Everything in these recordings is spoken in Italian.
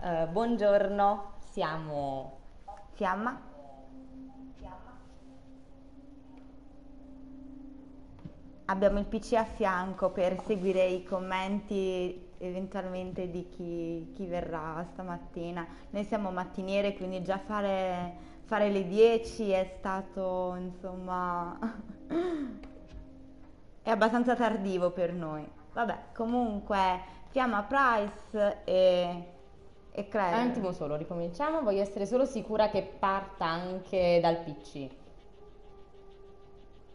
Eh, buongiorno, siamo Fiamma? Abbiamo il PC a fianco per seguire i commenti eventualmente di chi, chi verrà stamattina. Noi siamo mattiniere, quindi già fare, fare le 10 è stato, insomma, è abbastanza tardivo per noi. Vabbè, comunque, Fiamma Price e, e Claire. Un attimo solo, ricominciamo. Voglio essere solo sicura che parta anche dal PC.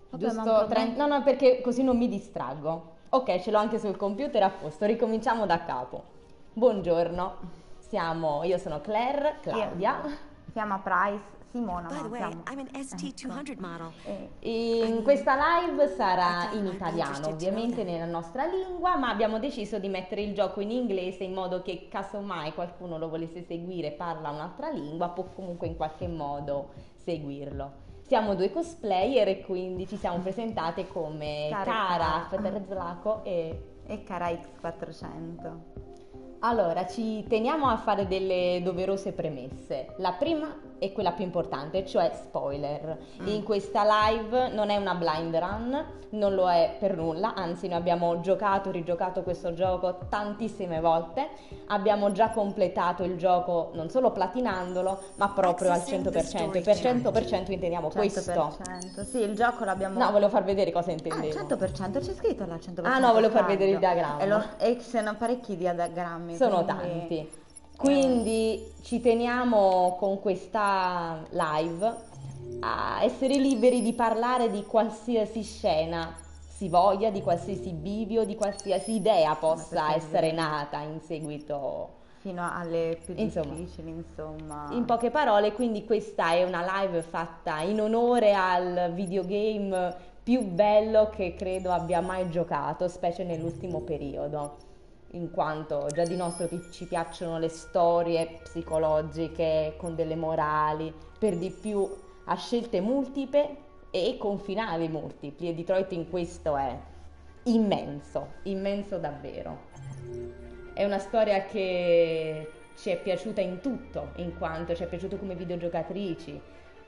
Vabbè, Giusto? 30 No, no, perché così non mi distraggo. Ok, ce l'ho anche sul computer a posto. Ricominciamo da capo. Buongiorno. Siamo, io sono Claire, Claudia. Fiamma Price, Simona. By the ma way, siamo- I'm an ST200 model. eh, In questa live sarà in italiano, ovviamente nella nostra lingua, ma abbiamo deciso di mettere il gioco in inglese in modo che casomai qualcuno lo volesse seguire e parla un'altra lingua, può comunque in qualche modo seguirlo. Siamo due cosplayer e quindi ci siamo presentate come Cara- Cara Federzlaco e e Cara X400. allora, ci teniamo a fare delle doverose premesse. La prima è quella più importante, cioè spoiler. In questa live non è una blind run, non lo è per nulla, anzi noi abbiamo giocato e rigiocato questo gioco tantissime volte, abbiamo già completato il gioco non solo platinandolo, ma proprio al 100%. E per 100% intendiamo questo. 100%. Sì, il gioco l'abbiamo... No, volevo far vedere cosa Ah, intendevo. 100%, c'è scritto là 100%. Ah, no, volevo far vedere il diagramma. E, lo- e ci sono parecchi diagrammi. Sono quindi- tanti. Quindi ci teniamo con questa live a essere liberi di parlare di qualsiasi scena si voglia, di qualsiasi bivio, di qualsiasi idea possa essere nata in seguito. Fino alle più Insomma. difficili, insomma. In poche parole, quindi questa è una live fatta in onore al videogame più bello che credo abbia mai giocato, specie nell'ultimo periodo, in quanto già di nostro ci piacciono le storie psicologiche con delle morali, per di più a scelte multiple e con finali multipli e Detroit in questo è immenso, immenso davvero. È una storia che ci è piaciuta in tutto, in quanto ci è piaciuto come videogiocatrici,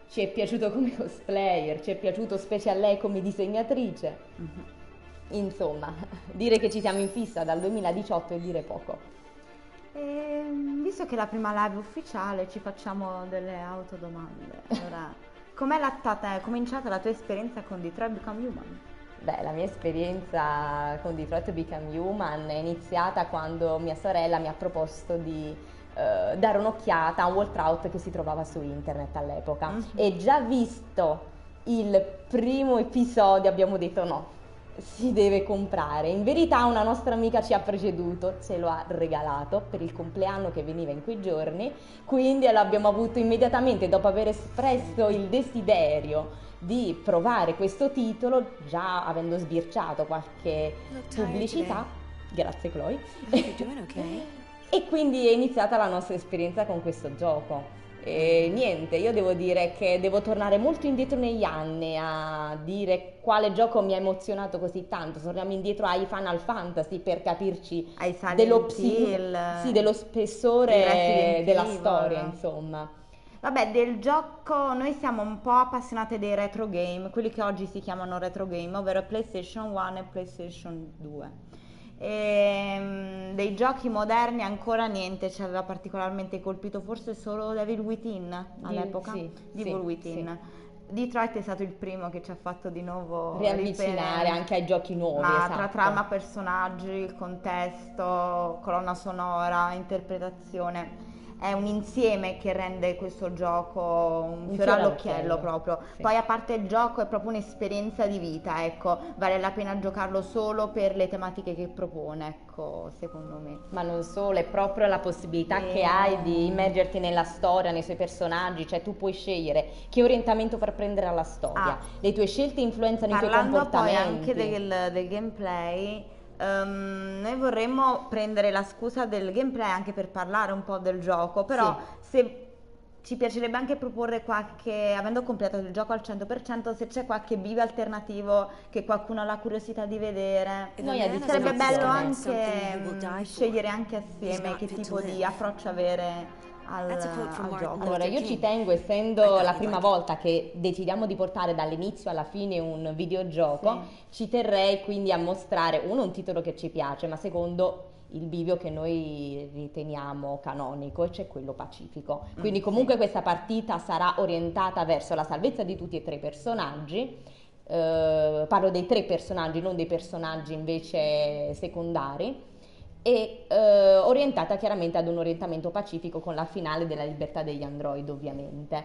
ci è piaciuto come cosplayer, ci è piaciuto specie a lei come disegnatrice. Insomma, dire che ci siamo in fissa dal 2018 è dire poco. E, visto che è la prima live ufficiale, ci facciamo delle autodomande. Allora, com'è la è cominciata la tua esperienza con Detroit Become Human? Beh, la mia esperienza con Detroit Become Human è iniziata quando mia sorella mi ha proposto di eh, dare un'occhiata a un walkout che si trovava su internet all'epoca. Mhm. E già visto il primo episodio abbiamo detto no, si deve comprare. In verità una nostra amica ci ha preceduto, ce lo ha regalato per il compleanno che veniva in quei giorni, quindi l'abbiamo avuto immediatamente dopo aver espresso il desiderio di provare questo titolo, già avendo sbirciato qualche pubblicità. Grazie Chloe. Okay? E quindi è iniziata la nostra esperienza con questo gioco. E niente, io devo dire che devo tornare molto indietro negli anni a dire quale gioco mi ha emozionato così tanto. Torniamo indietro ai Final Fantasy per capirci dello, psi- sì, dello spessore della storia, insomma. Vabbè, del gioco noi siamo un po' appassionate dei retro game, quelli che oggi si chiamano retro game, ovvero PlayStation 1 e PlayStation 2. Ehm, dei giochi moderni ancora niente ci aveva particolarmente colpito, forse solo Devil Within all'epoca. sì, Devil sì, Within. Detroit è stato il primo che ci ha fatto di nuovo Riavvicinare anche ai giochi nuovi, ma tra esatto. trama, personaggi, contesto, colonna sonora, interpretazione, è un insieme che rende questo gioco un, fiore all'occhiello proprio. sì. Poi a parte il gioco è proprio un'esperienza di vita, ecco, vale la pena giocarlo solo per le tematiche che propone, ecco, secondo me. Ma non solo, è proprio la possibilità Eh. che hai di immergerti nella storia, nei suoi personaggi, cioè tu puoi scegliere che orientamento far prendere alla storia. Ah. Le tue scelte influenzano i tuoi Parlando poi comportamenti. anche del, del gameplay, ehm, noi vorremmo prendere la scusa del gameplay anche per parlare un po' del gioco, però se ci piacerebbe anche proporre qualche, avendo completato il gioco al 100%, se c'è qualche bivio alternativo che qualcuno ha la curiosità di vedere. Noi Sarebbe bello anche scegliere anche assieme che tipo di approccio avere al, al gioco. Allora, io ci tengo, essendo la prima volta che decidiamo di portare dall'inizio alla fine un videogioco, ci terrei quindi a mostrare, uno, un titolo che ci piace, ma secondo il bivio che noi riteniamo canonico, e cioè quello pacifico. Quindi comunque questa partita sarà orientata verso la salvezza di tutti e tre i personaggi. Eh, parlo dei tre personaggi, non dei personaggi invece secondari e eh, orientata chiaramente ad un orientamento pacifico con la finale della libertà degli android ovviamente.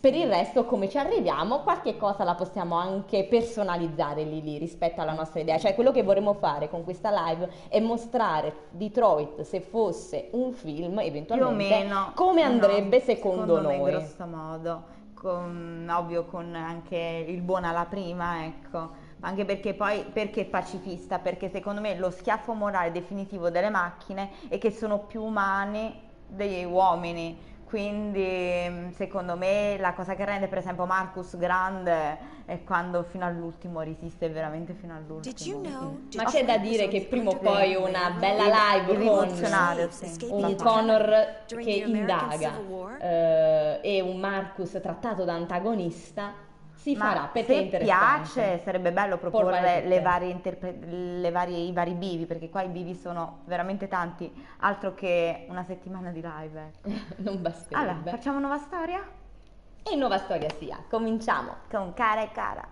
Per il resto come ci arriviamo qualche cosa la possiamo anche personalizzare lì lì rispetto alla nostra idea, cioè quello che vorremmo fare con questa live è mostrare Detroit se fosse un film eventualmente meno. come no, andrebbe secondo, me, noi. grosso modo, con, ovvio con anche il buon alla prima, ecco. Anche perché poi, perché pacifista? Perché secondo me lo schiaffo morale definitivo delle macchine è che sono più umani degli uomini. Quindi mh, secondo me la cosa che rende per esempio Marcus grande è quando fino all'ultimo resiste veramente fino all'ultimo. Did you know? Ma c'è da dire che prima o poi una bella live con un Connor che indaga eh, e un Marcus trattato da antagonista si Ma farà perché se piace sarebbe bello proporre le varie le varie- i vari bivi perché qua i bivi sono veramente tanti altro che una settimana di live ecco. non allora basterebbe. facciamo nuova storia E nuova storia sia, cominciamo. con cara e cara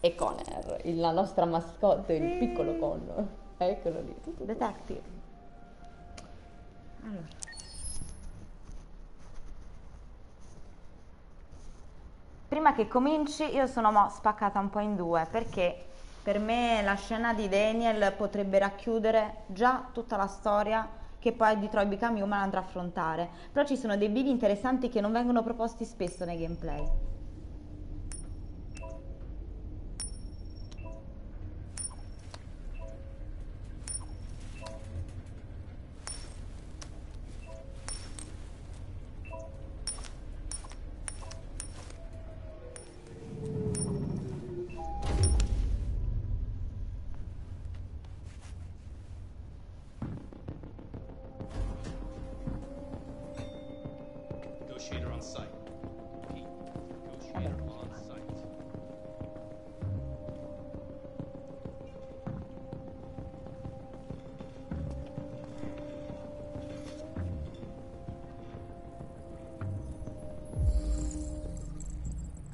E Connor, il- la nostra mascotte, il Sì. piccolo Connor. Eccolo lì. detective allora prima che cominci io sono spaccata un po' in due perché per me la scena di Daniel potrebbe racchiudere già tutta la storia che poi Detroit Become Human andrà a affrontare. Però ci sono dei bivi interessanti che non vengono proposti spesso nei gameplay site. Pete, negotiator on site.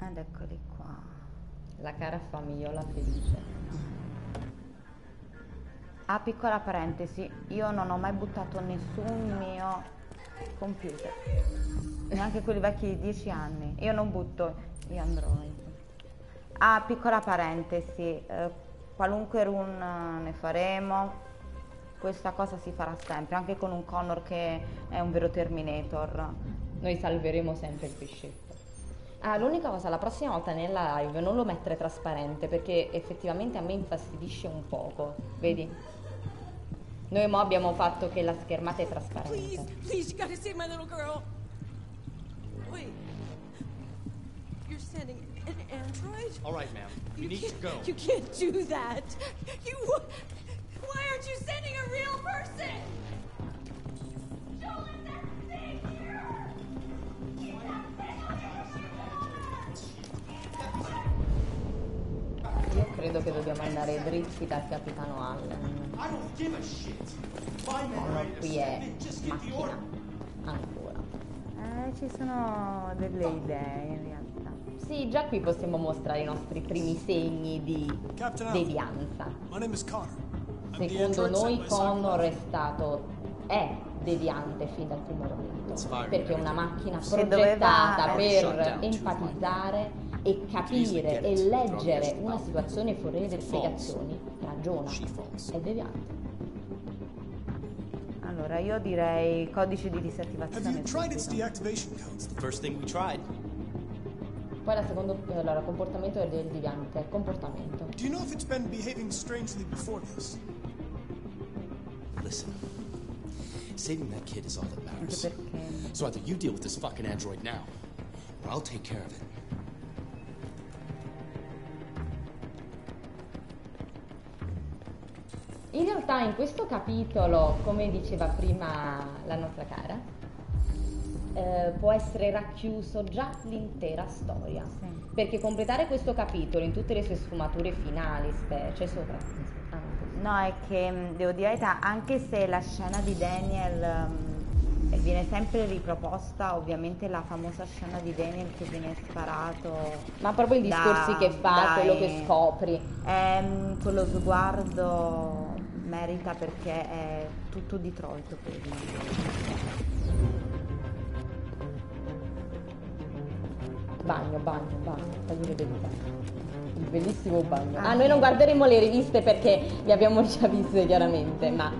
ed eccoli qua La cara famigliola felice. Ah, piccola parentesi, io non ho mai buttato nessun mio computer, neanche quelli vecchi di 10 anni. Io non butto gli Android. Ah, piccola parentesi, eh, qualunque run eh, ne faremo, questa cosa si farà sempre, anche con un Connor che è un vero Terminator. Noi salveremo sempre il pescetto. Ah, l'unica cosa, la prossima volta nella live non lo mettere trasparente perché effettivamente a me infastidisce un poco, vedi? Noi mo abbiamo fatto che la schermata è Please, trasparente. please, you gotta save my little girl. Wait. You're sending an android? All right, ma'am. You need to go. You can't do that. You. Why aren't you sending a real person? Che dobbiamo andare dritti dal capitano Allen. To qui è macchina. Ancora. Eh, ci sono delle idee in realtà. Sì, già qui possiamo mostrare i nostri primi segni di devianza. Secondo noi Connor è stato è deviante fin dal primo momento perché è una macchina progettata per empatizzare e capire e leggere una situazione fornire delle spiegazioni ragiona è deviante Allora, io direi codice di Have disattivazione. you tried its subito. deactivation codes? The first thing we tried. poi la seconda allora comportamento è del deviante comportamento Do you know if it's been behaving strangely before this? Listen. Saving that kid is all that matters. So either you deal with this fucking android now, or I'll take care of it. In realtà in questo capitolo, come diceva prima la nostra cara, eh, può essere racchiuso già l'intera storia. Sì. Perché completare questo capitolo in tutte le sue sfumature finali, specie sopra... ah, no, No, è che mh, devo dire anche se la scena di Daniel mh, viene sempre riproposta, ovviamente la famosa scena di Daniel che viene sparato. Ma proprio i da- discorsi che fa, dai- quello che scopri. Ehm, quello sguardo merita perché è tutto Detroit quello. Bagno, bagno, bagno, bagno. Il bellissimo bagno. Ah, noi non guarderemo le riviste perché le abbiamo già viste chiaramente, ma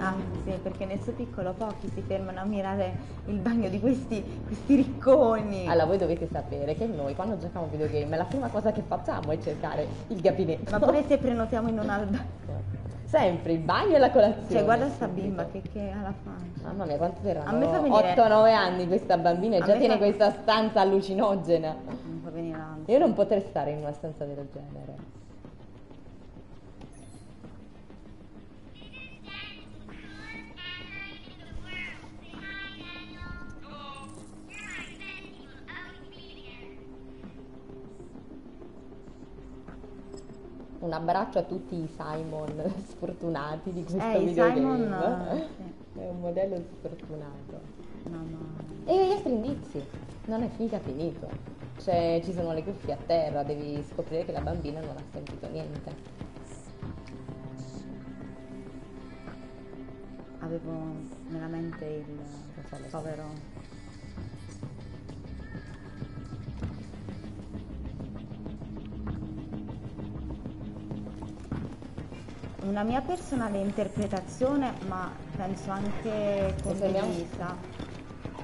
Ah, sì, perché nel suo piccolo pochi si fermano a mirare il bagno di questi, questi ricconi. allora voi dovete sapere che noi quando giochiamo a videogame la prima cosa che facciamo è cercare il gabinetto. Ma pure se prenotiamo in un albergo. Sempre il bagno e la colazione. Cioè, guarda sta bimba che, che ha la faccia. Mamma mia, quanto verranno? A me fa venire- 8-9 anni questa bambina e già tiene fa- questa stanza allucinogena. Non fa venire l'ansia. Io non potrei stare in una stanza del genere. Un abbraccio a tutti i Simon sfortunati di questo Eh, videogame. Simon, eh, sì. È un modello sfortunato. No, no. E gli altri indizi? Non è mica finito. Cioè, ci sono le cuffie a terra, devi scoprire che la bambina non ha sentito niente. Avevo nella mente il povero. Una mia personale interpretazione, ma penso anche condivisa,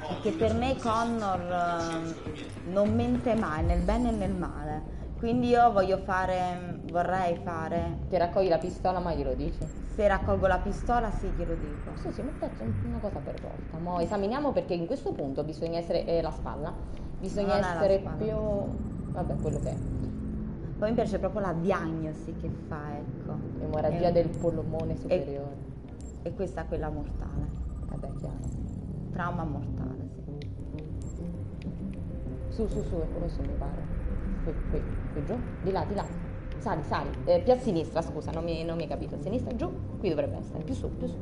è che per me Connor eh, non mente mai nel bene e nel male. Quindi io voglio fare, vorrei fare, Ti raccogli la pistola ma glielo dici? se raccolgo la pistola sì glielo dico. Sì, sì, ma aspetta, una cosa per volta. Mo esaminiamo perché in questo punto bisogna essere... eh, la spalla. Bisogna Non essere più... Vabbè, quello che è. Poi mi piace proprio la diagnosi che fa, ecco. Emorragia E- del polmone superiore. E questa è quella mortale. Vabbè, chiaro. Trauma mortale, sì. Su, su, su, adesso mi pare. Qui, qui, qui giù. Di là, di là. Sali, sali. Eh, più a sinistra, scusa, non mi, non mi hai capito. A sinistra, giù. Qui dovrebbe essere. Più su, più su.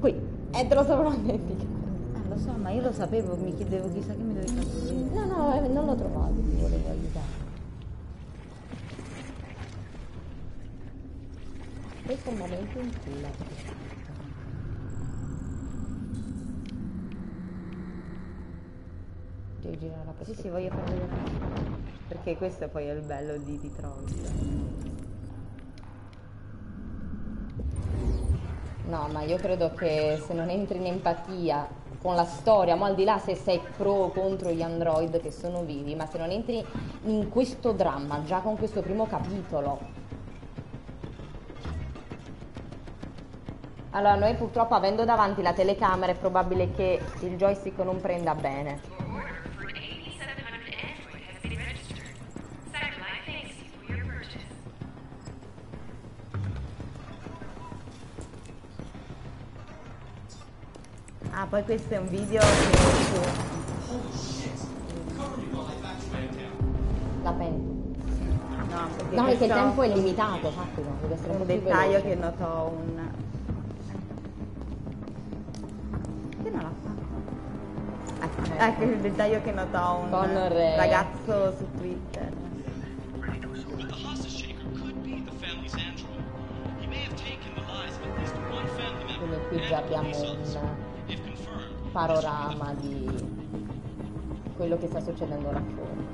Qui. E te lo stavo dimenticando. Eh, lo so, ma io lo sapevo, mi chiedevo chissà che mi dovevi far vedere. No, no, eh, non l'ho trovato, volevo Questo è il momento in cui la Devi girare la Sì, sì, voglio far vedere. Perché questo poi è il bello di Detroit. No, ma io credo che se non entri in empatia con la storia, ma al di là se sei pro o contro gli android che sono vivi, ma se non entri in questo dramma già con questo primo capitolo. Allora, noi purtroppo avendo davanti la telecamera è probabile che il joystick non prenda bene. Order for an 8700 Android has been registered. Satellite thanks you for your purchase. Ah, poi questo è un video che... La pentola. No, perché No, perché il tempo è limitato, essere è un dettaglio che notò un... Che non l'ha fatto? Ecco, ecco il dettaglio che notò un Connor è- ragazzo su Twitter. Quindi qui già abbiamo un panorama di quello che sta succedendo là fuori.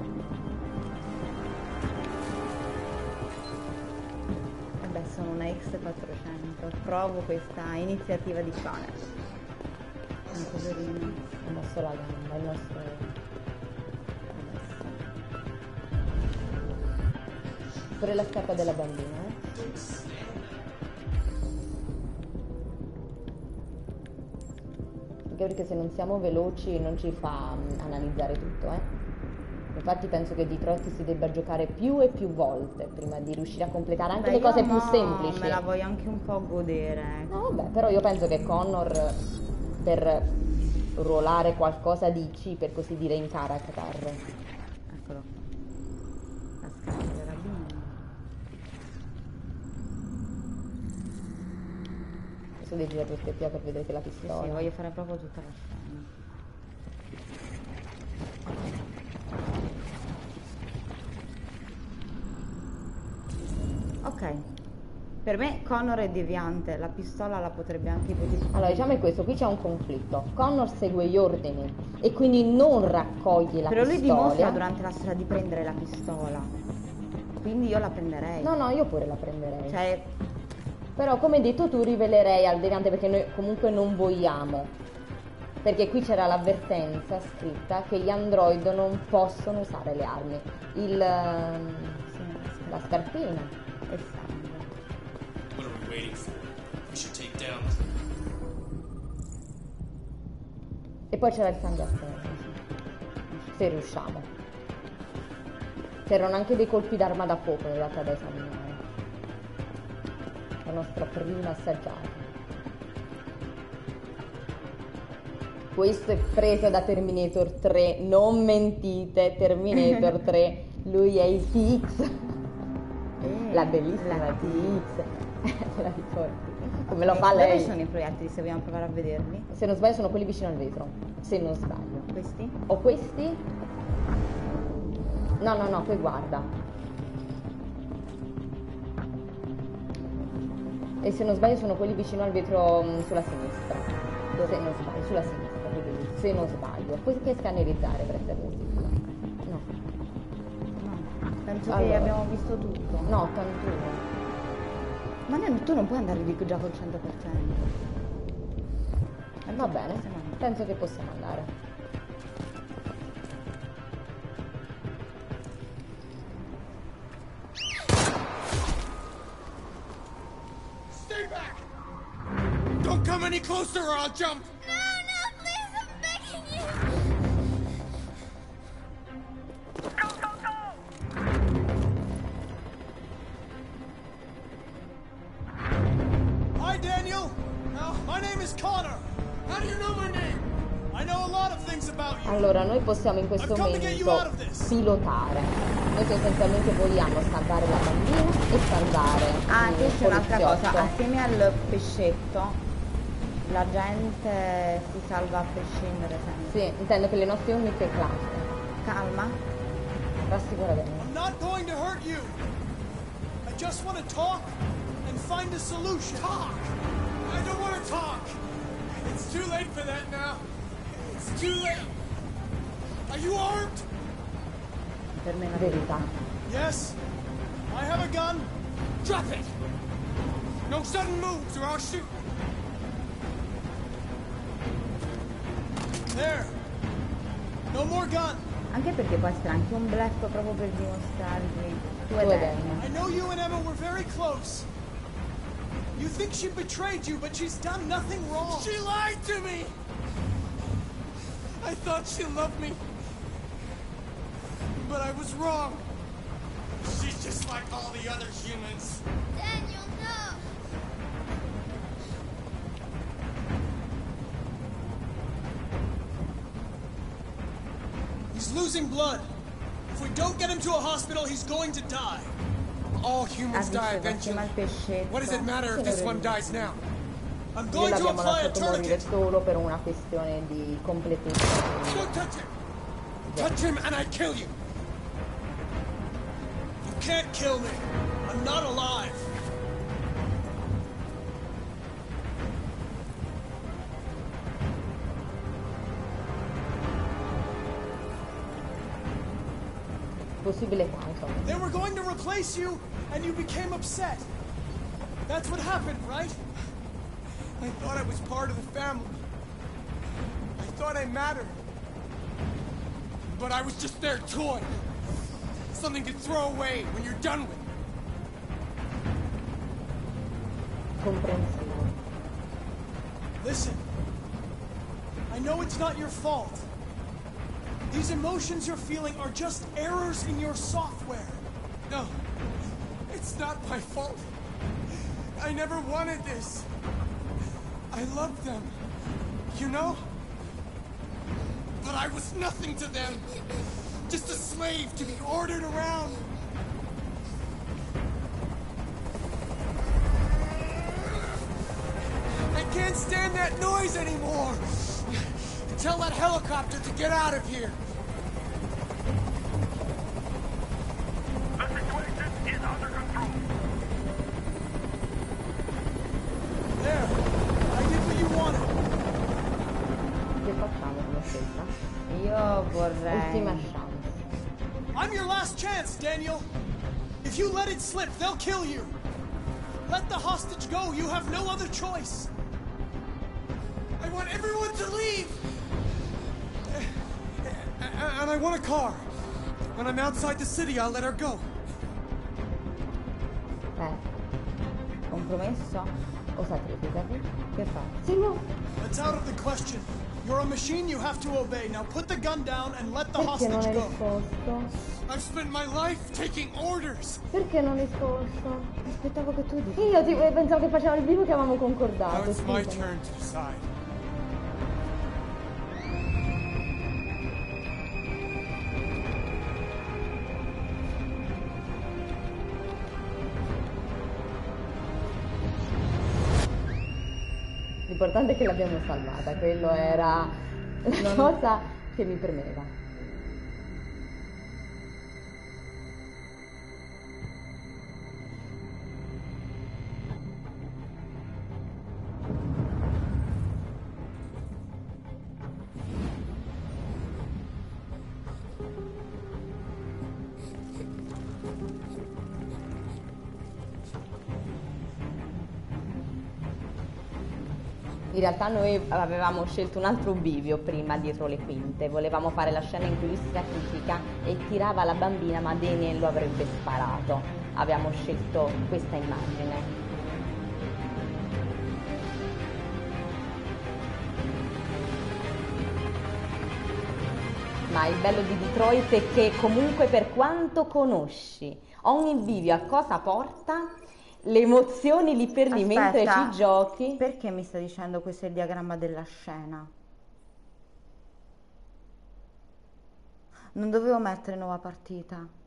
Vabbè, sono una X400, approvo questa iniziativa di Connor. Un poverino. Ha mosso la gamba, il nostro pure la scarpa della bambina, eh? Anche perché se non siamo veloci non ci fa mm, analizzare tutto, eh. Infatti penso che Detroit si debba giocare più e più volte prima di riuscire a completare anche Beh, le cose più semplici. Me la voglio anche un po' godere. No, vabbè, però io penso che Connor per ruolare qualcosa di C, per così dire, in character. Eccolo qua. La scala della bimba. Adesso devi girare prospettiva per vedere che la Sì, pistola. sì, voglio fare proprio tutta la scena. Ok. Per me Connor è deviante, la pistola la potrebbe anche ipotizzare. Allora, diciamo è questo, qui c'è un conflitto. Connor segue gli ordini e quindi non raccoglie la Però lui pistola. dimostra durante la storia di prendere la pistola. Quindi io la prenderei. No, no, io pure la prenderei. Cioè, Però come detto tu rivelerei al deviante perché noi comunque non vogliamo. Perché qui c'era l'avvertenza scritta che gli android non possono usare le armi. Il, ehm, sì, la scarpina. è E poi c'era il sangue a terra. Se riusciamo. C'erano anche dei colpi d'arma da fuoco in realtà da esaminare. La nostra prima assaggiata. Questo è preso da Terminator 3, non mentite, Terminator 3, lui è il TX, Eh, la bellissima la TX, te la ricordi? Come lo fa Dove lei? sono i proiettili se vogliamo provare a vederli? Se non sbaglio sono quelli vicino al vetro, se non sbaglio. Questi? O questi? No, no, no, poi guarda. E se non sbaglio sono quelli vicino al vetro mm, sulla sinistra. Se non sbaglio, sulla sinistra, se non sbaglio. Poi che scannerizzare per essere sicura. No, No, penso che Allora. abbiamo visto tutto. no, 81. Ma ne- tu non puoi andare di già col 100%. Eh, Va bene, penso che possiamo andare. Stay back! Don't come any closer or I'll jump! Allora, noi possiamo in questo momento pilotare. Noi sostanzialmente vogliamo salvare la bambina e salvare Ah, il questa è un'altra cosa. Assieme al pescetto, la gente si salva a prescindere sempre. Sì, intendo che le nostre uniche classi. Calma. Rassicura bene. I'm not going to hurt you. I just want to talk and find a solution. Talk? I don't want to talk. It's too late for that now. It's too late. Are you armed? Per me la Verità. Yes. I have a gun. Drop it. No sudden moves or I'll shoot. There. No more gun. Anche perché può essere anche un bluff proprio per dimostrargli tu e Tu e I know you and Emma were very close. You think she betrayed you, but she's done nothing wrong. She lied to me! I thought she loved me. But I was wrong. She's just like all the other humans. Daniel, no. He's losing blood. If we don't get him to a hospital, he's going to die. All humans die diceva assieme al eventually. What does it matter if this one dies now? I'm going to apply a lasciato tourniquet. solo per una questione di completezza. Don't touch him! Touch him and I kill you! You can't kill me! I'm not alive! They were going to replace you and you became upset. That's what happened, right? I thought I was part of the family. I thought I mattered. But I was just their toy. Something to throw away when you're done with. Comprensivo. Listen. I know it's not your fault. These emotions you're feeling are just errors in your software. No, it's not my fault. I never wanted this. I loved them. You know? But I was nothing to them. Just a slave to be ordered around. I can't stand that noise anymore. Tell that helicopter to get out of here. If you let it slip, they'll kill you. Let the hostage go. You have no other choice. I want everyone to leave. And I want a car. When I'm outside the city, I'll let her go. Eh, compromesso o sacrificati? Che fa? Sì, no. That's out of the question. You're a machine you have to obey. Now put the gun down and let the Perché non hostage hai go. Risposto? I've spent my life taking orders. Perché non hai risposto? Aspettavo che tu dici. Io ti, pensavo che facevamo il vivo che avevamo Now concordato. it's my scusami. turn to decide. L'importante è che l'abbiamo salvata, quello era la cosa che mi premeva. Realtà noi avevamo scelto un altro bivio prima dietro le quinte, volevamo fare la scena in cui lui si sacrifica e tirava la bambina ma Daniel lo avrebbe sparato. Abbiamo scelto questa immagine. Ma il bello di Detroit è che comunque per quanto conosci ogni bivio a cosa porta, le emozioni lì per lì mentre Aspetta, ci giochi. Perché mi sta dicendo questo è il diagramma della scena? Non dovevo mettere nuova partita.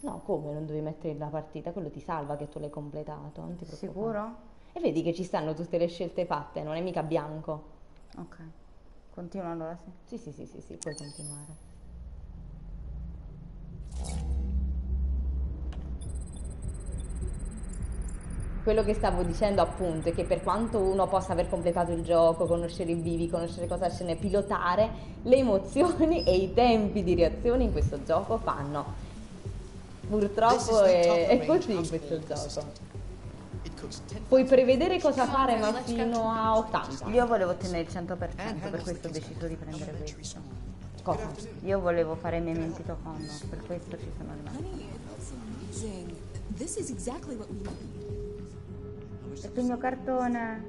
No, come non devi mettere la partita? Quello ti salva che tu l'hai completato, non ti preoccupare. Sicuro? E vedi che ci stanno tutte le scelte fatte, non è mica bianco. Ok. Continua allora, sì. Sì, sì, sì, sì, sì, puoi continuare. Quello che stavo dicendo appunto è che per quanto uno possa aver completato il gioco, conoscere i vivi, conoscere cosa scene, pilotare, le emozioni e i tempi di reazione in questo gioco fanno. Purtroppo è, è così in questo gioco. Puoi prevedere cosa fare ma fino a 80. Io volevo ottenere il 100%, per questo ho deciso di prendere questo. Cosa? Io volevo fare i miei mentitoconno, per questo ci sono rimasta. Honey, that's amazing. This is exactly what we need. Il mio cartone.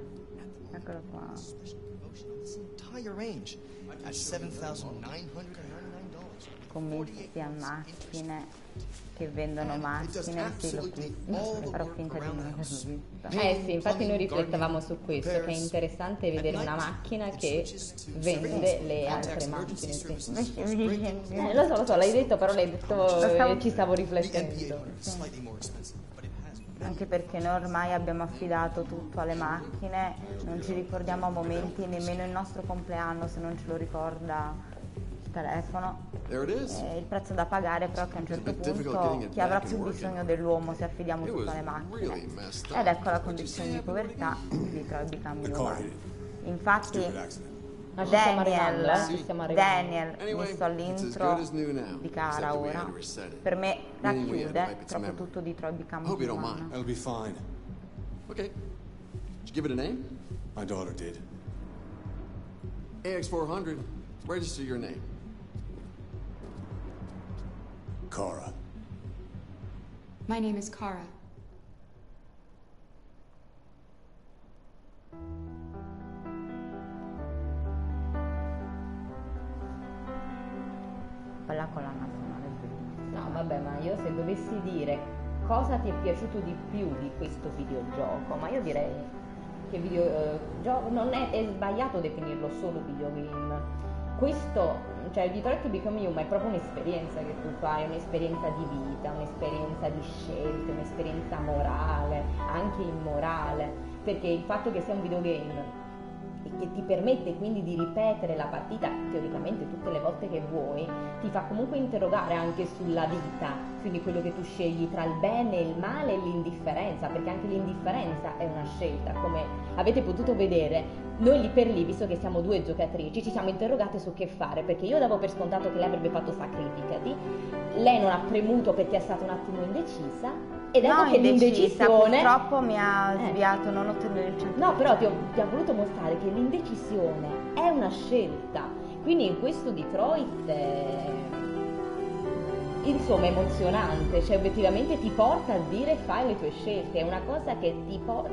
Eccolo qua. This entire range at $7,999. Commessi a macchine che vendono macchine, sì l'ho visto, farò finta di non averlo visto. Eh sì, infatti noi riflettavamo su questo, che è interessante vedere una macchina che vende le altre macchine. Sì. Eh, lo so, lo so, l'hai detto, però l'hai detto e ci stavo riflettendo. Slightly Anche perché noi ormai abbiamo affidato tutto alle macchine, non ci ricordiamo a momenti nemmeno il nostro compleanno se non ce lo ricorda il telefono. There it is. E il prezzo da pagare però è che a un certo punto chi avrà più bisogno dell'uomo se affidiamo tutto alle macchine. Ed ecco la condizione di povertà di Troy Become Human. Infatti Ma ci stiamo arrivando, Daniel, eh, ci stiamo arrivando. Daniel Anyway, messo all'intro di Cara ora, per me racchiude proprio tutto di Troy Become Hope you don't mind. That'll be fine. Okay. Did you give it a name? My daughter did. AX400. Register your name. Kara. My name is Kara. quella con la nazionale. No, vabbè, ma io se dovessi dire cosa ti è piaciuto di più di questo videogioco, ma io direi che videogioco eh, non è, è, sbagliato definirlo solo videogame. Questo, cioè il Detroit Become Human è proprio un'esperienza che tu fai, un'esperienza di vita, un'esperienza di scelte, un'esperienza morale, anche immorale, perché il fatto che sia un videogame che ti permette quindi di ripetere la partita teoricamente tutte le volte che vuoi, ti fa comunque interrogare anche sulla vita, quindi quello che tu scegli tra il bene, il male e l'indifferenza, perché anche l'indifferenza è una scelta, come avete potuto vedere. Noi lì per lì, visto che siamo due giocatrici, ci siamo interrogate su che fare, perché io davo per scontato che lei avrebbe fatto sacrificati, lei non ha premuto perché è stata un attimo indecisa, ed ecco no, che l'indecisione... purtroppo mi ha Eh. sviato non ottenere il 100%. No, però ti ho, ti ho voluto mostrare che l'indecisione è una scelta. Quindi in questo Detroit è insomma emozionante, cioè obiettivamente ti porta a dire fai le tue scelte, è una cosa che ti, po-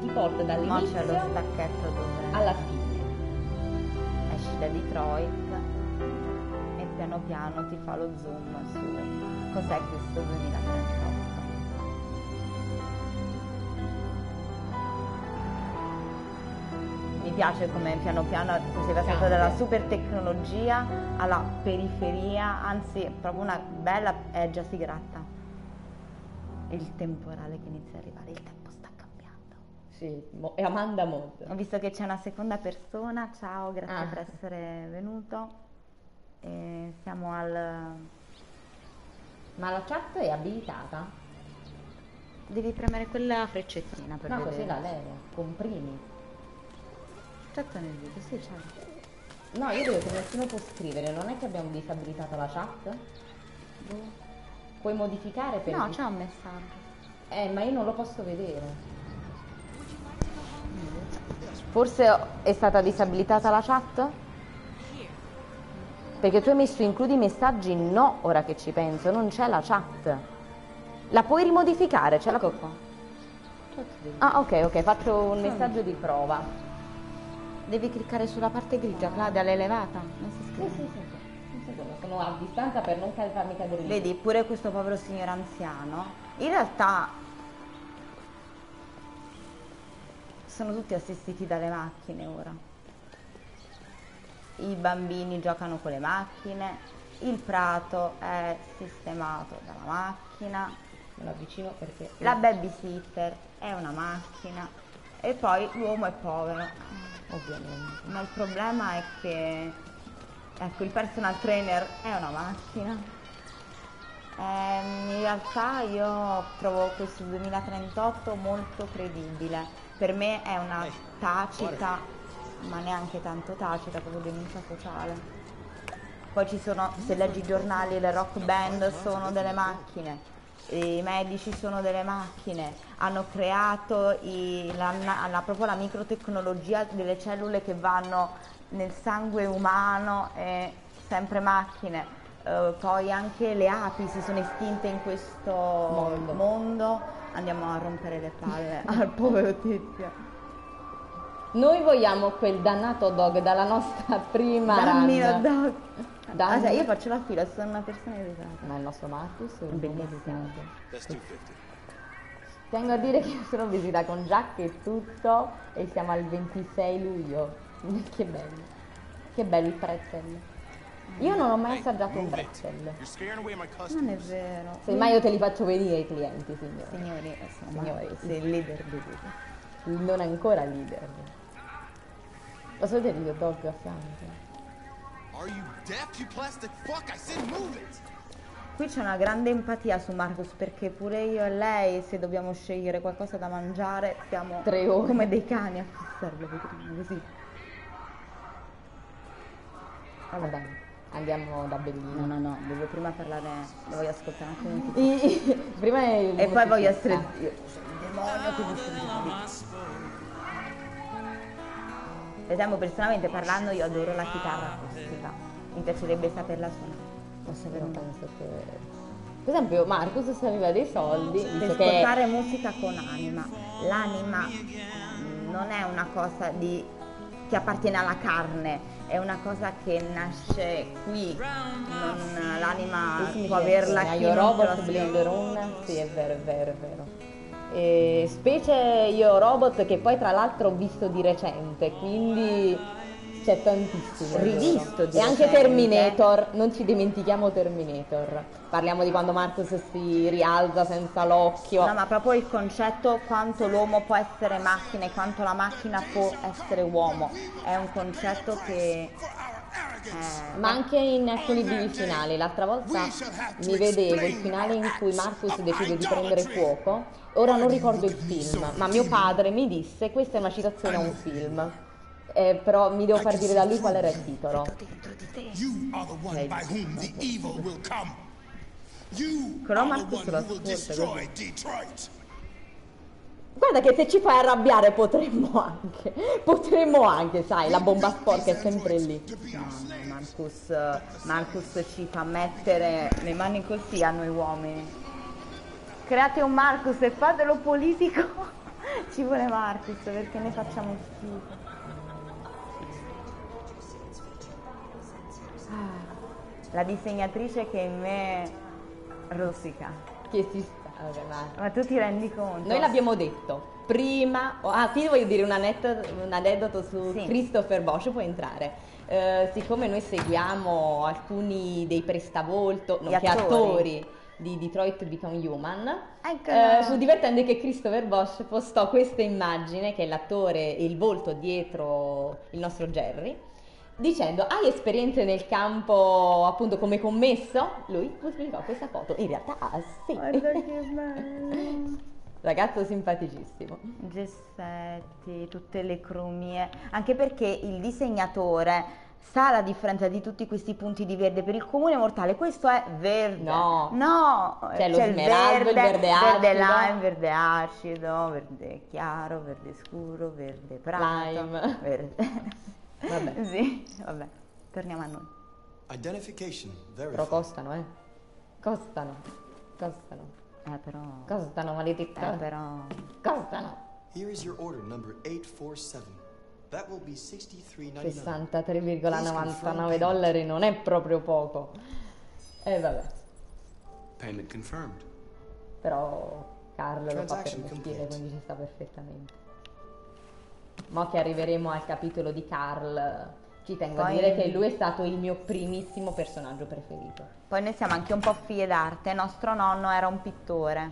ti porta dall'inizio c'è lo stacchetto dove alla fine. esci da Detroit e piano piano ti fa lo zoom su cos'è questo 2038. Piace come piano piano si è passato Cambia. dalla super tecnologia alla periferia, anzi è proprio una bella, eh, già si gratta. Il temporale che inizia a arrivare, il tempo sta cambiando. Sì, e Amanda Mod. Ho visto che c'è una seconda persona, ciao, grazie Ah. per essere venuto. E siamo al... Ma la chat è abilitata? Devi premere quella freccettina per No, vedere. così la leva, comprimi. Chat nel video, sì, c'è. No, io vedo che nessuno può scrivere, non è che abbiamo disabilitato la chat? Puoi modificare per No, c'è un messaggio. Eh, ma io non lo posso vedere. Forse è stata disabilitata la chat? Perché tu hai messo includi messaggi? No, ora che ci penso, non c'è la chat. La puoi rimodificare? Ce la... Ecco qua. Ah, ok, ok, faccio un messaggio di prova. Devi cliccare sulla parte grigia, Claudia, l'hai elevata? Non si scrive. sì, sì, sì. Sono a distanza per non farmi cadere lì. Vedi, pure questo povero signore anziano, in realtà sono tutti assistiti dalle macchine ora. I bambini giocano con le macchine, il prato è sistemato dalla macchina, Me lo avvicino perché... la babysitter è una macchina e poi l'uomo è povero. Ovviamente. Ma il problema è che ecco, il personal trainer è una macchina. Ehm, in realtà io trovo questo 2038 molto credibile. Per me è una tacita, ma neanche tanto tacita, proprio denuncia sociale. Poi ci sono, se leggi i giornali, le rock band sono delle macchine, i medici sono delle macchine, hanno creato i- la, la- proprio la microtecnologia delle cellule che vanno nel sangue umano, e sempre macchine. Eh, poi anche le api si sono estinte in questo Mondo. mondo. Andiamo a rompere le palle al povero tizio. Noi vogliamo quel dannato dog dalla nostra prima Dammi run. dog. Dammi- Ah, cioè, io faccio la fila, sono una persona educata. Ma il nostro Marcus è un Bellissimo. That's 250. Tengo a dire che sono visita con giacca e tutto e siamo al 26 luglio. che bello. Che bello il pretzel. Io non ho mai assaggiato un pretzel. Non è vero. Semmai io te li faccio venire i clienti, signore. Signori, eh, Signori, sì. sei il leader di tutti. Non ancora leader. Posso vedere il mio dog a fianco? Qui c'è una grande empatia su Marcus perché pure io e lei, se dobbiamo scegliere qualcosa da mangiare, siamo Tre ore. come dei cani a fissarlo vetrina, così. Vabbè, dai, andiamo da Bellino. No, no, no, devo prima parlare, lo voglio ascoltare un attimo. tutti. I- Prima è il E poi voglio essere io. Il demonio che distrugge. Per esempio, personalmente parlando, io adoro la chitarra acustica. Mi piacerebbe saperla suonare. Posso avere un penso che... Per esempio Marcus se aveva dei soldi, Per visto che ascoltare musica con anima. L'anima mm, non è una cosa di- che appartiene alla carne, è una cosa che nasce qui, non l'anima può averla chi Io Robot, Run, sì è vero, è vero, è vero. E specie Io Robot che poi tra l'altro ho visto di recente, quindi c'è tantissimo. Rivisto di E anche. Terminator, non ci dimentichiamo Terminator. Parliamo di quando Marcus si rialza senza l'occhio. No, ma proprio il concetto quanto l'uomo può essere macchina e quanto la macchina può essere uomo. È un concetto che... eh, Ma anche in alcuni bivi finali, l'altra volta mi vedevo il finale in cui Marcus decide di prendere fuoco, ora non ricordo il film, ma mio padre mi disse questa è una citazione a un film, Eh, però mi devo far dire da lui qual era il titolo. Però Marcus lo ascolta. Guarda che se ci fai arrabbiare potremmo anche, potremmo anche, sai, la bomba sporca è sempre lì. Marcus, Marcus ci fa mettere le mani così a noi uomini. Create un Marcus e fatelo politico. Ci vuole Marcus perché ne facciamo schifo. Ah, La disegnatrice che in me rosica. Che si sta, vabbè, ma- tu ti rendi conto? Noi l'abbiamo detto prima. oh, ah, sì, voglio dire un aneddoto, un aneddoto su Sì. Christopher Bosch, puoi entrare. Eh, siccome noi seguiamo alcuni dei prestavolto, nonché attori. attori di Detroit Become Human, Ecco. eh, fu divertente che Christopher Bosch postò questa immagine, che è l'attore e il volto dietro il nostro Jerry, dicendo hai esperienze nel campo appunto come commesso? Lui pubblicò questa foto, in realtà ah, sì. Guarda che bello. Ragazzo simpaticissimo. Gessetti, tutte le cromie, anche perché il disegnatore sa la differenza di tutti questi punti di verde per il comune mortale, questo è verde. No. no, C'è lo il smeraldo, il verde verde acido. lime, verde acido, verde chiaro, verde scuro, verde prato, Lime. verde. Vabbè. sì, vabbè, torniamo a noi. Identification Però costano, eh. Costano. Costano. Eh però, Costano, maledetta. eh però, Costano. Here is your order number 847. That will be 63.99. 63,99 dollari non è proprio poco. E vabbè. Payment confirmed. Però Carl lo fa per mestiere, quindi ci sta perfettamente. Mo che arriveremo al capitolo di Carl, ci tengo a Poi- dire che lui è stato il mio primissimo personaggio preferito. Poi noi siamo anche un po' figlie d'arte, nostro nonno era un pittore,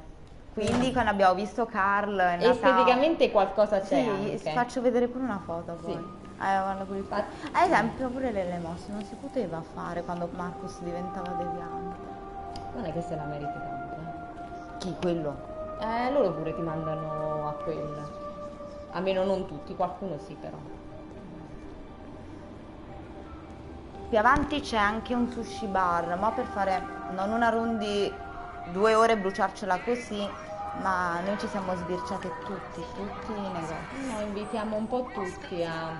quindi quando abbiamo visto Carl è nata- Esteticamente qualcosa c'è Sì, anche. faccio vedere pure una foto poi. Sì. Eh, guarda qui. Ad esempio pure le elemosse non si poteva fare quando Marcus diventava deviante. Non è che se la meriti tanto. eh. Chi quello? Eh, loro pure ti mandano a quel. Almeno non tutti, qualcuno sì però. Più avanti c'è anche un sushi bar, ma per fare non una run di due ore e bruciarcela così, ma noi ci siamo sbirciate tutti, tutti i negozi. No, invitiamo un po' tutti a.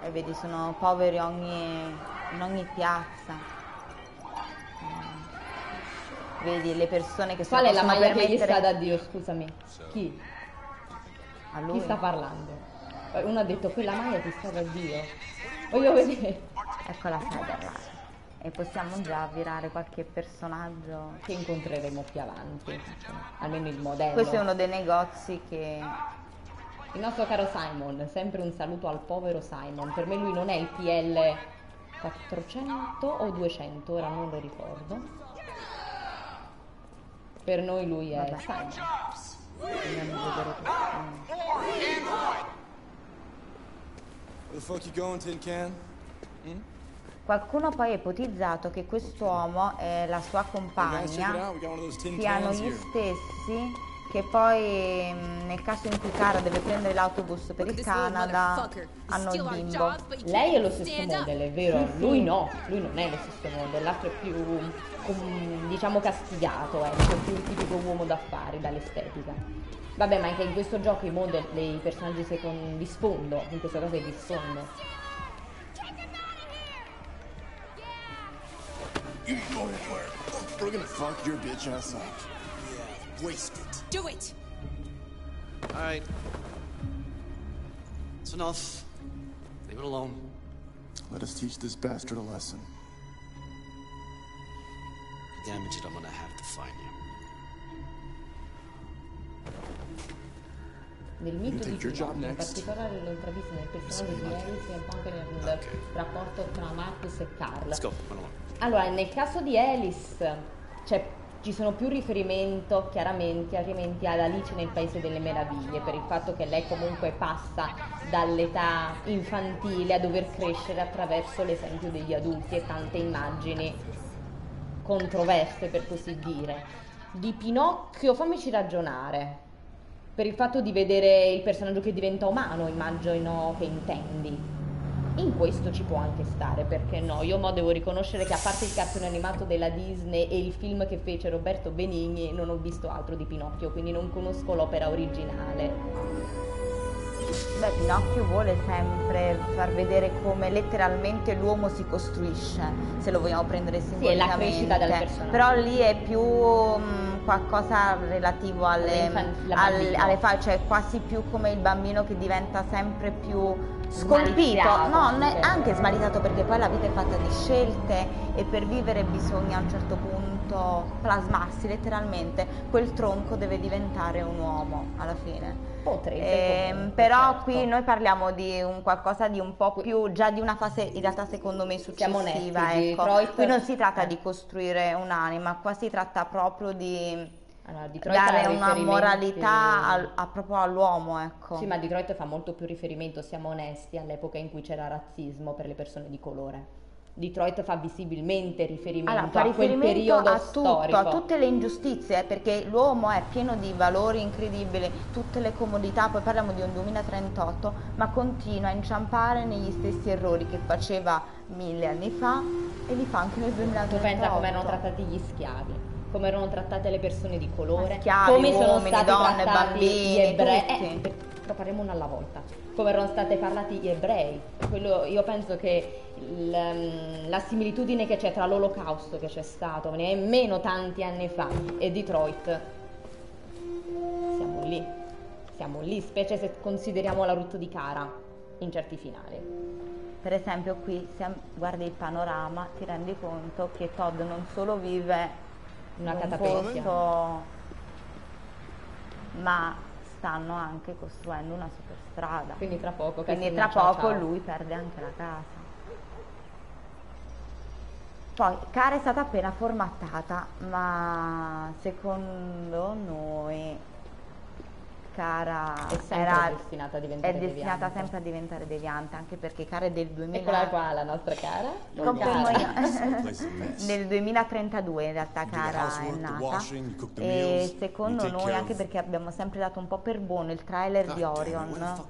E vedi, sono poveri ogni- in ogni piazza. Vedi le persone che si Qual è la maglia che gli sta da Dio, scusami? Chi? A Chi lui? sta parlando? Eh, Uno ha detto quella maglia ti sta da Dio. Voglio vedere. Ecco la Cyberlife. E possiamo già virare qualche personaggio. Che incontreremo più avanti. Almeno il modello. Questo è uno dei negozi che Il nostro caro Simon, sempre un saluto al povero Simon. Per me lui non è il PL 400 o 200, ora non lo ricordo. Per noi lui è Vabbè. Simon. andiamo a vedere tutto. Can? Qualcuno poi ha ipotizzato che quest'uomo e la sua compagna siano gli stessi che poi mh, nel caso in cui Cara deve prendere l'autobus per il Canada hanno il bimbo. Lei è lo stesso stand up. model, è vero? Lui no, lui non è lo stesso model, l'altro è più, diciamo, castigato, ecco, più il tipico uomo d'affari dall'estetica. Vabbè, ma anche in questo gioco i model, i personaggi secon- di sfondo, in questo caso è di sfondo. Going anywhere. We're gonna fuck your bitch ass up. Yeah, waste it. Do it. All right. It's enough. Leave it alone. Let us teach this bastard a lesson. Damage it, I'm gonna have to find you. Nel mito take di your job Pinocchio, in next. particolare lo intravisto nel personaggio di Alice e un po' anche nel rapporto tra Marcus e Carl. Allora, nel caso di Alice, cioè, ci sono più riferimento chiaramente altrimenti ad Alice nel Paese delle Meraviglie, per il fatto che lei comunque passa dall'età infantile a dover crescere attraverso l'esempio degli adulti e tante immagini controverse, per così dire. Di Pinocchio, fammici ragionare. Per il fatto di vedere il personaggio che diventa umano, immagino che intendi. In questo ci può anche stare, perché no? Io mo devo riconoscere che a parte il cartone animato della Disney e il film che fece Roberto Benigni, non ho visto altro di Pinocchio, quindi non conosco l'opera originale. Beh, Pinocchio vuole sempre far vedere come letteralmente l'uomo si costruisce, se lo vogliamo prendere è la simbolicamente. crescita del personaggio. Però lì è più mm, qualcosa relativo alle, la alle, cioè quasi più come il bambino che diventa sempre più scolpito, no, anche. smarritato perché poi la vita è fatta di scelte e per vivere bisogna a un certo punto plasmarsi letteralmente, quel tronco deve diventare un uomo alla fine. Potrebbe. Ehm, comunque, però certo. qui noi parliamo di un qualcosa di un po' più già di una fase in realtà secondo me Siamo successiva onesti, di ecco. Detroit- qui non si tratta eh. di costruire un'anima qua si tratta proprio di Allora, Detroit dare una moralità al- a- proprio all'uomo ecco Sì, ma Detroit fa molto più riferimento, siamo onesti, all'epoca in cui c'era razzismo per le persone di colore. Detroit fa visibilmente riferimento Allora, fa a quel riferimento periodo a tutto, storico. a tutte le ingiustizie, perché l'uomo è pieno di valori incredibili, tutte le comodità, poi parliamo di un 2038, ma continua a inciampare negli stessi errori che faceva mille anni fa e li fa anche nel Tu 2038. pensa come erano trattati gli schiavi, come erano trattate le persone di colore, Schiavi, come sono uomini, stati donne, trattati bambini, gli ebrei. tutti. Eh, per- però parliamo uno alla volta. Come erano stati parlati gli ebrei. Quello- io penso che il, ehm, la similitudine che c'è tra l'olocausto che c'è stato nemmeno tanti anni fa e Detroit, siamo lì. Siamo lì, specie se consideriamo la rotta di Cara in certi finali. Per esempio qui se guardi il panorama ti rendi conto che Todd non solo vive Una catapecchia. ma stanno anche costruendo una superstrada. Quindi tra poco Quindi tra ciao, poco ciao. lui perde anche la casa. Poi Cara è stata appena formattata, ma secondo noi Cara È era- destinata a diventare è destinata sempre a diventare deviante, anche perché Cara è del 2000. Eccola qua la nostra cara. Confermo Cara. io. Nel 2032 in realtà Cara è nata washing, e secondo noi anche perché abbiamo sempre dato un po' per buono il trailer di Orion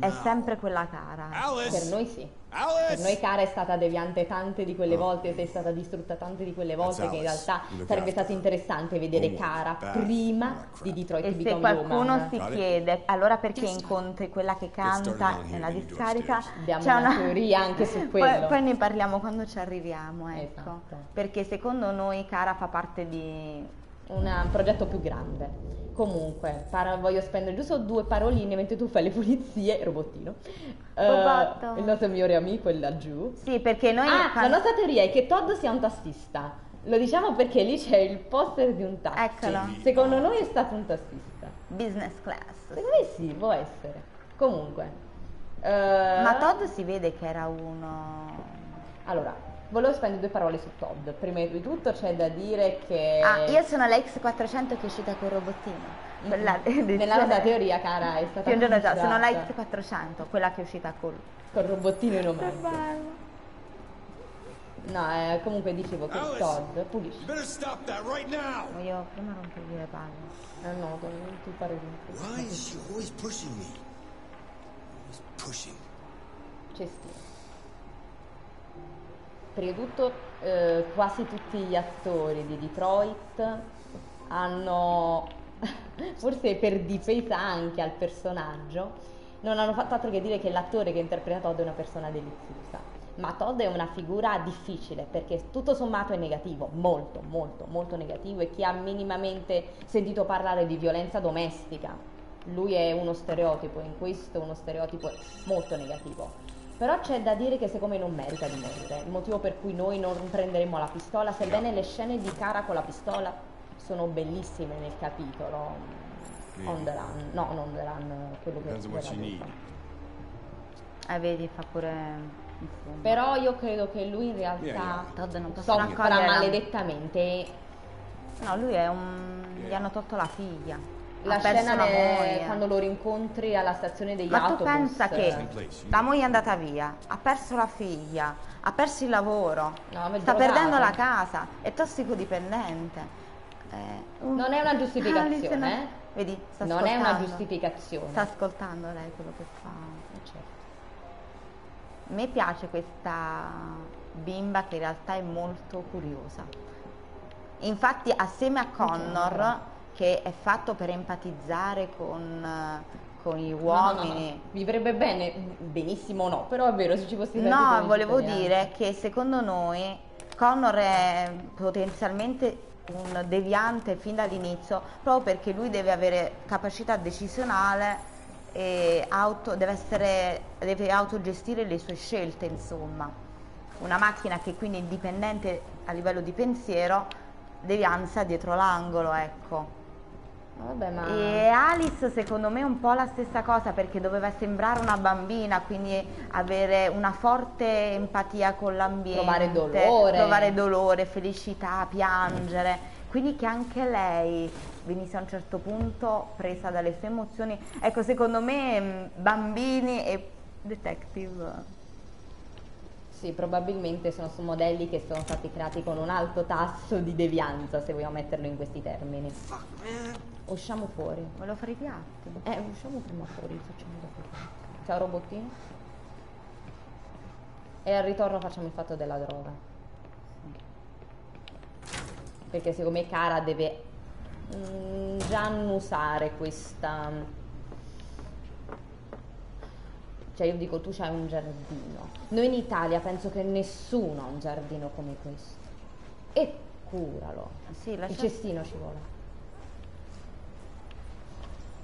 è sempre quella Cara! Per noi sì. Per noi Cara è stata deviante tante di quelle volte, sei stata distrutta tante di quelle volte che in realtà sarebbe stato interessante vedere Homework, Cara prima di Detroit e se qualcuno si chiede allora perché incontri quella che canta? nella discarica. Abbiamo c'è una teoria anche su quello. poi, poi ne parliamo quando ci arriviamo ecco. Esatto. perché secondo noi Cara fa parte di Una- un progetto più grande. Comunque, para- voglio spendere giusto due paroline mentre tu fai le pulizie, robottino. Eh, Robotto. il nostro migliore amico è laggiù. sì perché noi Ah, la quando- nostra teoria è che Todd sia un tassista. Lo diciamo perché lì c'è il poster di un taxi. Eccolo. Secondo noi è stato un tassista. business class Secondo me sì, può essere. Comunque. eh, Ma Todd si vede che era uno. Allora, volevo spendere due parole su Todd. Prima di tutto c'è da dire che... Ah, io sono la X400 che è uscita col robottino. Quella Nella nostra teoria, cara, è stata Più in generale, sono la considerata X400, quella che è uscita col. col robottino in omaggio. No, eh, comunque dicevo che Alice! Todd pulisce. Better stop that right now! Voglio prima rompergli le palle. Eh no, con tu pare Why is she always pushing me? Always pushing. cestino. Prima di tutto, eh, quasi tutti gli attori di Detroit hanno, forse per difesa anche al personaggio, non hanno fatto altro che dire che l'attore che interpreta Todd è una persona deliziosa. Ma Todd è una figura difficile perché tutto sommato è negativo, molto, molto, molto negativo e chi ha minimamente sentito parlare di violenza domestica, lui è uno stereotipo, in questo uno stereotipo molto negativo. Però c'è da dire che secondo me non merita di morire. Il motivo per cui noi non prenderemo la pistola, sebbene le scene di Cara con la pistola sono bellissime nel capitolo On the Run. No, non On the Run, quello che need. Eh, vedi, fa pure il fumo. Però io credo che lui in realtà Yeah, yeah. Todd non posso soffra maledettamente. No, lui è un... gli hanno tolto la figlia. La scena ne- moglie. quando lo rincontri alla stazione degli Ma tu autobus. pensa che Same place. la moglie è andata via, ha perso la figlia, ha perso il lavoro, No, ma è sta perdendo la casa, è tossicodipendente. Eh, un- Non è una giustificazione, Alice, no- eh? Vedi, sta Non è una giustificazione. Sta ascoltando lei quello che fa. Eh, certo. A me piace questa bimba che in realtà è molto curiosa. Infatti assieme a Connor, che è fatto per empatizzare con, eh, con i No, no, uomini, no. Vivrebbe bene, benissimo no, però è vero se ci fossi stati No, volevo dire che secondo noi Connor è potenzialmente un deviante fin dall'inizio, proprio perché lui deve avere capacità decisionale e auto, deve, essere, deve autogestire le sue scelte, insomma. Una macchina che quindi è indipendente a livello di pensiero, devianza dietro l'angolo, ecco. Vabbè, ma... E Alice secondo me è un po' la stessa cosa perché doveva sembrare una bambina, quindi avere una forte empatia con l'ambiente, Provare dolore. provare dolore, felicità, piangere. Quindi che anche lei venisse a un certo punto presa dalle sue emozioni. Ecco, secondo me mh, bambini e detective. Sì, probabilmente sono su modelli che sono stati creati con un alto tasso di devianza, se vogliamo metterlo in questi termini. Usciamo fuori. Volevo fare i piatti. Eh, usciamo prima fuori, facciamo dopo. Ciao robottino. E al ritorno facciamo il fatto della droga. Perché secondo me Cara deve mm, già annusare questa... Cioè io dico, tu c'hai un giardino. Noi in Italia penso che nessuno ha un giardino come questo. E curalo. Sì, Il lascia, cestino ci vuole.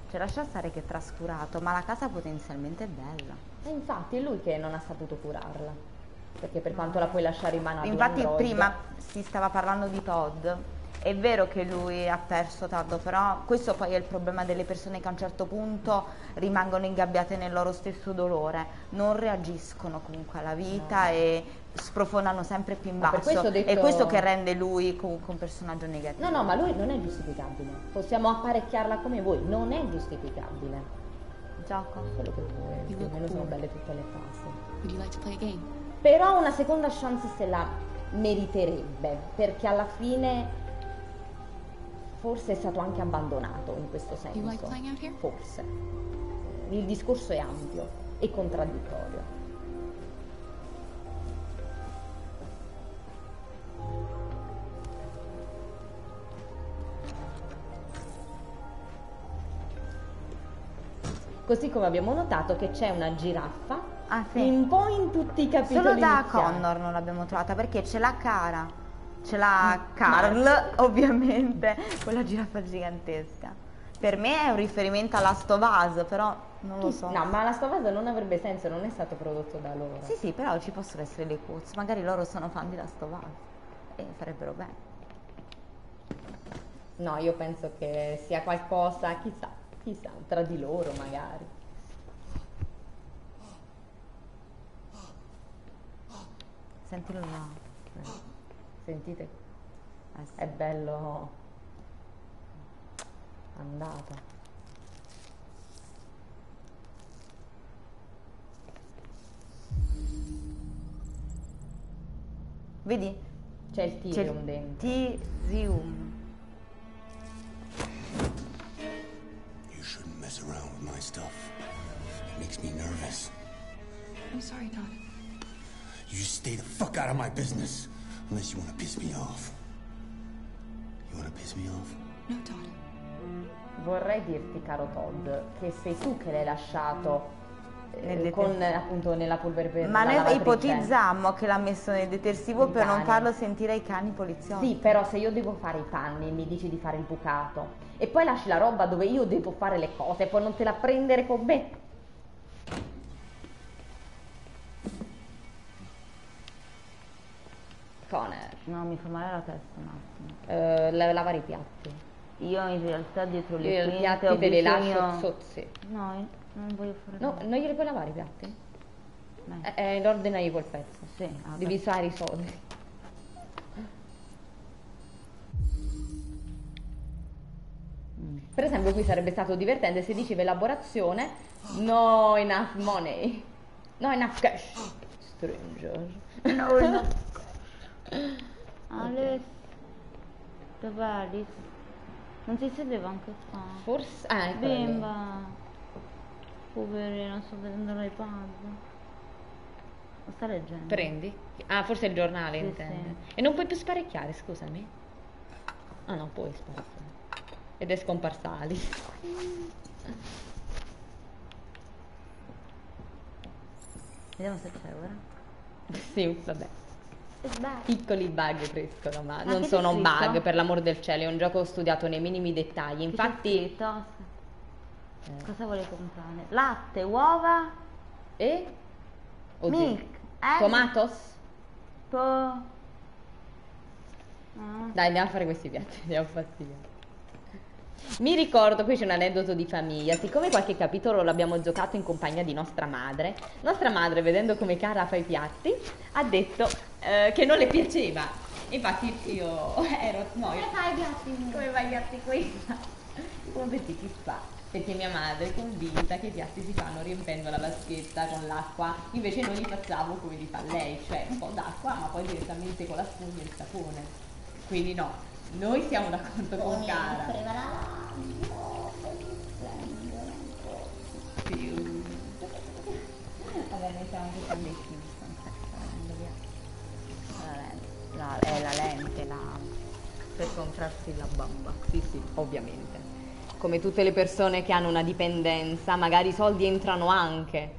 cioè, lascia stare che è trascurato, ma la casa potenzialmente è bella. E infatti è lui che non ha saputo curarla. Perché per quanto la puoi lasciare in mano Infatti prima si stava parlando di Todd. È vero che lui ha perso tanto, però questo poi è il problema delle persone che a un certo punto rimangono ingabbiate nel loro stesso dolore, non reagiscono comunque alla vita e sprofondano sempre più in basso. questo detto- È questo che rende lui comunque un personaggio negativo. No, no, ma lui non è giustificabile. Possiamo apparecchiarla come voi, non è giustificabile. Gioco. Quello che vuoi, più o meno sono belle tutte le fasi. Would you like to play a game? Però una seconda chance se la meriterebbe, perché alla fine forse è stato anche abbandonato in questo senso. Forse. Il discorso è ampio e contraddittorio. Così come abbiamo notato che c'è una giraffa Ah, sì. un po' in tutti i capitoli Solo da iniziali. Connor non l'abbiamo trovata perché c'è la cara, la Mm, Carl ovviamente, quella giraffa gigantesca. Per me è un riferimento alla Us, però non lo so. No, ma la Stovaz non avrebbe senso, non è stato prodotto da loro. Sì, sì, però ci possono essere le quotes, magari loro sono fan di of Us e farebbero bene. No, io penso che sia qualcosa, chissà, chissà, tra di loro magari. Sentilo là. Sentite, Eh sì. è bello andato. Vedi? C'è il il dentro. Tyrion. You shouldn't mess around with my stuff. It makes me nervous. I'm sorry, Todd. You just stay the fuck out of my business. Unless you want to piss me off. You want to piss me off? No, Todd. Vorrei dirti, caro Todd, che sei tu che l'hai lasciato eh, con appunto nella polvere per Ma noi ipotizziamo che l'ha messo nel detersivo Il per non cane. farlo sentire ai cani poliziotti. Sì, però se io devo fare i panni mi dici di fare il bucato e poi lasci la roba dove io devo fare le cose e poi non te la prendere con me. Connor. No, mi fa male la testa un attimo. Eh, la- lavare i piatti. Io in realtà dietro le Io i quinte piatti ho te li lascio sì. No, non voglio fare No, non glieli puoi lavare i piatti? Beh. Eh, eh, ordina io quel pezzo. Sì, ah, Devi usare i soldi. Per esempio qui sarebbe stato divertente se diceva elaborazione no enough money, no enough cash. Stranger. No, no. Alice. Dov'è Alice? Non si sedeva anche qua. Forse... Ah, eccola lì. Bimba. Poverina, sto vedendo l'iPad. Lo sta leggendo? Prendi? Ah, forse il giornale Sì, intende. E non puoi più sparecchiare, scusami. Ah no, puoi sparecchiare. Ed è scomparsa Alice. Vediamo se c'è ora. Sì, vabbè. Back. Piccoli bug crescono, ma Ah, non sono un bug, per l'amor del cielo, è un gioco studiato nei minimi dettagli. Infatti, scritto? Cosa vuole comprare? Latte, uova, e? Oddio. milk, egg, Tomatos? po... Ah. Dai, andiamo a fare questi piatti, andiamo fastidio. Mi ricordo, qui c'è un aneddoto di famiglia, siccome qualche capitolo l'abbiamo giocato in compagnia di nostra madre, nostra madre, vedendo come Cara fa i piatti, ha detto eh, che non le piaceva. Infatti io ero... No, io... fai i piatti? Come fai i piatti questa? Come ti ci fa? Perché mia madre è convinta che i piatti si fanno riempendo la vaschetta con l'acqua, invece noi li facciamo come li fa lei, cioè un po' d'acqua ma poi direttamente con la spugna e il sapone. Quindi no, noi siamo d'accordo con Cara. Vabbè, noi siamo anche con la, è la lente, la... Per comprarsi la bamba. Sì, sì, ovviamente. Come tutte le persone che hanno una dipendenza, magari i soldi entrano anche.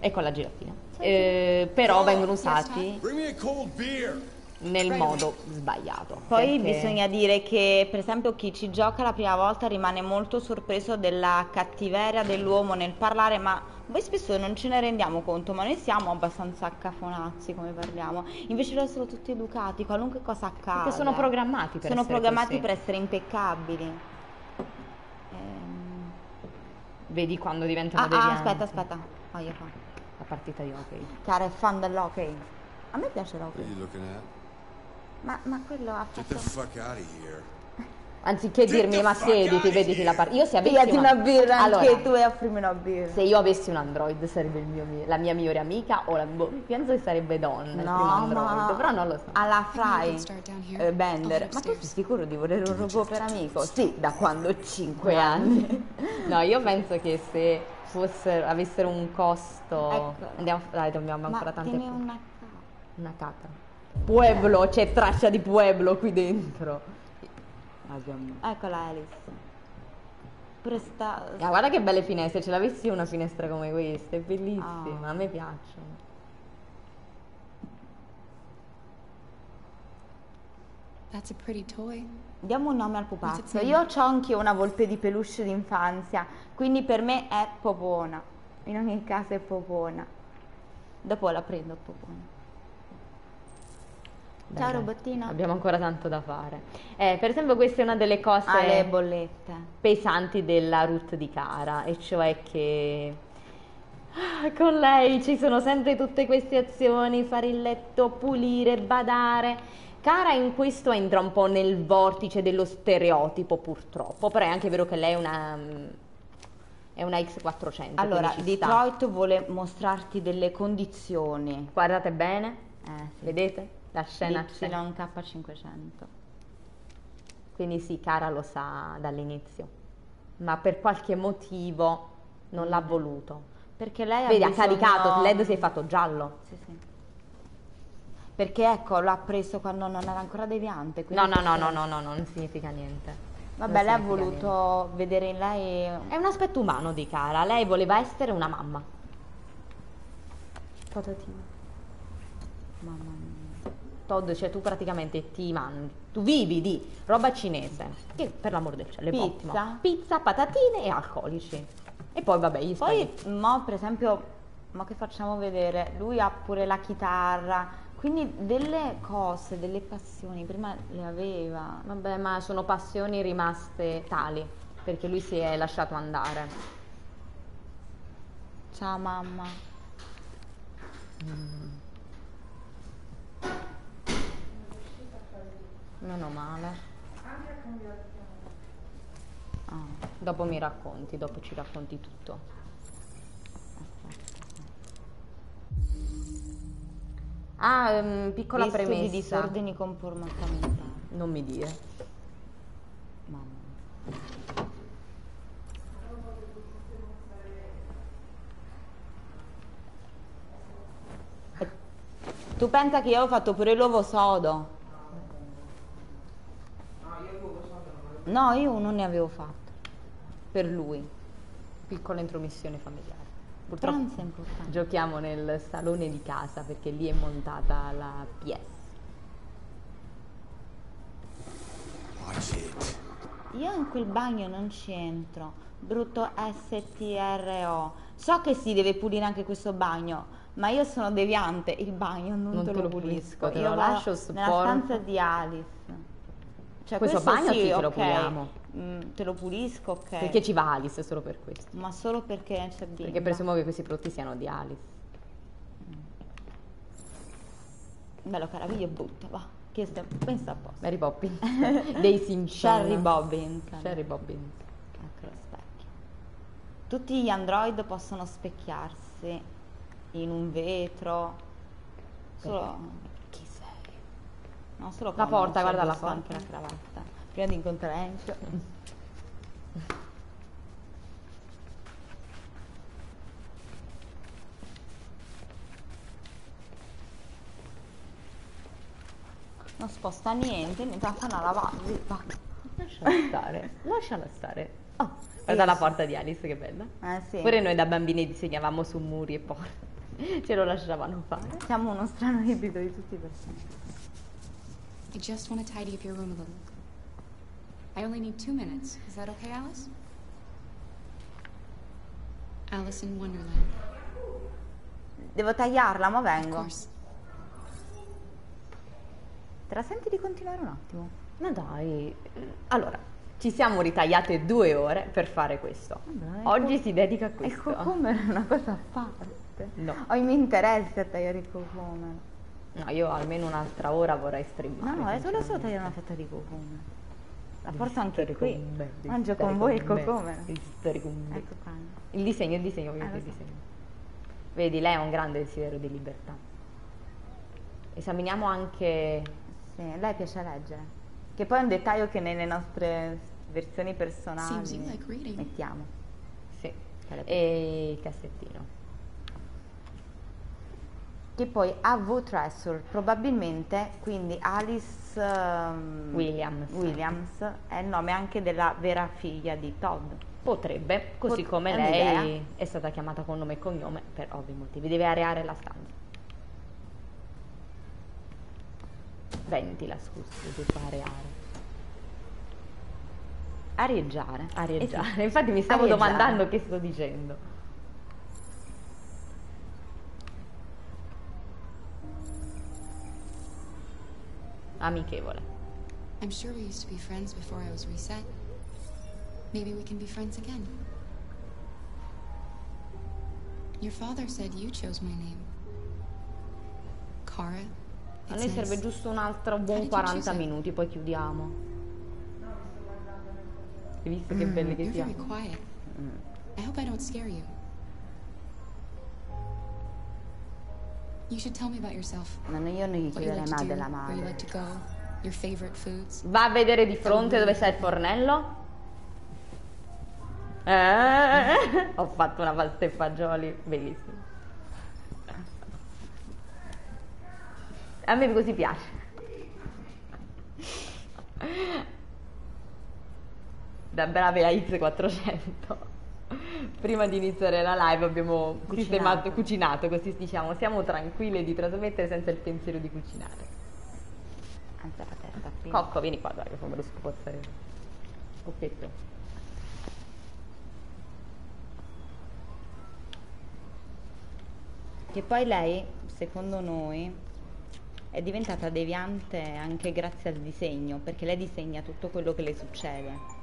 Ecco la gelatina. Eh, però vengono usati nel modo sbagliato. Poi perché- bisogna dire che per esempio chi ci gioca la prima volta rimane molto sorpreso della cattiveria dell'uomo nel parlare, ma voi spesso non ce ne rendiamo conto, ma noi siamo abbastanza accafonazzi come parliamo. Invece loro sono tutti educati, qualunque cosa accada. Perché sono programmati per Sono essere programmati così. per essere impeccabili. Ehm, Vedi quando diventano Ah, devianti. ah, aspetta, aspetta. Voglio fare. La partita di hockey. Cara è fan dell'hockey. A me piace What l'hockey. are you looking at? Ma, ma quello ha Get the fatto... fuck out of here. Anziché dirmi ma siediti, vediti la partita. Io se avessi Pigliati una birra Allora, anche tu e offrimi una birra. Se io avessi un android sarebbe il mio mi- la mia migliore amica o la, boh, penso che sarebbe donna il primo No, android, ma però non lo so. alla Fry eh, Bender. Ma tu sei sicuro di volere un robot per amico? Sì, da quando ho 5 anni. No, io penso che se fossero, avessero un costo Ecco. andiamo, dai, dobbiamo ancora Ma tante tieni una una capra. Pueblo, c'è traccia di Pueblo qui dentro. Eccola Alice. Presta... Ah, guarda che belle finestre, ce l'avessi una finestra come questa, è bellissima, Ah. a me piacciono. That's a pretty toy. Diamo un nome al pupazzo. Io ho anche una volpe di peluche d'infanzia, quindi per me è Popona. In ogni caso è Popona. Dopo la prendo Popona. Ciao dai, robottino. Abbiamo ancora tanto da fare. Eh, per esempio questa è una delle cose Ah, pesanti della Ruth di Cara, e cioè che ah, con lei ci sono sempre tutte queste azioni, fare il letto, pulire, badare. Cara in questo entra un po' nel vortice dello stereotipo purtroppo, però è anche vero che lei è una, è una X400. Allora, ci sta. Detroit vuole mostrarti delle condizioni. Guardate bene, Eh, sì. vedete? La scena c'è. YK500. Quindi sì, Cara lo sa dall'inizio, ma per qualche motivo non l'ha voluto. Perché lei Vedi, ha bisogno... caricato, il LED si è fatto giallo. Sì, sì. Perché ecco, l'ha preso quando non era ancora deviante. No, no, no, no, no, no, non significa niente. Vabbè, Non lei ha voluto vedere in lei... niente. È un aspetto umano di Cara, lei voleva essere una mamma. Patatine. Todd, cioè tu praticamente ti mangi, tu vivi di roba cinese, che per l'amor del cielo è Pizza. ottimo. Pizza, patatine e alcolici. E poi vabbè, gli Poi, spaghetti. mo, per esempio, ma che facciamo vedere? Lui ha pure la chitarra, Quindi delle cose, delle passioni, prima le aveva. Vabbè, ma sono passioni rimaste tali, perché lui si è lasciato andare. Ciao mamma. Meno male. Ah, dopo mi racconti, dopo ci racconti tutto. Ah, ehm, piccola Visto di premessa. disordini comportamentali. Non mi dire. Mamma. E Tu pensa che io ho fatto pure l'uovo sodo? No, io non ne avevo fatto. Per lui. Piccola intromissione familiare. Il Purtroppo giochiamo nel salone di casa perché lì è montata la PS. Watch it. Io in quel bagno non ci entro. Brutto STRO. So che si deve pulire anche questo bagno, ma io sono deviante. Il bagno non, Non te, te lo pulisco. pulisco, te io lo lascio nella sporco. stanza di Alice. Cioè, Questo questo bagno sì, te lo ok, puliamo. mm, te lo pulisco, ok. Perché ci va Alice solo per questo. Ma solo perché c'è bimba. Perché presumo che questi prodotti siano di Alice. Bello caraviglio butta, va. Che stai... pensa a posto. Mary Poppins. Dei Simpson. Sherry Bobbins. Sherry Bobbins. Ecco lo specchio. Tutti gli android possono specchiarsi in un vetro. Solo... No, solo La porta, guarda la addosso porta. anche la cravatta. Prima di incontrare Enzo. Non sposta niente, niente, fa una lavaglia. va. Lasciala stare. Lasciala stare. Oh, guarda la porta di Alice che bella. Eh sì. Pure noi da bambini disegnavamo su muri e porte. Ce lo lasciavano fare. Siamo uno strano ibrido di tutti i personaggi. I just want to tidy up your room a little. I only need two minutes. Is that okay, Alice? Alice in Wonderland. Devo tagliarla, ma vengo. Te la senti di continuare un attimo? Ma dai. Allora, ci siamo ritagliate due ore per fare questo. Vabbè, Oggi il si dedica a Il questo. cocomero è una cosa a parte. No. Ho i miei interessi a tagliare il cocomero. No, io almeno un'altra ora vorrei No, streamare. no, è solo solo tagliare una fetta di cocomero. La porto anche qui. me, Mangio con voi il con me, cocomero. Devi stare con me. Ecco qua. Il disegno, il disegno, voglio Eh, lo il so. disegno. Vedi, lei ha un grande desiderio di libertà. Esaminiamo anche Sì, lei piace leggere. Che poi è un dettaglio che nelle nostre versioni personali like mettiamo. sì, e il cassettino. Che poi A.V. Tressor, probabilmente, quindi Alice ehm, Williams. Williams è il nome anche della vera figlia di Todd. Potrebbe, così Pot- come lei è stata chiamata con nome e cognome per ovvi motivi. Deve areare la stanza. Ventila, scusi, devo areare. Arieggiare. Arieggiare. Eh sì. Infatti mi stavo Arieggiare. domandando che sto dicendo. Amichevole. I'm sure we used to be friends before I was reset. Maybe we can be friends again. Your father said you chose my name. Kara. A lei serve nice. giusto un altro buon did you choose 40 it? minuti, poi chiudiamo. Hai visto che belle che siamo? quiet. I hope I don't scare you. You should tell me about yourself. Ma no, io non gli chiederei mai della madre. Va a vedere di fronte dove sta il fornello. Eh, ho fatto una pasta e fagioli, bellissima. A me così piace. Da brave a X400. Prima di iniziare la live abbiamo Cucinato. sistemato, cucinato, così diciamo, siamo tranquille di trasmettere senza il pensiero di cucinare. Anzi, la testa appena. Cocco, vieni qua, dai, che famelo scopozzare. Cocchetto. Che poi lei, secondo noi, è diventata deviante anche grazie al disegno, perché lei disegna tutto quello che le succede.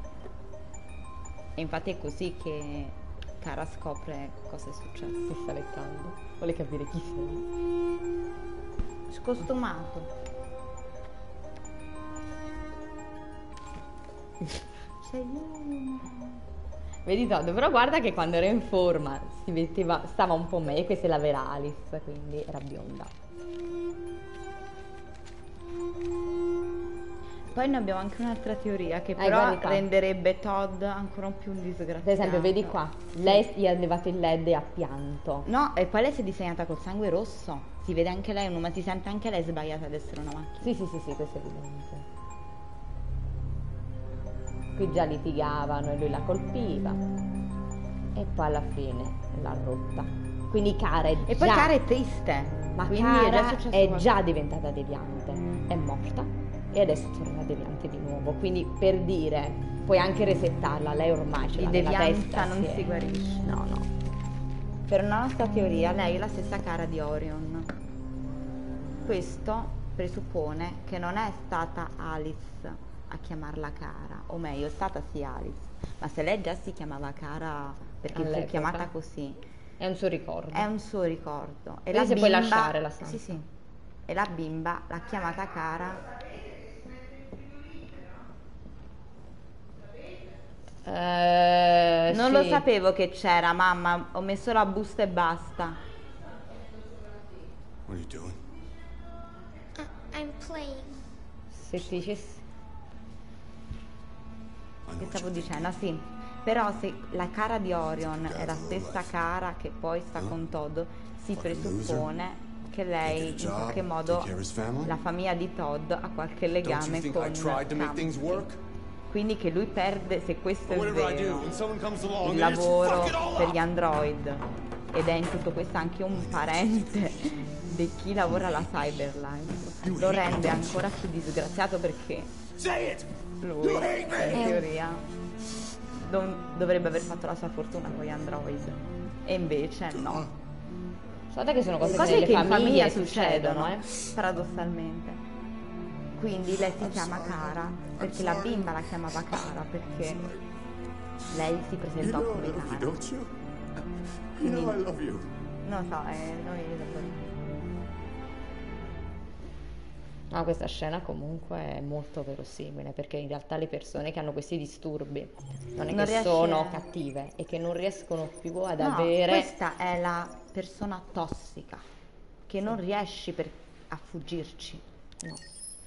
E infatti è così che Cara scopre cosa è successo. Si sta leccando. Vuole capire chi sei. Scostumato. Sei. Vedi Todd, però guarda che quando era in forma si metteva, stava un po' meglio, questa è la vera Alice, quindi era bionda. Poi ne abbiamo anche un'altra teoria che però renderebbe Todd ancora più un disgraziato. Per esempio, vedi qua, lei gli ha levato il led e ha pianto. No, e poi lei si è disegnata col sangue rosso. Si vede anche lei, ma si sente anche lei sbagliata ad essere una macchina. Sì, sì, sì, sì, questo è evidente. Qui già litigavano e lui la colpiva. E poi alla fine l'ha rotta. Quindi Cara è E poi già- Cara è triste. Ma quindi Cara è già è già diventata deviante, è morta e adesso torna deviante di nuovo. Quindi per dire, puoi anche resettarla, lei ormai ce l'ha nella testa. non è- si guarisce. No, no. Per una nostra teoria, lei è la stessa cara di Orion. Questo presuppone che non è stata Alice a chiamarla cara, o meglio, è stata sì Alice, ma se lei già si chiamava cara perché fu All'epoca. chiamata così, È un suo ricordo. è un suo ricordo. E se puoi bimba- lasciare la stanza. Sì, sì. E la bimba l'ha chiamata cara Eh, Non sì. lo sapevo che c'era, mamma, ho messo la busta e basta. What are you doing? I'm playing. Se ti dicessi... Che stavo dicendo, sì. Però se la cara di Orion è la stessa cara che poi sta con Todd, si presuppone che lei in qualche modo la famiglia di Todd ha qualche legame con I Quindi che lui perde, se questo è vero, il lavoro per gli android. Ed è in tutto questo anche un parente di chi lavora alla Cyberlife lo rende ancora più disgraziato perché lui in teoria dovrebbe aver fatto la sua fortuna con gli android. E invece no. Guarda che sono cose, cose che che in famiglia succedono, succedono eh. paradossalmente quindi lei si chiama Cara perché la bimba la chiamava Cara perché lei si presentò come Cara? You know I love you. non so eh, noi No, questa scena comunque è molto verosimile perché in realtà le persone che hanno questi disturbi non è Non che riesce- sono cattive, è che non riescono più ad No, avere questa è la persona tossica che non riesci per- a fuggirci. No,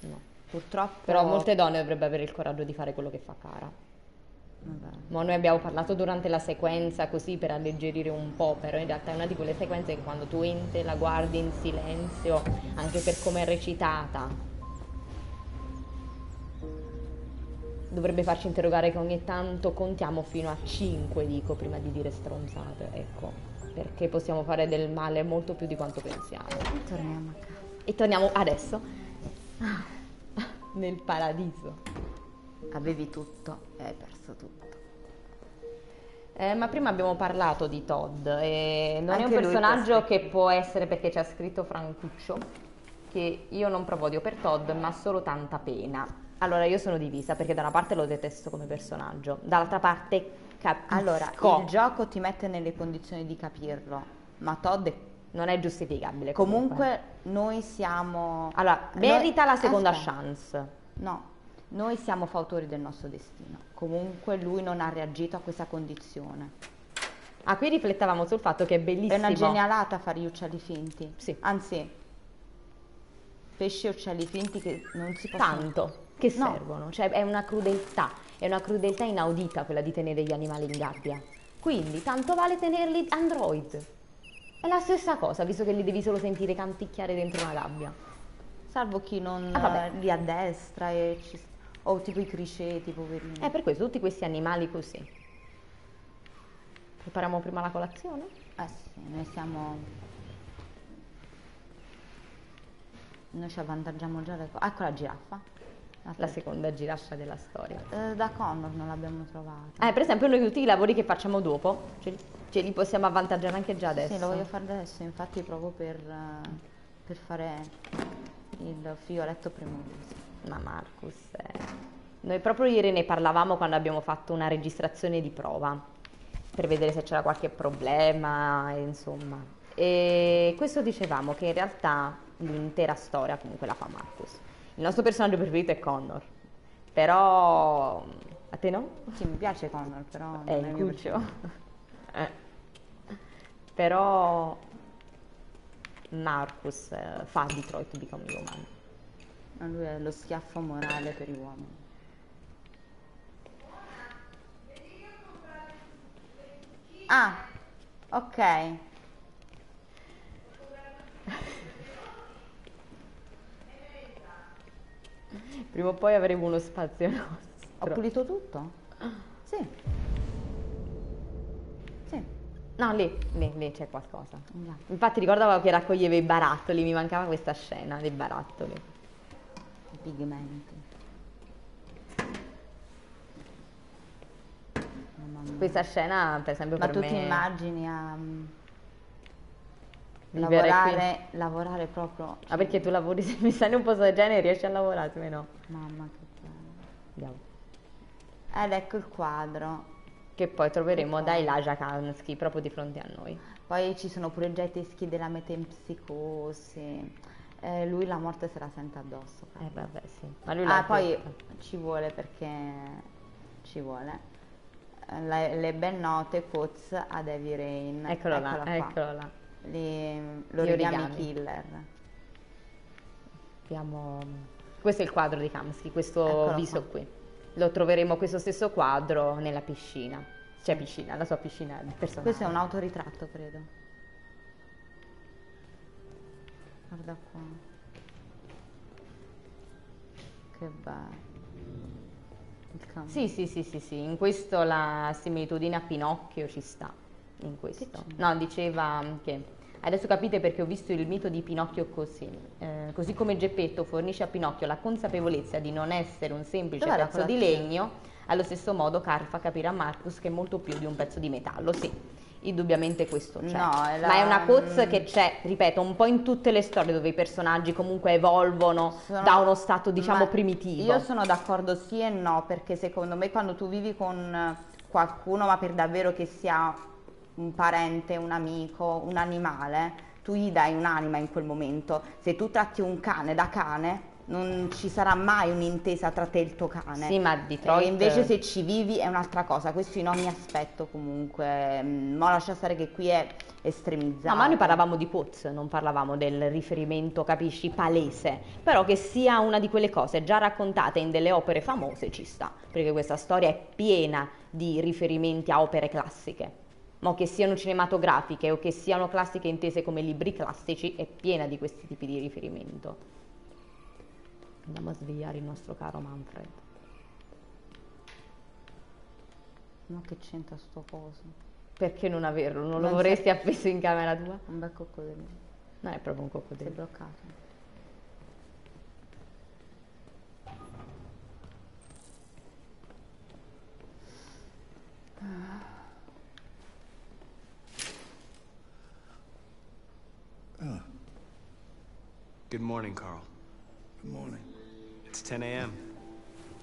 no. Purtroppo. Però molte donne dovrebbero avere il coraggio di fare quello che fa Cara. Vabbè. Ma noi abbiamo parlato durante la sequenza così per alleggerire un po', però in realtà è una di quelle sequenze che quando tu entri la guardi in silenzio, anche per come è recitata, dovrebbe farci interrogare che ogni tanto contiamo fino a 5, dico, prima di dire stronzate, ecco, perché possiamo fare del male molto più di quanto pensiamo. Torniamo a casa. E torniamo adesso nel paradiso. Avevi tutto e hai perso tutto. Eh, ma prima abbiamo parlato di Todd e non è Anche un lui personaggio che può essere perché c'è scritto Francuccio che io non provo odio per Todd ma solo tanta pena. Allora io sono divisa perché da una parte lo detesto come personaggio, dall'altra parte capisco. Allora, il gioco ti mette nelle condizioni di capirlo, ma Todd è- non è giustificabile. Comunque, noi siamo... Allora, noi- merita la seconda Aspetta. chance. No, noi siamo fautori del nostro destino. Comunque lui non ha reagito a questa condizione. Ah, qui riflettavamo sul fatto che è bellissimo. È una genialata fare gli uccelli finti. Sì. Anzi, pesci e uccelli finti che non si possono... Tanto che No. servono, cioè è una crudeltà, è una crudeltà inaudita quella di tenere gli animali in gabbia. Quindi tanto vale tenerli android. È la stessa cosa, visto che li devi solo sentire canticchiare dentro una gabbia. Salvo chi non Ah, li addestra e ci... o tipo i criceti, poverini. È per questo tutti questi animali così. Prepariamo prima la colazione? Eh sì, noi siamo... Noi ci avvantaggiamo già cose. Ecco la giraffa. La seconda giraffa della storia. Eh, da Connor non l'abbiamo trovata. Eh, per esempio noi tutti i lavori che facciamo dopo, ce, ce li possiamo avvantaggiare anche già adesso. Sì, lo voglio fare adesso, infatti proprio per, eh, per fare... il figlioletto premuroso. Ma Marcus, eh, noi proprio ieri ne parlavamo quando abbiamo fatto una registrazione di prova per vedere se c'era qualche problema, insomma. E questo dicevamo che in realtà l'intera storia comunque la fa Marcus. Il nostro personaggio preferito è Connor, però a te no? Sì, mi piace Connor, però non È il cuccio. Eh. Però Marcus eh, fa Detroit Become Human. Ma lui è lo schiaffo morale per gli uomini. Ah, ok. Prima o poi avremo uno spazio nostro. Ho pulito tutto? Sì. Sì. No, lì, lì, lì c'è qualcosa. Infatti ricordavo che raccoglieva i barattoli, mi mancava questa scena dei barattoli. I pigmenti. Questa scena, per esempio, Ma per tu me... ti immagini a Vivere lavorare, lavorare proprio... Ah, perché tu lavori, se mi stai in un posto del genere riesci a lavorare, me no. Mamma che bello. Andiamo. Ed ecco il quadro. Che poi troveremo da Elijah Kansky proprio di fronte a noi. Poi ci sono pure i teschi della metempsicosi. Eh, lui la morte se la sente addosso. Eh vabbè sì. Ma lui ah, poi detto. ci vuole perché ci vuole. Le, le ben note quotes ad Heavy Rain. Eccolo là, eccolo là. Gli l'origami origami. killer. Abbiamo... Questo è il quadro di Kamsky, questo Eccolo viso qua. qui. Lo troveremo questo stesso quadro nella piscina. Cioè piscina, la sua piscina personale. Questo è un autoritratto, credo. Guarda qua. Che bello. Sì, sì, sì, sì, sì, in questo la similitudine a Pinocchio ci sta, in questo. No, diceva che adesso capite perché ho visto il mito di Pinocchio così. Eh, così come Geppetto fornisce a Pinocchio la consapevolezza di non essere un semplice Dov'è pezzo di legno, allo stesso modo Carl fa capire a Marcus che è molto più di un pezzo di metallo, sì. Indubbiamente questo c'è. No, è la- Ma è una cozza che c'è, ripeto, un po' in tutte le storie dove i personaggi comunque evolvono Sono- da uno stato, diciamo, Ma primitivo. Io sono d'accordo sì e no, perché secondo me quando tu vivi con qualcuno, ma per davvero che sia un parente, un amico, un animale, tu gli dai un'anima in quel momento. Se tu tratti un cane da cane, non ci sarà mai un'intesa tra te e il tuo cane. Sì, ma Detroit- E invece se ci vivi è un'altra cosa, questo in ogni aspetto comunque. Mm, Ma lascia stare che qui è estremizzato. No, ma noi parlavamo di Poz, non parlavamo del riferimento, capisci, palese. Però che sia una di quelle cose già raccontate in delle opere famose ci sta, perché questa storia è piena di riferimenti a opere classiche. Ma che siano cinematografiche o che siano classiche intese come libri classici, è piena di questi tipi di riferimento. Andiamo a svegliare il nostro caro Manfred. Ma che c'entra sto coso? Perché non averlo? Non lo Non vorresti sei- appeso in camera tua? Un bel coccodrillo. No, è proprio un Si è coccodrillo. Bloccato. Good morning, Carl. Good morning. It's 10 a.m.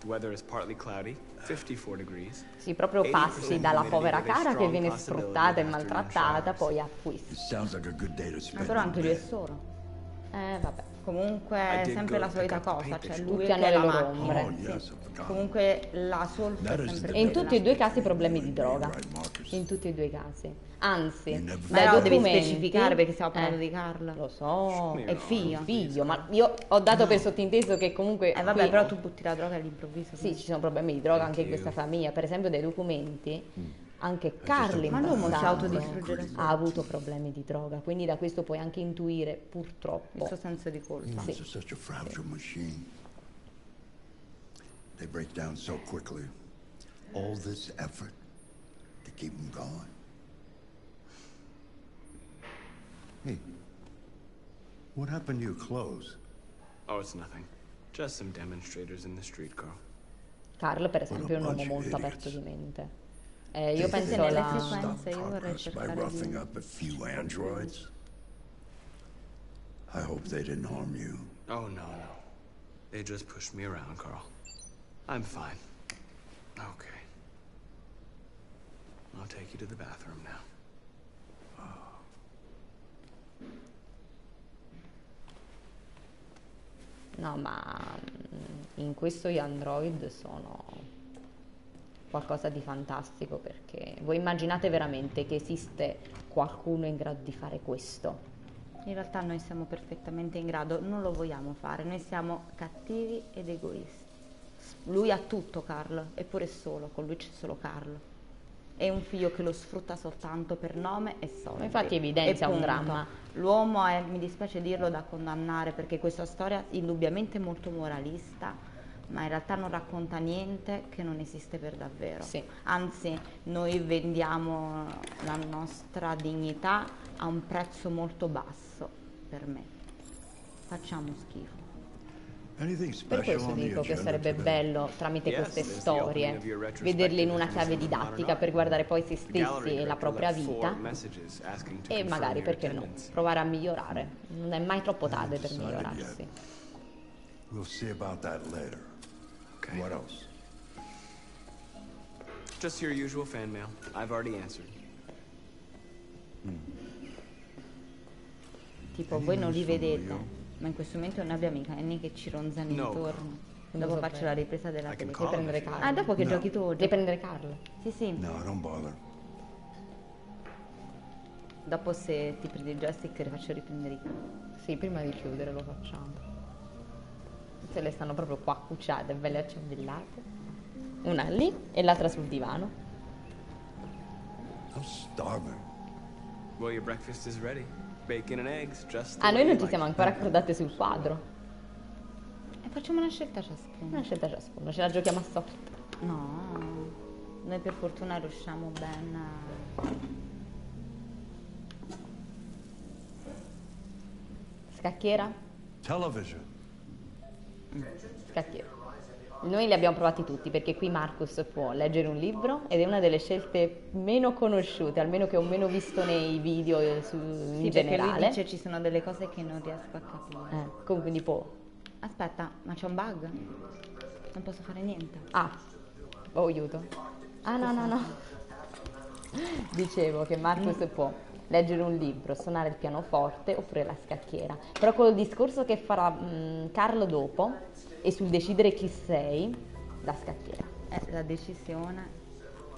The weather is partly cloudy, 54 degrees. Sì, proprio 80% passi dalla povera cara che viene sfruttata e maltrattata, poi a questo. It sounds like a good day to spend. Ma però in anche lui è solo. Eh, vabbè. Comunque è sempre la solita cosa, cioè lui che le la macchina. Oh, yes. Comunque la solfa è sempre E in tutti e due i casi problemi di droga. In tutti e due i casi. Anzi, dai Però devi specificare perché stiamo parlando Eh, di Carlo. Lo so, È figlio. figlio, ma io ho dato per sottinteso che comunque... Eh vabbè, qui- però tu butti la droga all'improvviso. Sì, ci sono problemi di droga anche in questa famiglia. Per esempio dai documenti, anche Carlo in Ma l'uomo si passato autodistrugge da solo. ha avuto problemi di droga, quindi da questo puoi anche intuire purtroppo. Il suo senso di colpa. Are such a fragile machine. They break down so quickly. All this effort to keep them going. Hey, what happened to your clothes? Oh, it's nothing. Just some demonstrators in the street, Carl. Carlo, per esempio, è un uomo molto aperto di mente. Eh, io Think penso they nelle alla... sequenze- stop io vorrei by cercare di- roughing up a few androids? I hope they didn't harm you. Oh, no, no. They just pushed me around, Carl. I'm fine. Okay. I'll take you to the bathroom now. No, ma in questo gli android sono qualcosa di fantastico perché voi immaginate veramente che esiste qualcuno in grado di fare questo? In realtà noi siamo perfettamente in grado, non lo vogliamo fare, noi siamo cattivi ed egoisti. Lui ha tutto Carlo, eppure è solo, con lui c'è solo Carlo. È un figlio che lo sfrutta soltanto per nome e soldi. Infatti evidenzia un dramma. L'uomo è, mi dispiace dirlo, da condannare perché questa storia indubbiamente molto moralista, ma in realtà non racconta niente che non esiste per davvero. Anzi, noi vendiamo la nostra dignità a un prezzo molto basso per me. Facciamo schifo. Per questo dico che sarebbe bello tramite queste storie vederle in una chiave didattica per guardare poi se stessi e la propria vita e magari perché no, provare a migliorare. Non è mai troppo tardi per migliorarsi. We'll see about that later. What else? Just your usual fan mail. I've already answered. Tipo, voi non li vedete, ma in questo momento non abbiamo i cani che ci ronzano No. intorno. Dopo so faccio bene. la ripresa della I can call Devi prendere Carlo. Ah, dopo che No. giochi tu? Devi prendere Carlo. Sì, sì. No, don't bother. Dopo se ti prendi il joystick le faccio riprendere io. Sì, prima di chiudere lo facciamo. Se le stanno proprio qua cucciate, belle accendellate. Una lì e l'altra sul divano. I'm starving. Well, your breakfast is ready. Bacon and eggs, just Ah, noi non ci siamo ancora accordate sul quadro. E facciamo una scelta ciascuno. Una scelta ciascuno, ce la giochiamo a sorte. No, noi per fortuna riusciamo ben a... Scacchiera? Television. Scacchiera. Noi li abbiamo provati tutti perché qui Marcus può leggere un libro ed è una delle scelte meno conosciute, almeno che ho meno visto nei video su- in Sì, perché lui generale. dice ci sono delle cose che non riesco a capire. Eh, comunque quindi può. Aspetta, ma c'è un bug? Non posso fare niente. Ah, oh aiuto. Ah no no no. Dicevo che Marcus può leggere un libro, suonare il pianoforte oppure la scacchiera. Però col discorso che farà mm, Carlo dopo e sul decidere chi sei, la scacchiera. Eh, la decisione.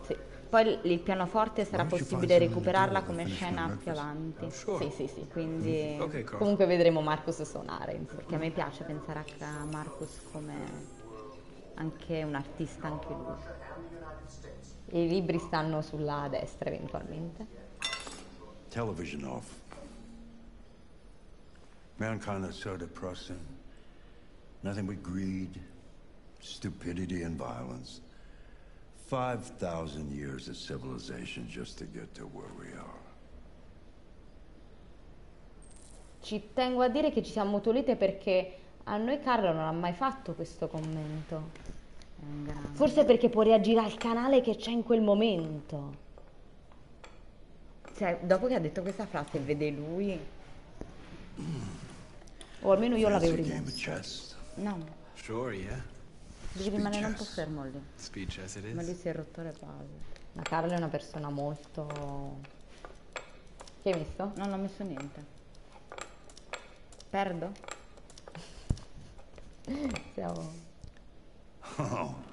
Sì. Poi il pianoforte sarà possibile recuperarla come scena più avanti. Sì, sì, sì. Quindi Carl. Comunque vedremo Marcus suonare. perché a me piace pensare a Marcus come anche un artista anche lui. I libri stanno sulla destra eventualmente. Television off. Mankind is so depressing. Nothing but greed, stupidity, and violence. 5,000 years of civilization just to get to where we are. Ci tengo a dire che ci siamo mutolite perché a noi Carlo non ha mai fatto questo commento. Forse perché può reagire al canale che c'è in quel momento. Cioè, dopo che ha detto questa frase vede lui, O almeno io l'avevo rimosso. no, Sure, yeah. devi rimanere un po' fermo lì. Speech as it Ma lui is. si è rotto le palle. Ma Carlo è una persona molto... Che hai messo? Non ho messo niente. Perdo? Siamo... Oh.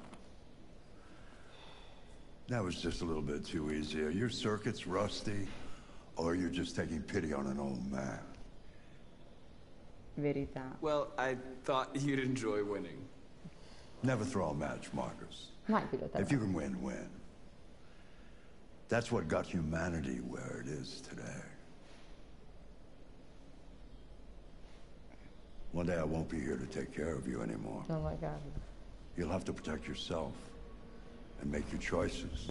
That was just a little bit too easy. Are your circuits rusty? Or you're just taking pity on an old man? Verità. Well, I thought you'd enjoy winning. Never throw a match, Marcus. Mai pilota. If you can win, win. That's what got humanity where it is today. One day I won't be here to take care of you anymore. Oh my God. You'll have to protect yourself and make your choices.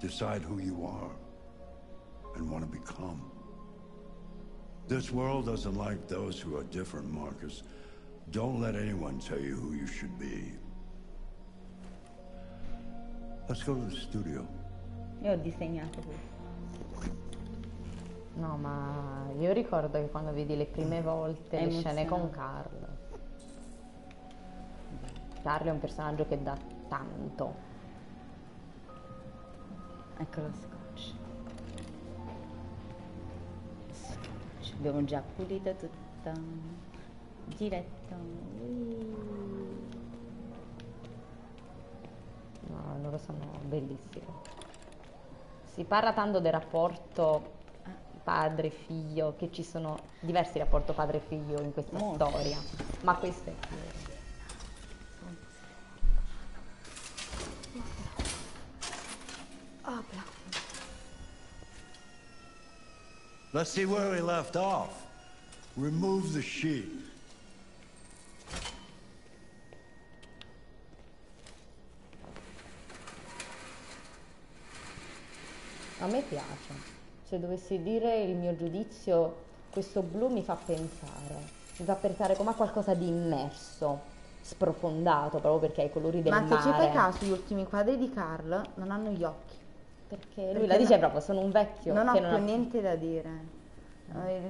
Decide who you are and want to become. This world doesn't like those who are different, Marcus. Don't let anyone tell you who you should be. Let's go to the studio. Io ho disegnato questo. No, ma io ricordo che quando vedi le prime volte È le scene con emozionante. Carl. Carl è un personaggio che dà tanto. Ecco lo scotch. Scotch. Abbiamo già pulito tutto. Giretto. No, loro sono bellissimi. Si parla tanto del rapporto padre-figlio, che ci sono diversi rapporti padre-figlio in questa Molto. storia, ma questo è Let's see where we left off. Remove the sheet. A me piace. Se dovessi dire il mio giudizio, questo blu mi fa pensare. Mi fa pensare come a qualcosa di immerso, sprofondato, proprio perché ha i colori del Ma mare. se ci fai caso, gli ultimi quadri di Carl non hanno gli occhi. Perché lui Perché la dice no- proprio, sono un vecchio Non ho più non ha niente da dire. Eh,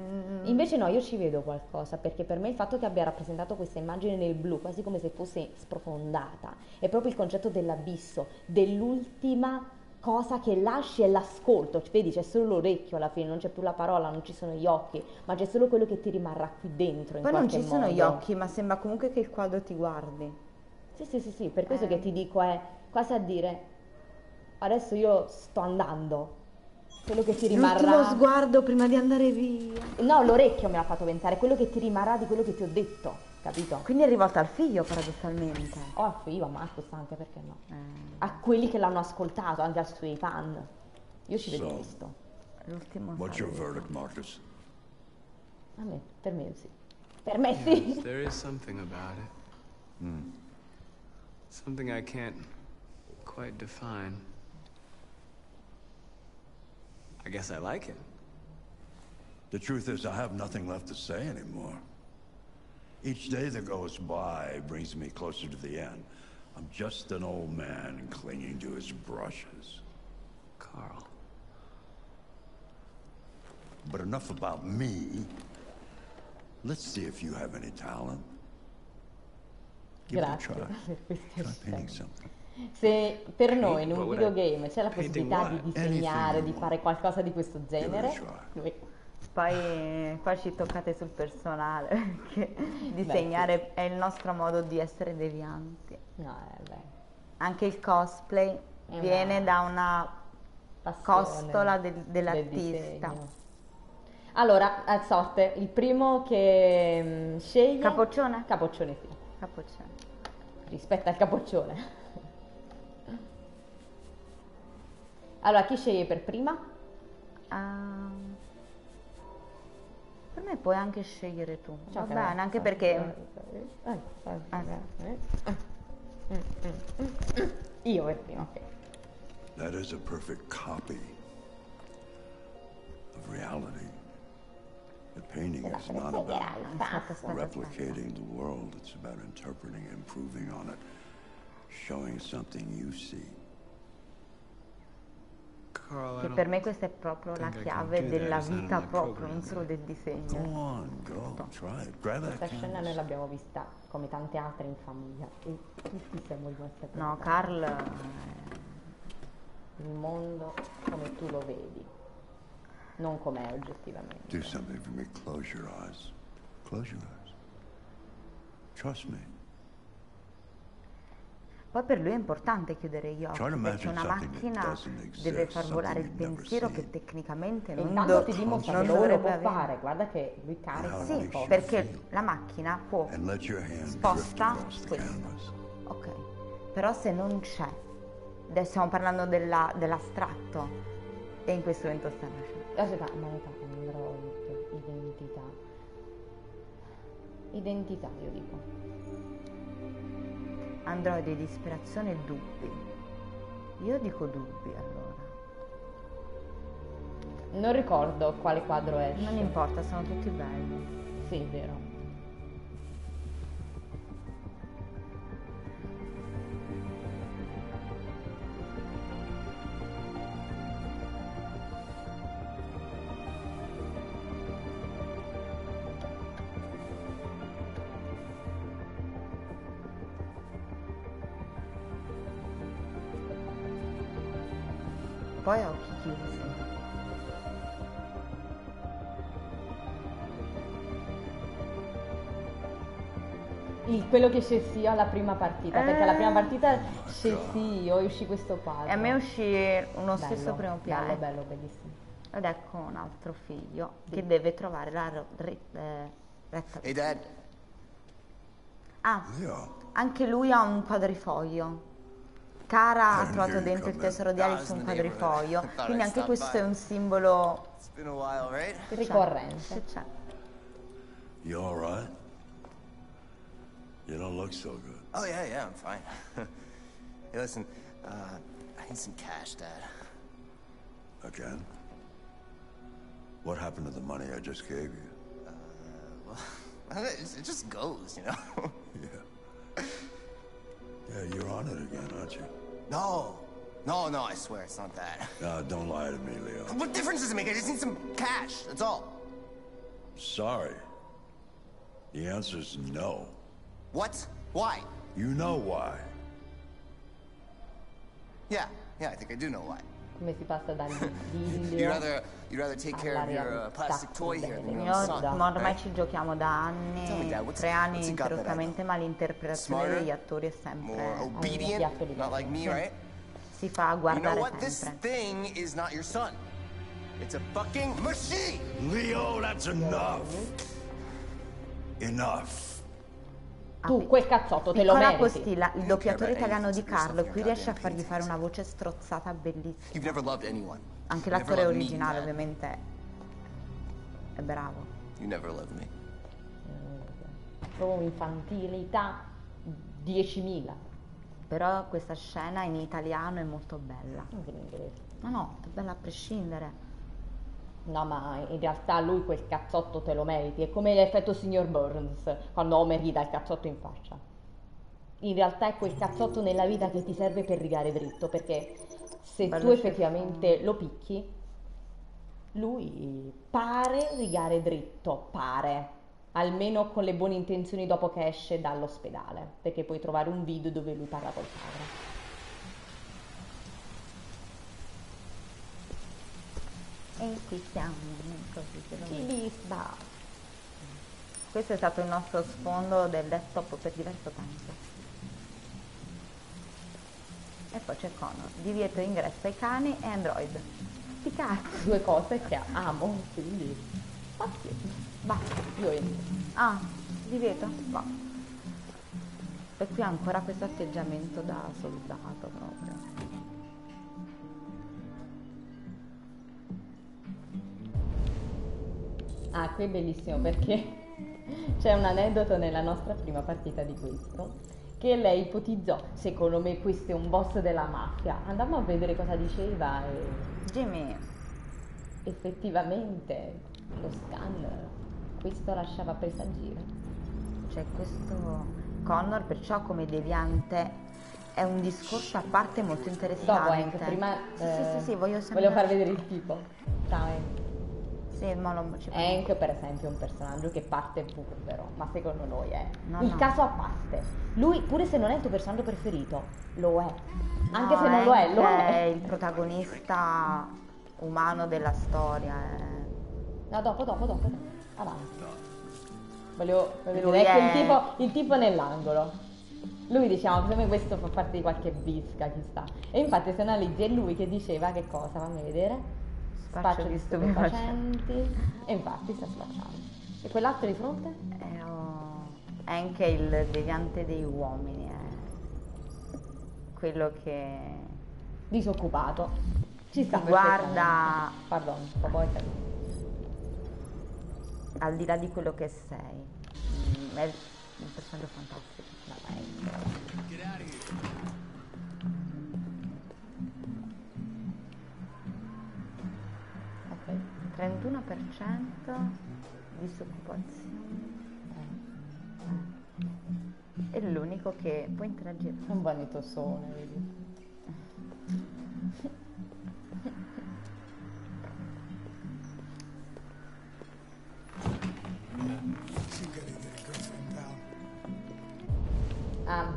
Invece no, io ci vedo qualcosa, perché per me il fatto che abbia rappresentato questa immagine nel blu, quasi come se fosse sprofondata, è proprio il concetto dell'abisso, dell'ultima cosa che lasci è l'ascolto, Cioè, vedi c'è solo l'orecchio alla fine, non c'è più la parola, non ci sono gli occhi, ma c'è solo quello che ti rimarrà qui dentro Poi non ci sono gli modo. occhi, ma sembra comunque che il quadro ti guardi. Sì, sì, sì, sì, per questo Eh. che ti dico è quasi a dire, adesso io sto andando, quello che ti rimarrà... L'ultimo sguardo prima di andare via. No, l'orecchio me l'ha fatto pensare, quello che ti rimarrà di quello che ti ho detto, capito? Quindi è rivolta al figlio, paradossalmente. O a figlio, a Marcus anche, perché no? Eh. A quelli che l'hanno ascoltato, anche ai suoi fan. Io ci vedo So. questo. L'ultimo What's your verdict, Marcus? A me, per me sì. Per me Yes, sì. there is something about it. Hmm. Something I can't quite define. I guess I like it. The truth is, I have nothing left to say anymore. Each day that goes by brings me closer to the end. I'm just an old man clinging to his brushes. Carl. But enough about me. Let's see if you have any talent. Give Grazie it a try. Try painting something. Se per noi in un videogame c'è la possibilità di disegnare, di fare qualcosa di questo genere, noi- Poi, poi ci toccate sul personale, perché disegnare è il nostro modo di essere devianti. no, eh, beh, Anche il cosplay È viene da una passione costola del- del dell'artista. disegno. Allora, a sorte, il primo che mm, sceglie... Capoccione? Capoccione, sì. Capoccione. Rispetta il capoccione. Allora, chi sceglie per prima? Ah, per me puoi anche scegliere tu. Va Ciao, bene, cara. anche perché Ah, eh. Io per prima, ok. That is a perfect copy of reality. The painting is not about replicating the world, it's about interpreting improving on it, showing something you see. Che per me questa è proprio la chiave della vita proprio, non solo del disegno. that Questa scena noi l'abbiamo vista come tante altre in famiglia e tutti siamo rimasti a No. Carl eh, Il mondo come tu lo vedi, non com'è oggettivamente. Do something for me. Close your eyes. Close your eyes. Trust me. Poi per lui è importante chiudere gli occhi perché una macchina deve far volare il pensiero che tecnicamente E non, intanto do- ti dimostra non che lo dovrebbe può avere. fare, guarda che lui carica Sì, perché la macchina può, sposta questo. ok, però se non c'è, adesso stiamo parlando della- dell'astratto e in questo momento sta nascendo. Aspetta, umanità, android, identità. Identità, io dico. Androidi, disperazione e dubbi. Io dico dubbi allora. Non ricordo quale quadro esce. Non importa, sono tutti belli. Sì, è vero. Poi a occhi chiusi. Il- quello che scessi io alla prima partita, perché alla prima partita scessi io e uscì questo quadro. E a me uscì uno Bello, stesso primo piano. Bello, bello, bellissimo. Ed ecco un altro figlio che deve trovare la ro- ri- eh, retta. Hey, Dad. Ah, anche lui ha un quadrifoglio. Cara ha trovato dentro il tesoro di Alice un quadrifoglio. Quindi anche questo è un simbolo. Ricorrente. C'è. You all right? You don't look so good. Oh, yeah, yeah, I'm fine. hey, listen, uh, I need some cash, Dad. Again? What happened to the money I just gave you? Well, it it just goes, you know? Yeah. Yeah, you're on it again, aren't you? No. No, no, I swear, it's not that. No, don't lie to me, Leo. What difference does it make? I just need some cash, that's all. Sorry. The answer's no. What? Why? You know why. Yeah, yeah, I think I do know why. Come si passa dal You'd video rather, you'd rather take care of your uh, plastic toy here than your own Io, son, ma ormai ci giochiamo da anni, Dad, what's- tre anni what's he got that I ininterrottamente, ma l'interpretazione degli attori è sempre obedient, piatto di not like me, Sì. right? Si fa You know guardare what? This sempre. thing is not your son. It's a fucking machine! Leo, that's enough. Enough. Tu quel cazzotto te lo Piccola meriti. postilla, il doppiatore italiano di Carlo qui riesce a fargli fare una voce strozzata bellissima. Anche l'attore originale ovviamente è bravo. You never loved me. Proprio infantilità 10.000. Però questa scena in italiano è molto bella. Anche in inglese. No, no, è bella a prescindere. No, ma in realtà lui quel cazzotto te lo meriti. È come l'effetto signor Burns quando Homer gli dà il cazzotto in faccia. In realtà è quel cazzotto nella vita che ti serve per rigare dritto, perché se Bello tu effettivamente lo picchi, lui pare rigare dritto, pare. Almeno con le buone intenzioni dopo che esce dall'ospedale, perché puoi trovare un video dove lui parla col padre. E qui siamo, così vedo. bisba? Questo è stato il nostro sfondo del desktop per diverso tempo. E poi c'è Connor, divieto ingresso ai cani e Android. Sti cazzi. Due cose che amo, quindi... Infatti, Va. io entro. Ah, divieto? Va. E qui ha ancora questo atteggiamento da soldato proprio. Ah, qui è bellissimo perché c'è un aneddoto nella nostra prima partita di questo che lei ipotizzò, secondo me questo è un boss della mafia. Andammo a vedere cosa diceva e Jimmy, effettivamente lo scanner questo lasciava presagire. cioè questo Connor perciò come deviante è un discorso a parte molto interessante. Dopo Hank, prima Sì, eh, sì, sì, sì, voglio sempre... volevo far vedere il tipo. Ciao Hank. Sì, ma non ci Hank per esempio è un personaggio che parte burbero, ma secondo noi è No, il no. caso a parte. Lui, pure se non è il tuo personaggio preferito, lo è. Anche No, se non lo è, lo Hank è. il protagonista umano della storia. è- No, dopo, dopo, dopo. Avanti. Volevo volevo vedere ecco è- il tipo, il tipo nell'angolo. Lui diciamo, secondo me questo fa parte di qualche bisca, chissà. E infatti se analizzi è lui che diceva che cosa, fammi vedere. Spaccio di stupefacenti. E infatti sta spacciando. E quell'altro di fronte? È, oh, è anche il deviante dei uomini, è quello che Disoccupato. Ci sta guarda. Pardon, poi al di là di quello che sei. Mm, È un personaggio fantastico. Get 31% disoccupazione. Eh. È l'unico che può interagire. Un vedi. A girlfriend, pal. Ah,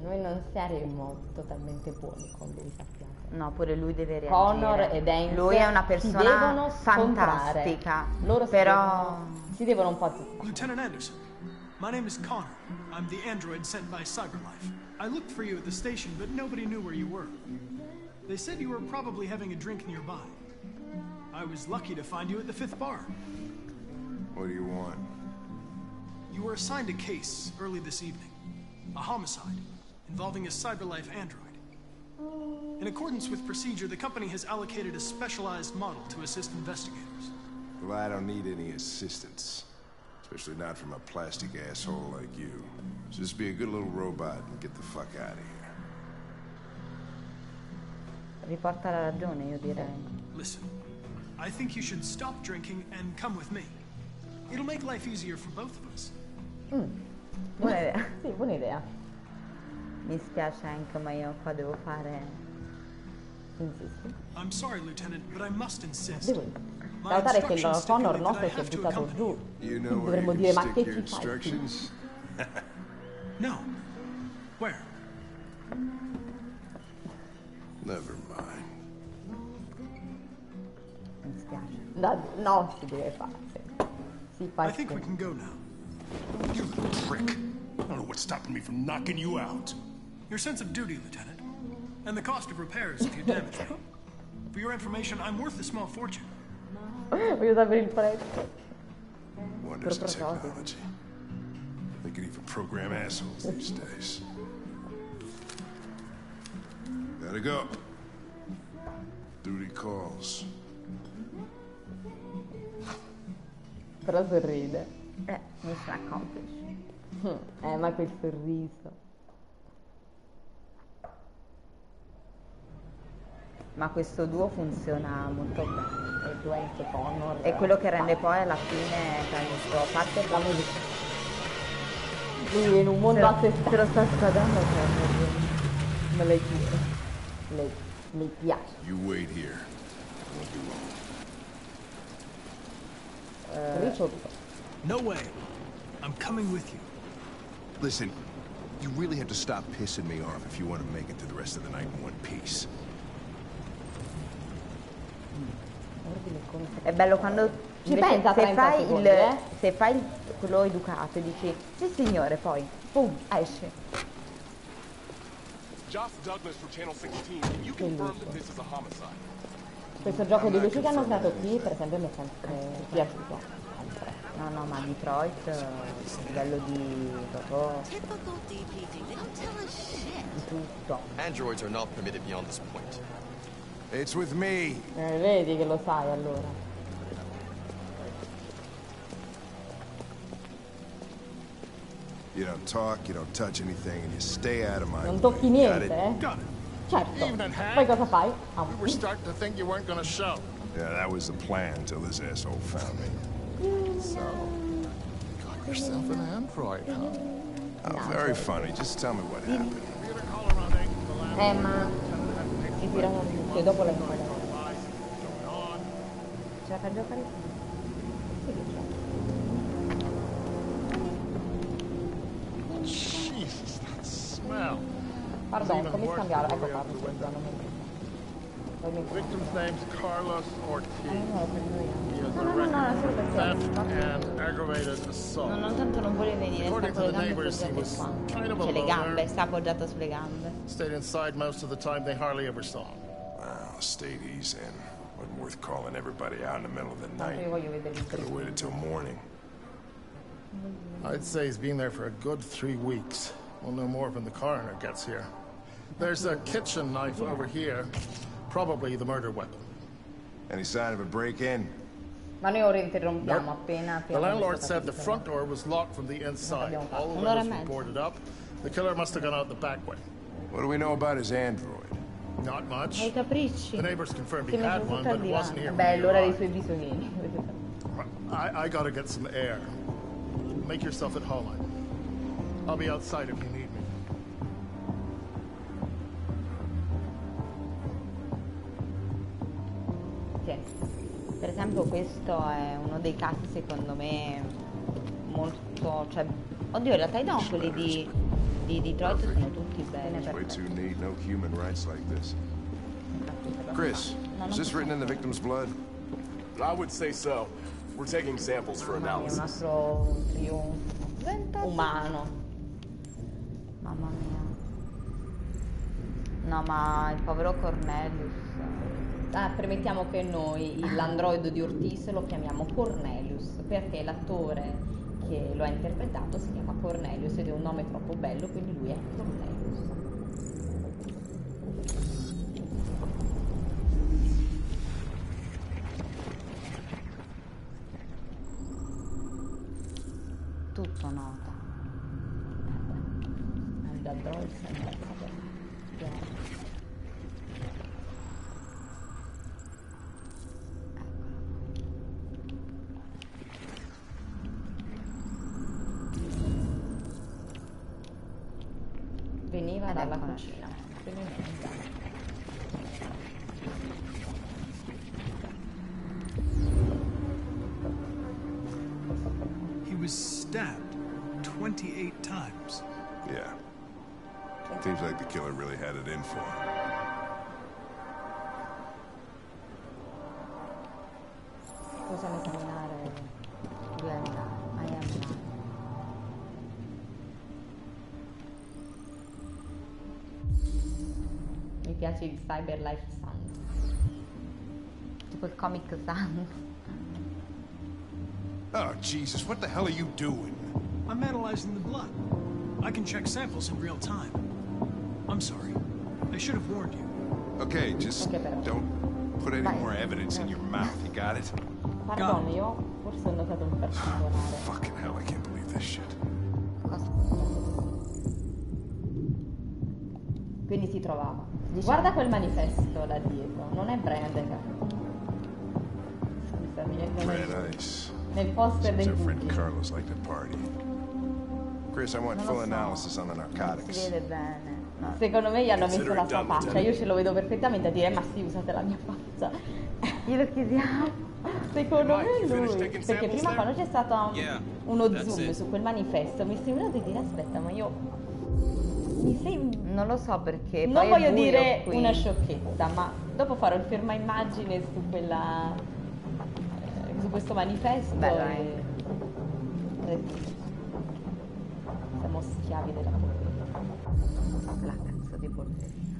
noi non saremo totalmente buoni con lui, sappiamo. No, pure lui deve reagire. Connor e Dance Lui è una si persona fantastica. Loro però si devono un po' azzeccare. Lieutenant Anderson, my name is Connor. I'm the android sent by Cyberlife. I looked for you at the station, but nobody knew where you were. They said you were probably having a drink nearby. I was lucky to find you at the fifth bar. What do you want? You were assigned a case early this evening a homicide involving a Cyberlife android. In accordance with procedure, the company has allocated a specialized model to assist investigators. Well, I don't need any assistance. Especially not from a plastic asshole like you. Just be a good little robot and get the fuck out of here. riporta la ragione, io direi. Listen, I think you should stop drinking and come with me. It'll make life easier for both of us. Mm, buona idea. Sì, buona idea. Mi spiace anche, ma io qua devo fare... Insisti. I'm sorry, Lieutenant, but I must insist. Devo notare che il Connor nostro si è buttato giù. You know where Dovremmo dire, ma che ci fai? qui?" instructions? No. Where? Never mind. Mi spiace. Da- no, si deve fare. sì. Si fa I think we can go now. You little prick. I don't know what's stopping me from knocking you out. Your sense of duty, Lieutenant. And the cost of repairs if you damage me. For your information, I'm worth a small fortune. Voglio sapere il prezzo. Wonders of technology. They can even program assholes these days. Gotta go. Duty calls. Però sorride. Eh, mission accomplished. Eh, ma quel sorriso. Ma questo duo funziona molto bene. E Dwayne Connor. È quello che rende poi alla fine tanto, a parte La musica. Lui in un mondo a sé se, se lo sta squadrando cioè, Me lei piace. Lei, mi piace. You wait here. Won't be long. Ricciotto. No way. I'm coming with you. Listen, you really have to stop pissing me off if you want to make it through the rest of the night in one piece. È bello quando Ci pensa se 30 fai secondi, il eh? se fai il- quello educato e dici sì signore, poi pum, esce. Josh Douglas for Channel 16. Can you confirm that this is a homicide? Questo gioco di luci che hanno usato qui, per esempio, mi è sempre piaciuto. No, no, ma Detroit eh, a livello di proprio di tutto. Androids are not permitted beyond this point. It's with me. Eh, vedi che lo sai allora. You don't talk, you don't touch anything, and you stay out of my Non way. tocchi Got niente, it? eh? Got it. Certo. Evening, Hank. Poi cosa fai? Ah, We were starting to think you weren't going to show. Yeah, that was the plan until this asshole found me. So, got yourself an android, huh? Oh, very funny. Just tell me what happened. Eh, ma si tira che dopo la inquadrata. Ce la fa giocare? Jesus, that smell. Pardon, come scambiare? Ecco qua, mi sembra, non mi- Victim's name's Carlos Ortiz. No, no. He is No, no, no, no, perché- theft and aggravated No, assault. non tanto non vuole venire, sta According con to le gambe appoggiate qua. a Cioè le gambe, sta appoggiato sulle gambe. Stayed inside most of the time. They hardly ever saw him. Well, stayed easy and wasn't worth calling everybody out in the middle of the night. voglio Could have waited till morning. I'd say he's been there for a good three weeks. We'll know more when the coroner gets here. There's a kitchen knife over here. Probably the murder weapon. Any sign of a break-in? Ma noi ora interrompiamo Nope. appena The landlord said the front door was locked from the inside. All the Un'ora windows were boarded up. The killer must have gone out the back way. What do we know about his android? Not much. Hai i capricci? The neighbors confirmed Si he è had messo one, tutto al but it wasn't here. divano. Beh, è l'ora dei suoi bisogni. I, I gotta get some air. Make yourself at home. I'll be outside if you need me. Sì. Per esempio questo è uno dei casi secondo me molto... Cioè, oddio, in realtà no, quelli di, di Detroit sono tutti belli. Way too neat. No human rights like this. Chris, is this written in the victim's blood? I would say so. We're taking samples for È un analysis. altro trionfo umano. Mamma mia. No, ma il povero Cornelius. Ah, premettiamo che noi l'android di Ortiz lo chiamiamo Cornelius perché l'attore che lo ha interpretato si chiama Cornelius ed è un nome troppo bello, quindi lui è Cornelius. Tutto nota. Gli android sempre sapere. Dalla eccola. cucina. Quindi non. He was stabbed 28 times. Yeah. Seems like the killer really had it in for him. Possiamo esaminare piace il Cyber Life Sans. Tipo il Comic Sans. Oh, Jesus, what the hell are you doing? I'm analyzing the blood. I can check samples in real time. I'm sorry. I should have warned you. Okay, just don't put any Vai. more evidence in your mouth. You got it? Pardon, io forse ho notato un particolare. Ah, fucking hell, I can't believe this shit. Quindi si trovava. Guarda quel manifesto là dietro, non è brand. Scusami, è non è- Red ice. nel poster Seems dei buchi. Carlos liked to party. Chris, I want full so. analysis on the Si narcotics. vede bene. No. Secondo me gli hanno messo la sua faccia, io ce lo vedo perfettamente a dire ma sì, usate la mia faccia. Glielo chiediamo. Secondo me lui. Perché prima quando c'è stato uno zoom su quel manifesto mi sembra di dire aspetta ma io mi sembra Non lo so perché. non voglio dire qui. una sciocchezza ma dopo farò il ferma immagine su quella eh, su questo manifesto Beh, e... dai. e siamo schiavi della polvere La cazzo di polverina.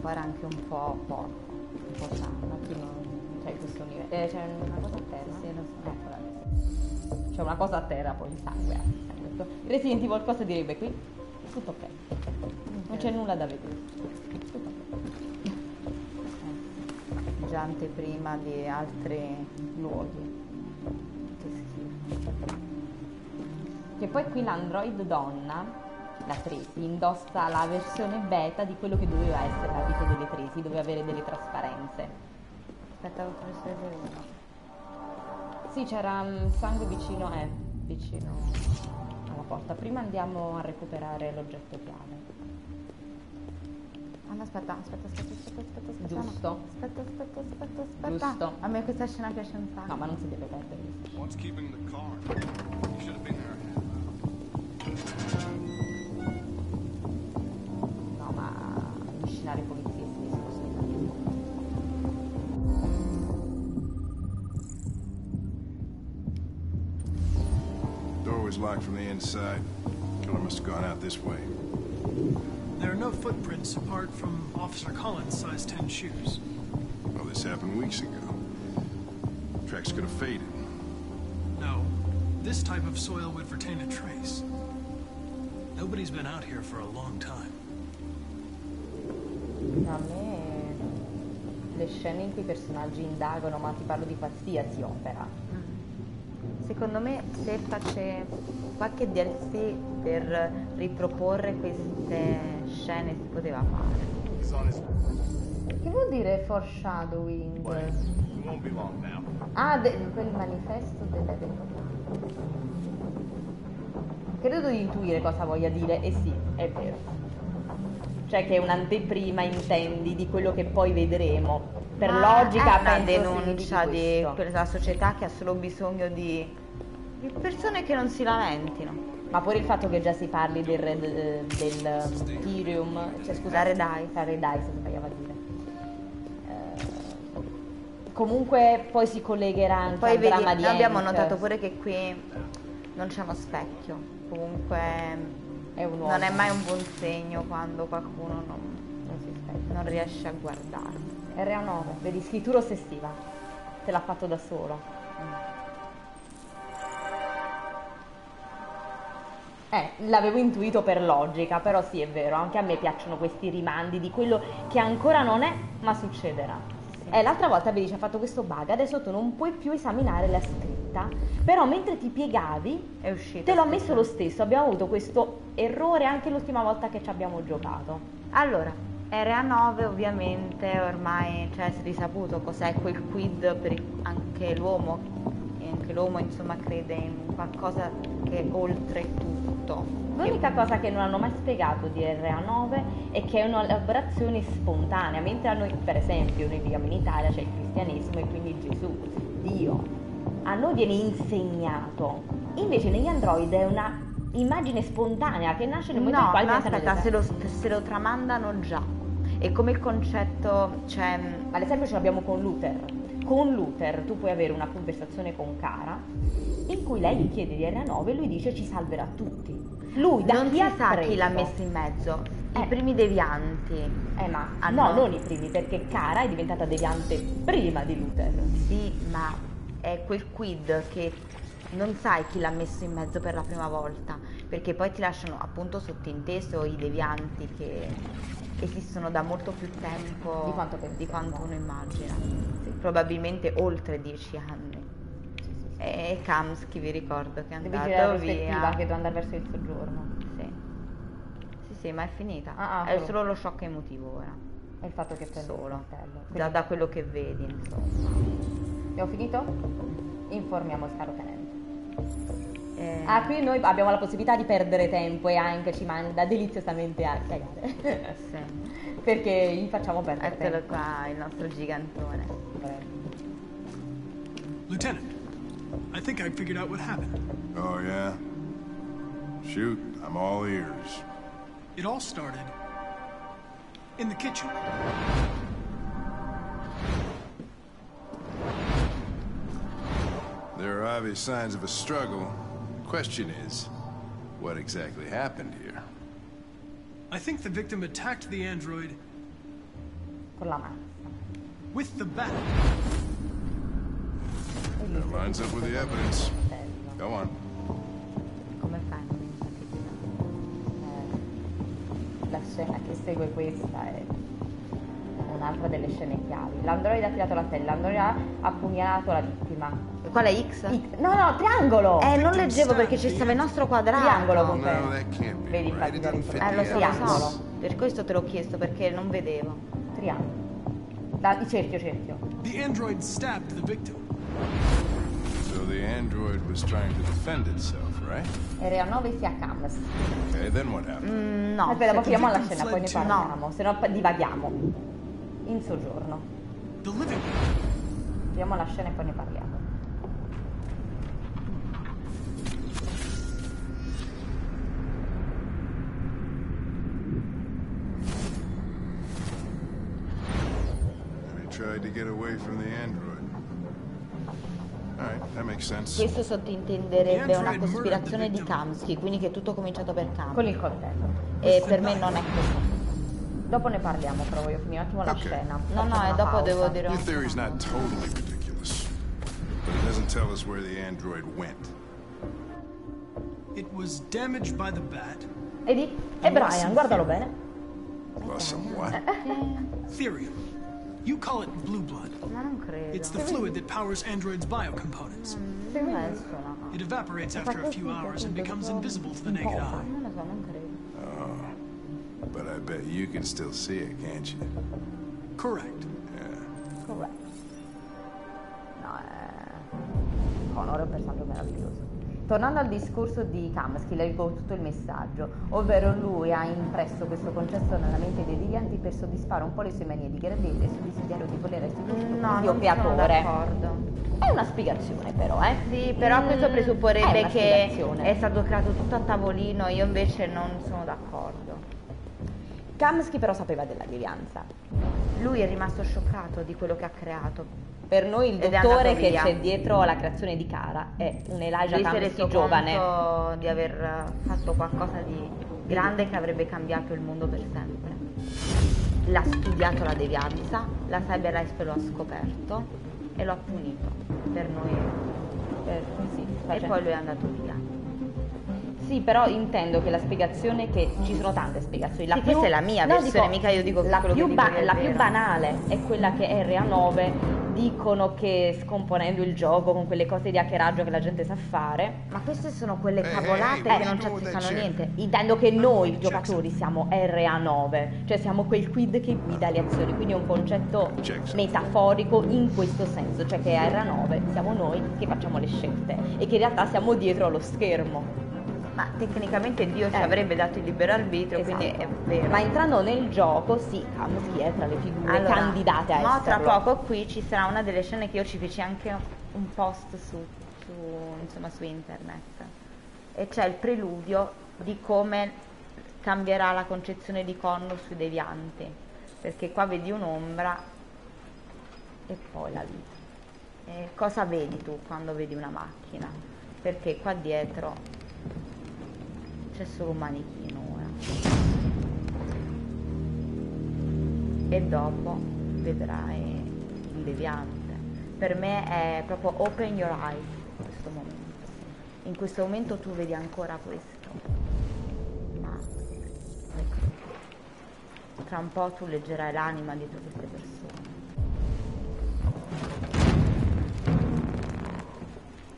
Poi era anche un po' porco, un po' sano, cioè questo livello eh, c'è una cosa terra Sì, lo so. Eccola c'è una cosa a terra poi il sangue eh. Resident Evil cosa direbbe qui? tutto ok non c'è nulla da vedere Tutto ok. Già anteprima di altri luoghi. Che schifo. Che poi qui l'android donna, la Tracy, indossa la versione beta di quello che doveva essere l'abito delle Tracy, doveva avere delle trasparenze. Aspetta, ho preso vedere uno. Sì, c'era mm, sangue vicino, eh, vicino alla porta. Prima andiamo a recuperare l'oggetto chiave. Ah, no, aspetta, aspetta, aspetta, aspetta, aspetta, aspetta. Giusto. Aspetta, aspetta, aspetta, aspetta. Giusto. A me questa scena piace un sacco. No, ma non si deve perdere. What's keeping the car? You should have been there. No, ma gli scenari polizieschi Door was locked from the inside. Killer must have gone out this way. There are no footprints apart from Officer Collins' size 10 shoes. Well, this happened weeks ago. Tracks could have faded. No, this type of soil would retain a trace. Nobody's been out here for a long time. A me le scene in cui i personaggi indagano, ma ti parlo di qualsiasi opera. Secondo me se face qualche DLC per riproporre queste scene si poteva fare. Che vuol dire foreshadowing? It won't be long now. Ah, de- quel manifesto delle Credo di intuire cosa voglia dire, e sì, è vero. Cioè che è un'anteprima, intendi, di quello che poi vedremo. Per Ma logica è una penso denuncia di questo. quella società che ha solo bisogno di, di persone che non si lamentino. Ma pure il fatto che già si parli del, red, eh, del um, Tyrium, cioè scusa, La Red Eye. La Red Eye, se sbagliavo a dire. Eh, comunque poi si collegherà anche Poi al vedi, dramma di noi abbiamo Hank. notato pure che qui non c'è uno specchio. Comunque È un uomo. non è mai un buon segno quando qualcuno non, non riesce a guardare. RA9, vedi, scrittura ossessiva. Te l'ha fatto da solo. Eh, l'avevo intuito per logica, però sì, è vero, anche a me piacciono questi rimandi di quello che ancora non è, ma succederà. Eh, l'altra volta ci ha fatto questo bug, adesso tu non puoi più esaminare la scritta, però mentre ti piegavi È uscito. te l'ho messo lo stesso, abbiamo avuto questo errore anche l'ultima volta che ci abbiamo giocato. Allora, RA9 ovviamente ormai cioè, si è risaputo cos'è quel quid per anche l'uomo, anche l'uomo insomma crede in qualcosa che è oltre tutto. L'unica cosa che non hanno mai spiegato di RA9 è che è un'elaborazione spontanea, mentre a noi, per esempio, noi viviamo in Italia, c'è il cristianesimo e quindi Gesù, Dio. A noi viene insegnato. Invece negli android è una immagine spontanea che nasce nel momento No, in cui no, aspetta, se lo, se lo tramandano già. E come il concetto, cioè... Ma l'esempio ce l'abbiamo con Luther. Con Luther tu puoi avere una conversazione con Cara in cui lei gli chiede di RA9 e lui dice ci salverà tutti. Lui da non chi si sa chi l'ha messo in mezzo. I Eh. primi devianti. Eh ma hanno- no, non i primi, perché Cara è diventata deviante prima di Luther. Sì, ma è quel quid che non sai chi l'ha messo in mezzo per la prima volta, perché poi ti lasciano appunto sottinteso i devianti che esistono da molto più tempo Di quanto di quanto uno immagina. Sì, probabilmente oltre dieci anni. E Kamsky vi ricordo che è Devi andato via. che deve andare verso il soggiorno. Sì. Sì, sì, ma è finita. Ah, ah, è solo- solo lo shock emotivo ora. È il fatto che prende Solo. il coltello. Già Quindi- da quello che vedi, insomma. Abbiamo finito? Informiamo il caro tenente. Eh, Ah, qui noi abbiamo la possibilità di perdere tempo e anche ci manda deliziosamente a cagare. sì. Perché gli facciamo perdere Eccolo tempo. qua, il nostro gigantone. Lieutenant, I think I figured out what happened. Oh, yeah? Shoot, I'm all ears. It all started in the kitchen. There are obvious signs of a struggle. Question is, what exactly happened here? I think the victim attacked the android Con la mano. with the bat. That lines up with the evidence. Go on. Come fai a non empatizzare? Eh, la scena che segue questa è un'altra delle scene chiavi. L'androide ha tirato la stella, l'androide ha appugnalato la vittima. Qual è X? No, no, triangolo! Eh, non leggevo perché ci stava il nostro quadrato. Triangolo No, that can't be Vedi, infatti, Eh, lo so, lo so. Per questo te l'ho chiesto, perché non vedevo. Triangolo. Da, il cerchio, cerchio. The android stabbed the victim. So the android was trying to defend itself, right? RA9 sia Cams. Okay, then what happened? Mm, no. Aspetta, poi la scena, poi ne parliamo. Se no divaghiamo. In soggiorno. Vediamo la scena e poi ne parliamo. Tried to get away from the android. Right, that makes sense. Questo sottintenderebbe una cospirazione di Kamsky, quindi che tutto è cominciato per Kamsky. Con il coltello. E per me non è così. Dopo ne parliamo, però voglio finire un attimo la Ok. scena. No, no, e dopo pausa. devo dire Your un- theory's not totally ridiculous, but it doesn't tell us where the android went. It was damaged by the bat. Vedi? E Brian, guardalo bene. Lost some what? Therium. You call it blue blood. Ma non credo. It's the fluid that powers androids' biocomponents. No. It evaporates after a few hours and becomes invisible to the naked eye. But I bet you can still see it, can't you? Correct. Yeah. Corretto. No, è... Connor è un personaggio meraviglioso. tornando al discorso di Kamsky, leggo tutto il messaggio, ovvero lui ha impresso questo concetto nella mente dei devianti per soddisfare un po' le sue manie di gradevole e il suo desiderio di voler essere No, un non sono opiatore. d'accordo. È una spiegazione però, eh? Sì, però Mm, questo è presupporrebbe una che è stato creato tutto a tavolino, io invece non sono d'accordo. Kamsky però sapeva della devianza. Lui è rimasto scioccato di quello che ha creato. Per noi il è dottore che c'è dietro alla creazione di Cara è un Elijah Lui è Kamsky giovane. di aver fatto qualcosa di grande che avrebbe cambiato il mondo per sempre. L'ha studiato la devianza, la Cyberlife lo ha scoperto e lo ha punito per noi. Eh, sì, e poi lui è andato via. Sì, però intendo che la spiegazione che ci sono tante spiegazioni. La Sì, più, questa è la mia No, versione, mica io dico la quello più, che dico ba- è la più banale è quella che RA9 dicono che scomponendo il gioco con quelle cose di hackeraggio che la gente sa fare. Ma queste sono quelle Eh, cavolate eh, che non ci azzeccano c'è. niente. Intendo che noi giocatori siamo RA9, cioè siamo quel quid che guida le azioni, quindi è un concetto metaforico in questo senso, cioè che RA9 siamo noi che facciamo le scelte e che in realtà siamo dietro allo schermo. Ma tecnicamente Dio ci Eh. avrebbe dato il libero arbitrio, quindi è Esatto. vero. Ma entrando nel gioco, sì, Kamsky è tra le figure Allora, candidate a tra esserlo. poco qui ci sarà una delle scene che io ci feci anche un post su, su, insomma, su internet e c'è il preludio di come cambierà la concezione di Connor sui devianti perché qua vedi un'ombra e poi la vita e cosa vedi tu quando vedi una macchina? perché qua dietro c'è solo un manichino ora e dopo vedrai il deviante. Per me è proprio open your eyes in questo momento. In questo momento tu vedi ancora questo, ma ecco, tra un po' tu leggerai l'anima dietro queste persone.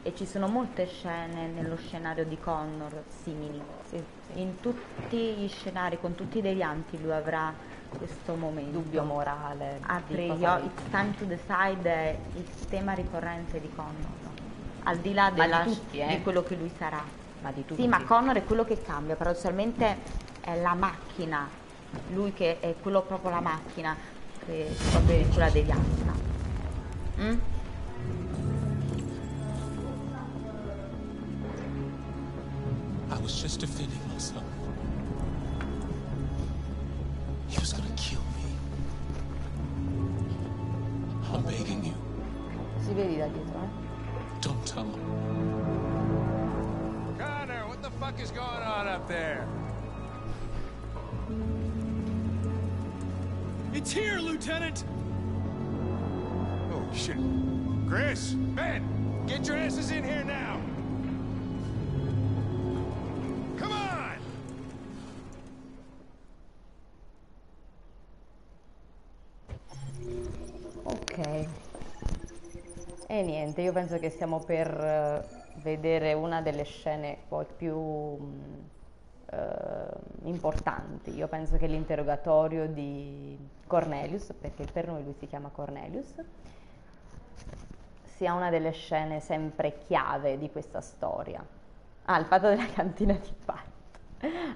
E ci sono molte scene nello scenario di Connor simili. In tutti gli scenari, con tutti i devianti, lui avrà questo momento. Dubbio morale. Apri gli occhi, It's time to decide è il tema ricorrente di Connor. Al di là della- di tutti, eh. di quello che lui sarà. Ma di tutti. Sì, ma Connor è quello che cambia, paradossalmente è la macchina, lui che è quello proprio la macchina che scopre sulla devianza. Mm? I was just defending myself. He was gonna kill me. I'm begging you, don't tell him. Connor, what the fuck is going on up there? It's here, Lieutenant! Oh, shit. Chris, Ben, get your asses in here now. Niente, io penso che stiamo per eh, vedere una delle scene poi più mh, eh, importanti. Io penso che l'interrogatorio di Cornelius, perché per noi lui si chiama Cornelius, sia una delle scene sempre chiave di questa storia. Ah, il fatto della cantina di Pat.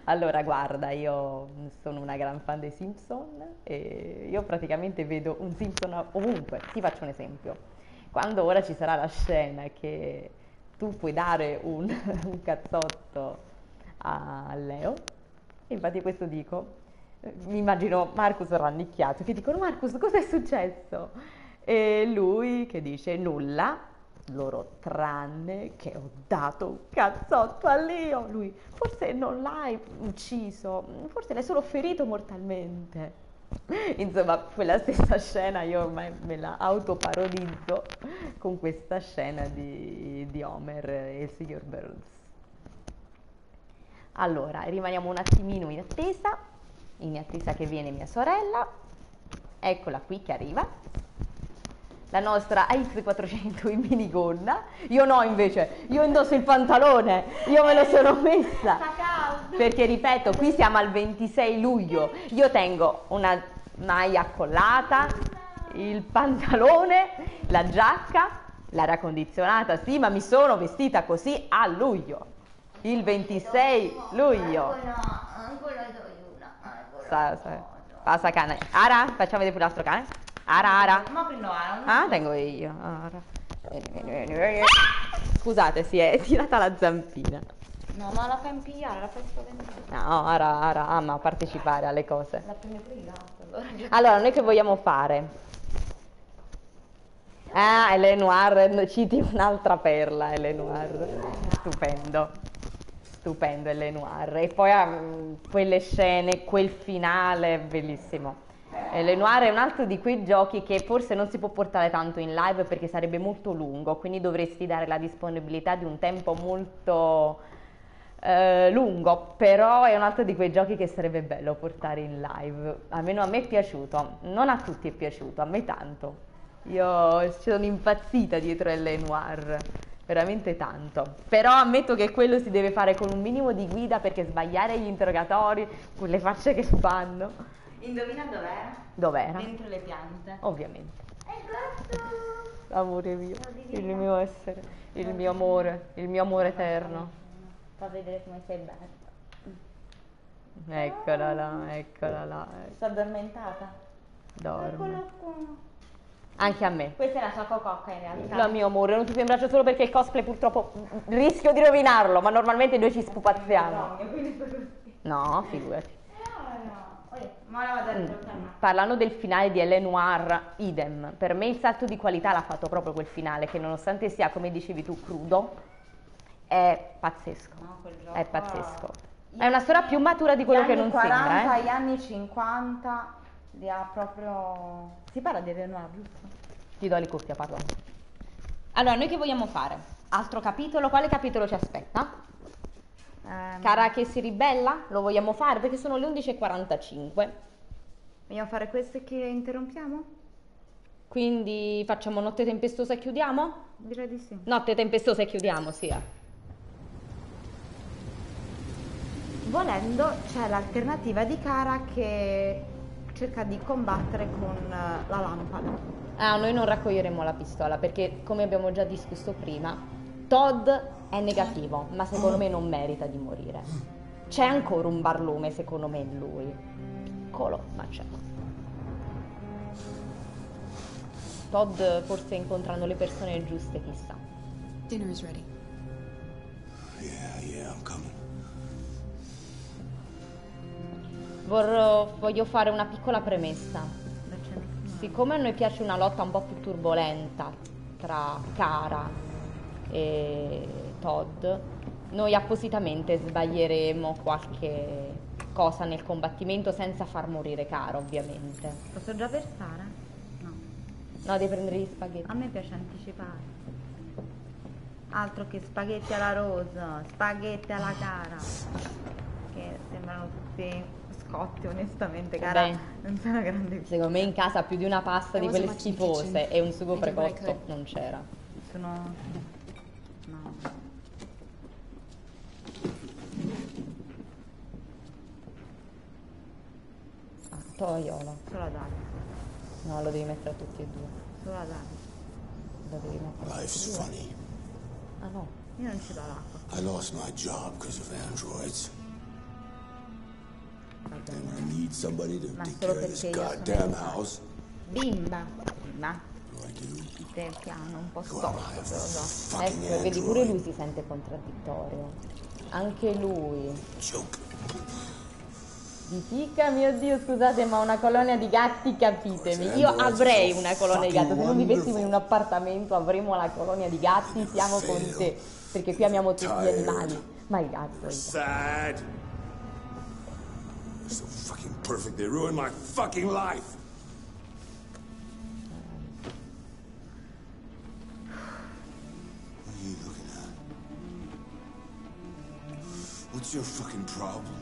Allora, guarda, io sono una gran fan dei Simpson e io praticamente vedo un Simpson ovunque. Ti faccio un esempio. Quando ora ci sarà la scena che tu puoi dare un, un cazzotto a Leo, infatti questo dico, mi immagino Marcus rannicchiato che dicono Marcus cosa è successo? E lui che dice nulla, loro tranne che ho dato un cazzotto a Leo, lui forse non l'hai ucciso, forse l'hai solo ferito mortalmente. Insomma, quella stessa scena io ormai me la autoparodizzo con questa scena di, di Homer e il signor Burns. Allora, rimaniamo un attimino in attesa, in attesa che viene mia sorella. Eccola qui che arriva. La nostra AX400 in minigonna. Io no invece, io indosso il pantalone, io me lo sono messa. Perché ripeto, qui siamo al 26 luglio. Io tengo una maglia accollata, il pantalone, la giacca L'aria condizionata, sì, ma mi sono vestita così a luglio. Il 26 luglio. Ancora, ancora do una. Ancora. Ara, facciamo vedere pure l'altro cane. Ara, Ara. Ma prendo Ara. Ah, tengo io. Ara. Vieni, vieni, vieni, vieni. Scusate, si è tirata la zampina. No, ma la fai impigliare, la fai spaventare. No, Ara, Ara ama partecipare alle cose. La prende pure il gatto. Allora. Allora, noi che vogliamo fare? Ah, Elenoir, citi un'altra perla, Elenoir. Stupendo. Stupendo Elenoir. E poi mm, quelle scene, quel finale, bellissimo. Elenoir è un altro di quei giochi che forse non si può portare tanto in live perché sarebbe molto lungo, quindi dovresti dare la disponibilità di un tempo molto eh, lungo, però è un altro di quei giochi che sarebbe bello portare in live. Almeno a me è piaciuto, non a tutti è piaciuto, a me tanto. Io sono impazzita dietro Noir, veramente tanto. Però ammetto che quello si deve fare con un minimo di guida perché sbagliare gli interrogatori, quelle facce che fanno. Indovina dov'era? Dov'era? Dentro le piante. Ovviamente. L'amore mio, il mio essere, il mio amore, il mio amore eterno. Fa vedere come sei bella. Eccola là, eccola là. ecco. Sto addormentata. Dorme. Anche a me. Questa è la sua cococca in realtà. La mio amore, non ti in braccio solo perché il cosplay purtroppo rischio di rovinarlo, ma normalmente noi ci spupazziamo. No, figurati. Oye, ma ora vado a Mm. tornare. Parlando del finale di L. Noir, idem. Per me il salto di qualità l'ha fatto proprio quel finale, che nonostante sia, come dicevi tu, crudo, è pazzesco. No, quel gioco È pazzesco. È una storia più matura di quello che non 40, sembra, eh. gli anni 50 li ha proprio... Si parla di Renoir, giusto? Ti do le cuffie, parla. Allora, noi che vogliamo fare? Altro capitolo? Quale capitolo ci aspetta? Ehm, Cara che si ribella? Lo vogliamo fare? Perché sono le 11.45. Vogliamo fare questo che interrompiamo? Quindi facciamo notte tempestosa e chiudiamo? Direi di sì. Notte tempestosa e chiudiamo, sì. Volendo c'è l'alternativa di Kara che cerca di combattere con eh, la lampada. Ah, noi non raccoglieremo la pistola perché, come abbiamo già discusso prima, Todd è negativo, ma secondo me non merita di morire. C'è ancora un barlume, secondo me, in lui. Piccolo, ma c'è. Todd forse incontrando le persone giuste, chissà. Dinner is ready. Yeah, yeah, I'm coming. Vorrò- voglio fare una piccola premessa. Siccome a noi piace una lotta un po' più turbolenta tra Kara e Todd, noi appositamente sbaglieremo qualche cosa nel combattimento senza far morire Kara, ovviamente. Posso già versare? No. No, devi prendere gli spaghetti. A me piace anticipare. Altro che spaghetti alla rosa, spaghetti alla cara. Che sembrano tutti scotti, onestamente, cara. Beh. Non sono grande Secondo me in casa più di una pasta di There quelle in the schifose e un sugo precotto non c'era. Sono. No. Togliolo. Solo a Davide. No, lo devi mettere a tutti e due. Solo a Davide. Lo devi mettere a Life's tutti e due. funny. Ah no. Io non ci do l'acqua. I lost my job because of androids. And I need somebody to Ma take care of this goddamn bimba. house, Bimba. Bimba. Del piano, un po' fucking Ecco, vedi pure lui si sente contraddittorio. Anche lui. Joke. Ditica, mio Dio, scusate, ma una colonia di gatti, capitemi. Io avrei una colonia di gatti. Se non vivessimo in un appartamento avremmo la colonia di gatti, siamo con te. Perché qui amiamo tutti gli animali. Ma i gatti. Sad. So fucking perfect. They ruined my fucking life.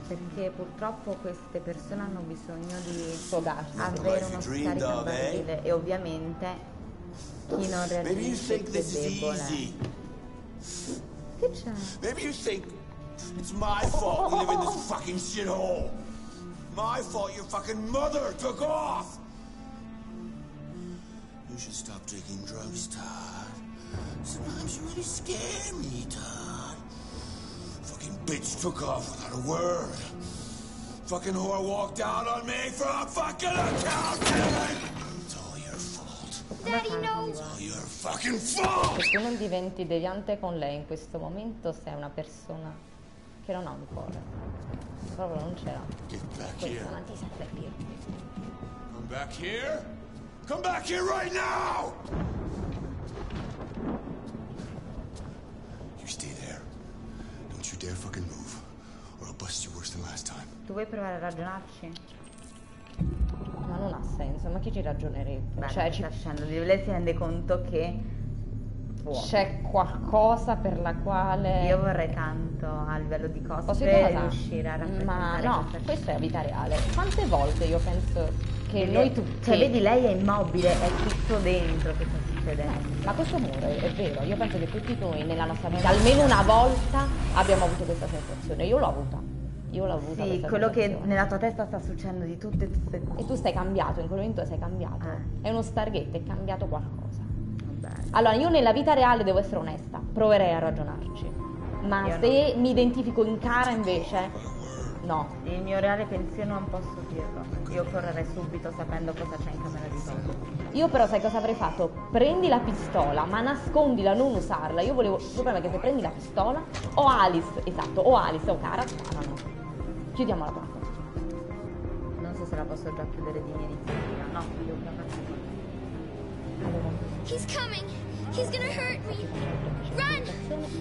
Perché purtroppo queste persone hanno bisogno di Sfogarsi. avere uno of, eh? scaricabarile e ovviamente chi non Maybe you reagisce think più this is debole. easy. Che c'è? Maybe you think it's my fault we live in this fucking shithole. My fault your fucking mother took off. You should stop taking drugs, Todd. Sometimes you really scare me, Todd. Fucking bitch took off without a word. Fucking whore walked out on me for a fucking accountant! It's all your fault. Daddy, no! It's all your fucking fault! Se tu non diventi deviante con lei in questo momento, sei una persona che non ha un cuore. Proprio non ce l'ha. Get back Questo here. non ti serve più. Come back here? Come back here right now! You stay there. Don't you dare fucking move, or I'll bust you worse than last time. Tu vuoi provare a ragionarci? Ma non ha senso, ma chi ci ragionerebbe? Beh, cioè, ci- sta scendendo. Lei si rende conto che c'è qualcosa per la quale... Io vorrei tanto a livello di cosa? riuscire a Ma rappresentare no, questa questa è vita reale. Quante volte io penso che Vedi- noi tutti... Cioè, vedi, lei è immobile, è tutto dentro che succedendo. Ma questo muro è, vero, io penso che tutti noi nella nostra vita, almeno una volta, abbiamo avuto questa sensazione. Io l'ho avuta. Io l'ho avuta Sì, quello che nella tua testa sta succedendo di tutte e tutte cose. E tu sei cambiato, in quel momento sei cambiato. Eh. È uno Stargate, è cambiato qualcosa. Allora, io nella vita reale devo essere onesta, proverei a ragionarci. Ma Io se mi identifico in cara invece, no. Il mio reale pensiero non posso dirlo. Io correrei subito sapendo cosa c'è in camera di foto. Io però sai cosa avrei fatto? Prendi la pistola, ma nascondila, non usarla. Io volevo. Il problema è che se prendi la pistola, o Alice, esatto, o Alice o Cara sparano. Chiudiamo la porta. Non so se la posso già chiudere di iniziativa. No, devo chiuderla. He's coming! He's gonna hurt me! Run!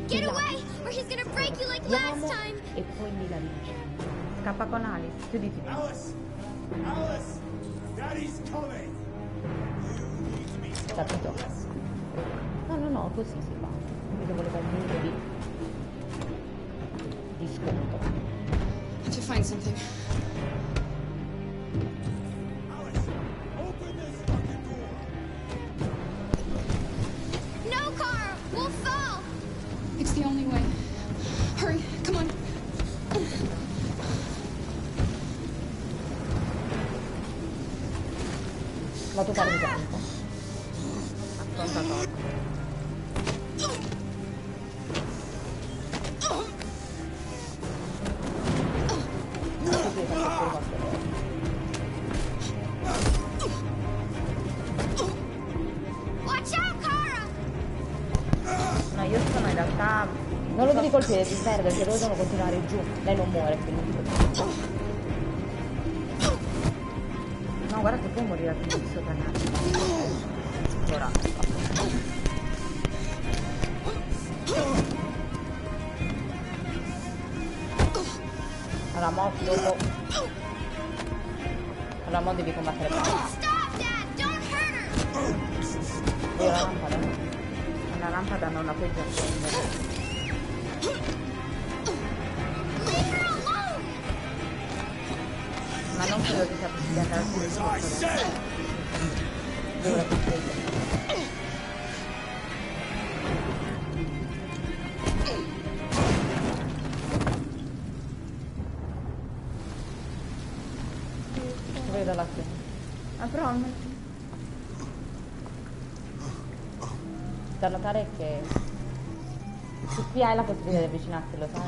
Get away! Or he's gonna break you like last time! E poi mi la dici. Scappa con Alice, chiuditi. Alice! Alice! Daddy's coming! Capito? No, no, no, così si fa. Io volevo un minimo di. di sconto. I have to find something. No, Carl! We'll fall! In realtà... Non lo devi colpire, ti serve perché loro devono continuare giù. Lei non muore, quindi. Hai la possibilità di avvicinarti, lo sai?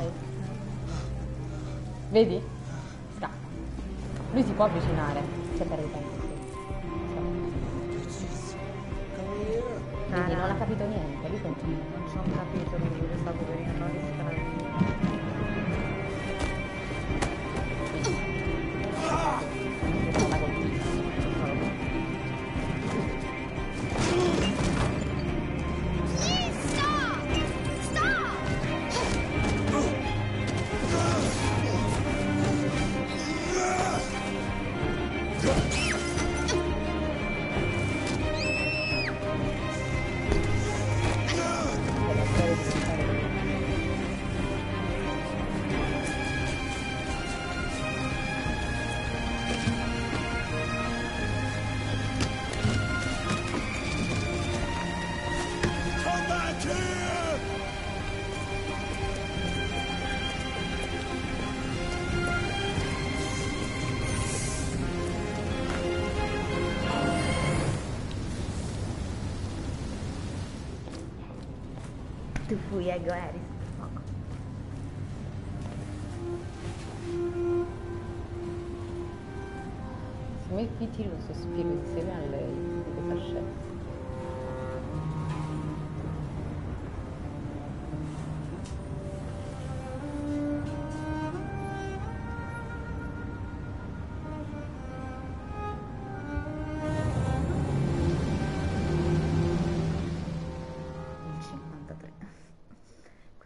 Fui Ego Eris. Poco. Tiri un sospiro insieme a lei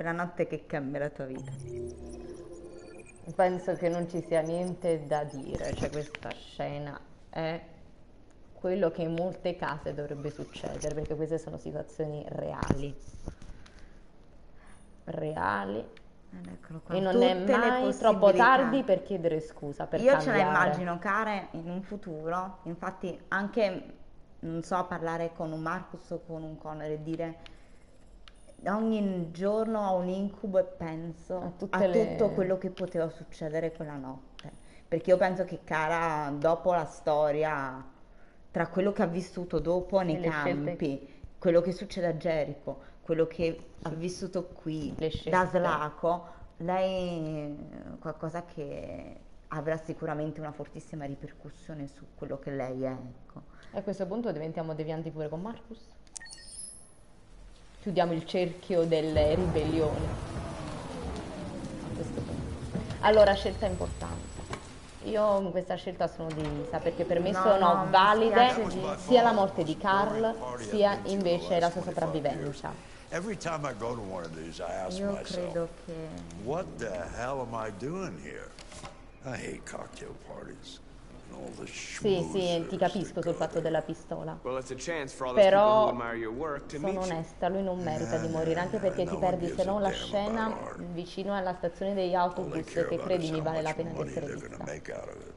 Quella notte che cambia la tua vita. Penso che non ci sia niente da dire, cioè questa scena è quello che in molte case dovrebbe succedere, perché queste sono situazioni reali. Reali. Ed eccolo qua. E non è Tutte le mai troppo tardi per chiedere scusa, per Io ce la cambiare. immagino care in un futuro, infatti anche, non so, parlare con un Marcus o con un Connor e dire ogni giorno ho un incubo e penso a, tutte le- tutto quello che poteva succedere quella notte. Perché io penso che Cara, dopo la storia, tra quello che ha vissuto dopo nei le scelte- campi, quello che succede a Jericho, quello che ha vissuto qui da. Slaco, lei è qualcosa che avrà sicuramente una fortissima ripercussione su quello che lei è, ecco. E a questo punto diventiamo devianti pure con Marcus? Chiudiamo il cerchio delle ribellioni. A questo punto. Allora, scelta importante. Io in questa scelta sono divisa perché per me No, sono no, valide sia la morte di Carl sia invece la sua sopravvivenza. Every time I go to one of these, I ask Io myself, credo che what the hell am I doing here? I hate cocktail parties Sì, sì, ti capisco sul fatto della pistola. Però sono onesta, lui non merita di morire, anche perché ti perdi se no la scena vicino alla stazione degli autobus che credimi vale la pena di essere vista.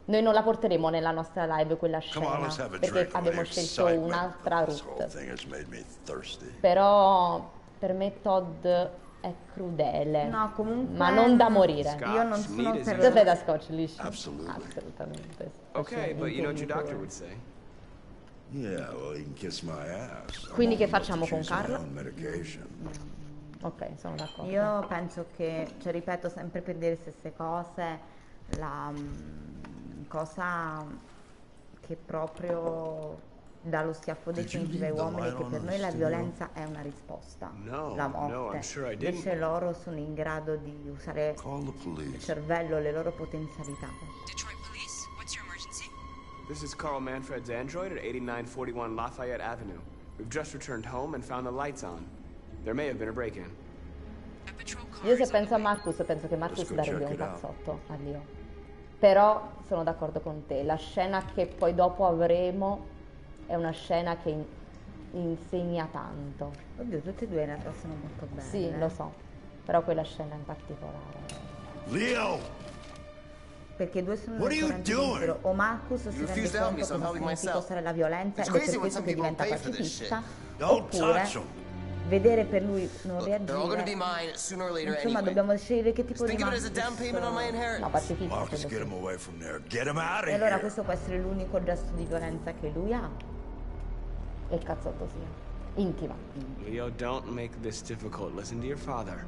Noi non la porteremo nella nostra live quella scena perché abbiamo scelto un'altra route. Però per me Todd è crudele. No, comunque- Ma non da morire. Io non sono per sei da Scotch Lisci? Absolutely. Assolutamente. Okay, but you know what your doctor would say. Yeah, well, he can kiss my ass. Quindi che facciamo con Carla? Ok, sono d'accordo. Io penso che, cioè ripeto sempre per dire le stesse cose, la mm, cosa che proprio dà lo schiaffo definitivo ai uomini che per noi la violenza è una risposta, No, la no, morte. Invece loro sono in grado di usare Call the il cervello, le loro potenzialità. Detroit Police, what's your emergency? This is Carl Manfred's android at 8941 Lafayette Avenue. We've just returned home and found the lights on. There may have been a break-in. Io se penso a Marcus, penso che Marcus darebbe un cazzotto a Dio. Però sono d'accordo con te, la scena che poi dopo avremo è una scena che in- insegna tanto. Oddio, tutte e due in realtà sono molto belle. Sì, lo so, però quella scena in particolare. Leo! Perché due sono What are you. O Marcus si You rende refuse to help me, conto so I'm cosa helping significa usare la violenza It's ed è crazy per when questo some che people diventa pay for this pacifista. shit. Don't Oppure vedere per lui non reagire. Insomma, dobbiamo scegliere che tipo di Marcus. No, pacifista Marcus, credo get sì. him away from there. Get him out of E allora questo può essere l'unico gesto di violenza che lui ha. E il cazzotto sia. Intima. Leo, don't make this difficult. Listen to your father.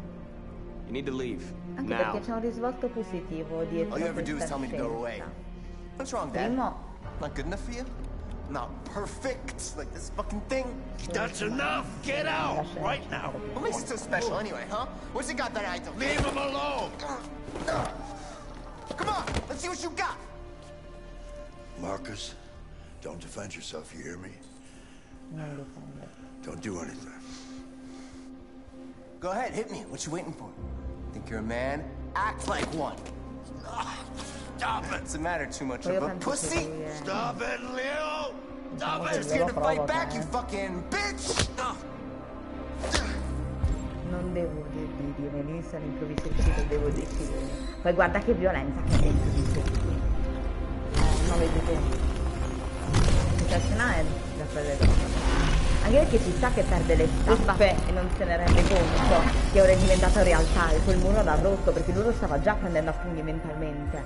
You need to leave. Anche now. perché c'è un risvolto positivo dietro All you a ever do is tell me to go away. What's wrong, Dad? Primo, Not good enough for you? Not perfect like this fucking thing? That's enough. Get out right now. What makes it so special anyway, huh? What's it got that I don't? Leave him alone. Come on, let's see what you got. Marcus, don't defend yourself. You hear me? Non. Don't do anything. Go ahead, hit me. What you waiting for? Think you're a man? Act like one. Stop it. What's the matter? Too much of a pussy? Stop it, Leo. Stop Diciamo it. Just here to fight back, you fucking bitch! non devo di- di dire, l'inizio all'improvviso uscito, devo decidere. Poi guarda che violenza che ha dentro di sé. Eh, non vedi tu. Quelle cose. Anche perché ci sta che perde le tappe e non se ne rende conto che ora è diventato realtà e quel muro l'ha rotto perché lui lo stava già prendendo a pugni mentalmente.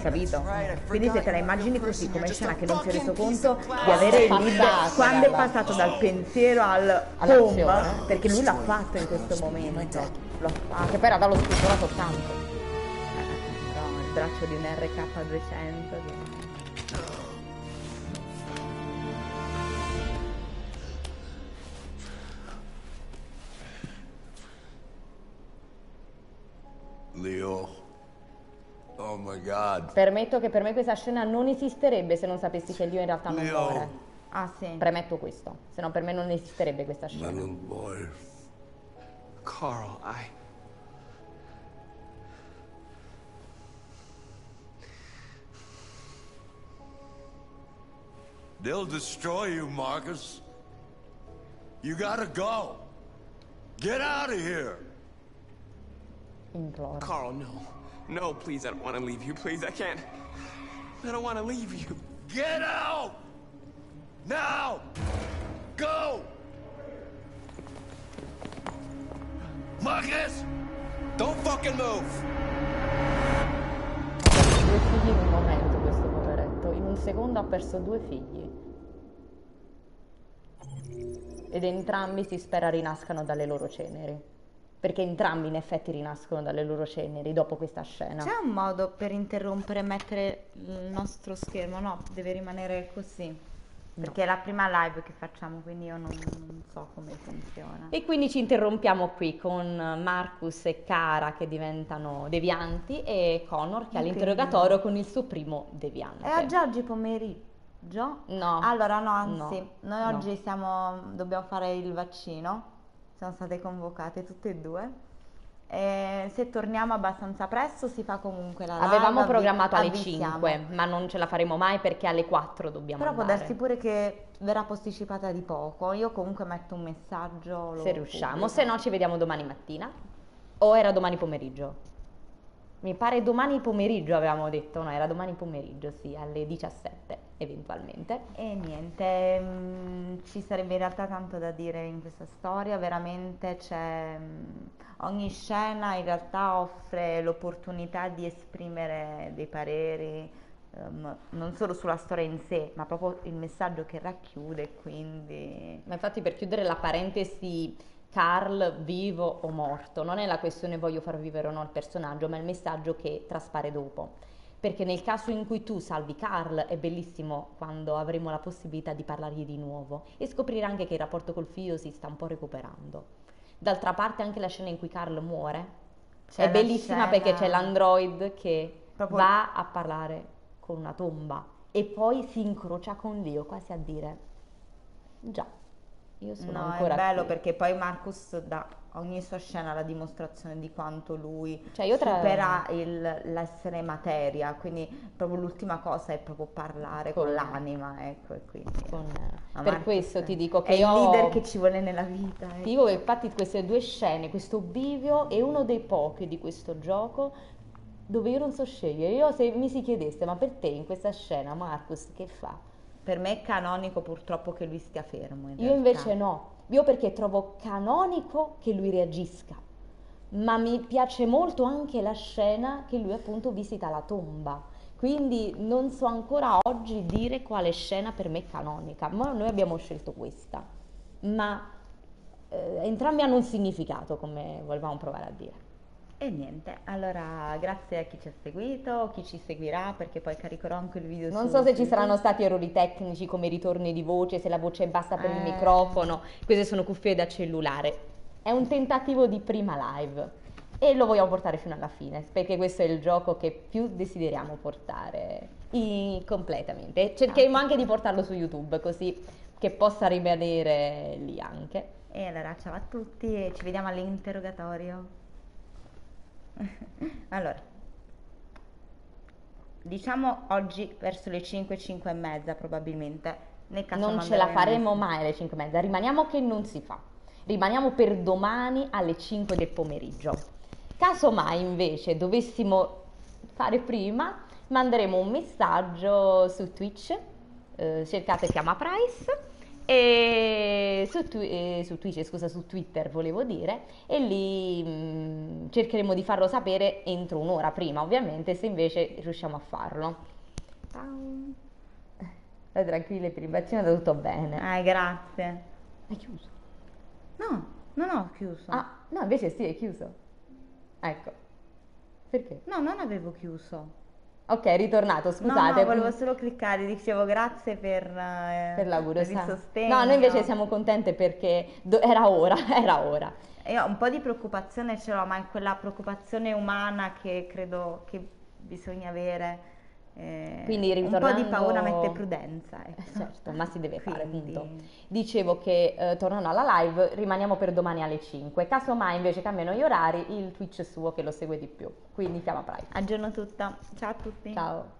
Capito? Quindi se te la immagini così come scena che non si è reso conto di avere il lead quando è passato dal pensiero al home, perché lui l'ha fatto in questo momento. L'ha fatto. Che poi era dallo scrittore soltanto. Però il braccio di un RK200 Leo. Oh my god. Permetto che per me questa scena non esisterebbe se non sapessi che Dio in realtà non Leo. muore. Ah sì. Premetto questo, se no per me non esisterebbe questa scena. little boy. Carl, I. They'll destroy you, Marcus. You gotta go. Get out of here. Imploro. Carl, no. No, please, I don't want to leave you. Please, I can't. I don't want to leave you. Get out! Now! Go! Marcus! Don't fucking move! Due figli in un momento questo poveretto, in un secondo ha perso due figli. Ed entrambi si spera rinascano dalle loro ceneri. Perché entrambi in effetti rinascono dalle loro ceneri dopo questa scena. C'è un modo per interrompere e mettere il nostro schermo? No, deve rimanere così. Perché è la prima live che facciamo, quindi io non, non so come funziona. E quindi ci interrompiamo qui con Marcus e Cara che diventano devianti e Connor che ha l'interrogatorio con il suo primo deviante. È già oggi pomeriggio? No. Allora no, anzi, No, noi no. oggi siamo, dobbiamo fare il vaccino, siamo state convocate tutte e due. E se torniamo abbastanza presto si fa comunque la live. Avevamo programmato alle avvisiamo. 5, ma non ce la faremo mai perché alle 4 dobbiamo Però può andare. darsi pure che verrà posticipata di poco. Io comunque metto un messaggio. Se riusciamo, pubblico. se no ci vediamo domani mattina. O era domani pomeriggio? Mi pare domani pomeriggio avevamo detto, no, era domani pomeriggio, sì, alle 17 eventualmente. E niente, mm, ci sarebbe in realtà tanto da dire in questa storia, veramente c'è mm, ogni scena in realtà offre l'opportunità di esprimere dei pareri, ehm, non solo sulla storia in sé, ma proprio il messaggio che racchiude, quindi Ma infatti per chiudere la parentesi Carl vivo o morto, non è la questione voglio far vivere o no il personaggio, ma il messaggio che traspare dopo. Perché nel caso in cui tu salvi Carl è bellissimo quando avremo la possibilità di parlargli di nuovo e scoprire anche che il rapporto col figlio si sta un po' recuperando. D'altra parte anche la scena in cui Carl muore C'è è bellissima perché c'è scena- l'android che Proprio- va a parlare con una tomba e poi si incrocia con Dio, quasi a dire già, io sono No, ancora è bello qui. perché poi Marcus dà ogni sua scena la dimostrazione di quanto lui Cioè, io tra- supera il- l'essere materia, quindi proprio l'ultima cosa è proprio parlare con, Con- l'anima, ecco, e quindi Con- per Marcus questo ti dico che è il io leader che ci vuole nella vita. ecco. Ti dico che infatti queste due scene, questo bivio è uno dei pochi di questo gioco dove io non so scegliere. Io se mi si chiedesse, ma per te in questa scena Marcus che fa? Per me è canonico purtroppo che lui stia fermo. in Io invece realtà. no, io perché trovo canonico che lui reagisca, ma mi piace molto anche la scena che lui appunto visita la tomba. Quindi non so ancora oggi dire quale scena per me è canonica, ma noi abbiamo scelto questa. Ma eh, entrambi hanno un significato, come volevamo provare a dire. E niente, allora grazie a chi ci ha seguito, chi ci seguirà, perché poi caricherò anche il video Non so se ci saranno stati errori tecnici come ritorni di voce, se la voce è bassa per il Eh. microfono, queste sono cuffie da cellulare. È un tentativo di prima live e lo vogliamo portare fino alla fine, perché questo è il gioco che più desideriamo portare i- completamente. Cercheremo anche di portarlo su YouTube così che possa rimanere lì anche. E allora ciao a tutti e ci vediamo all'interrogatorio. allora, diciamo oggi verso le 5, 5 e mezza probabilmente. Nel caso Non ce la faremo messaggio. mai alle 5 e mezza, rimaniamo che non si fa. Rimaniamo per domani alle 5 del pomeriggio. Casomai invece dovessimo fare prima, manderemo un messaggio su Twitch, eh, cercate Chiama Price e su, Twi- eh, su Twitch, scusa, su Twitter volevo dire, e lì mh, cercheremo di farlo sapere entro un'ora prima, ovviamente, se invece riusciamo a farlo. Stai tranquille, per il bacino è tutto bene. Eh, grazie. È chiuso. No, non ho chiuso. Ah, no, invece sì, è chiuso. Ecco. Perché? No, non avevo chiuso. Ok, è ritornato, scusate. No, no, volevo solo cliccare, dicevo grazie per, eh, per l'augurio. per il sostegno. No, noi invece siamo contente perché do- era ora, era ora. Io un po' di preoccupazione ce l'ho, ma è quella preoccupazione umana che credo che bisogna avere. Eh, Quindi un po' di ritornando- paura mette prudenza. ecco. Certo, ma si deve fare, Quindi- punto. Dicevo che eh, tornando alla live rimaniamo per domani alle 5. Casomai invece cambiano gli orari, il Twitch è suo che lo segue di più. Quindi chiama Pride. Aggiorno tutta. Ciao a tutti. Ciao.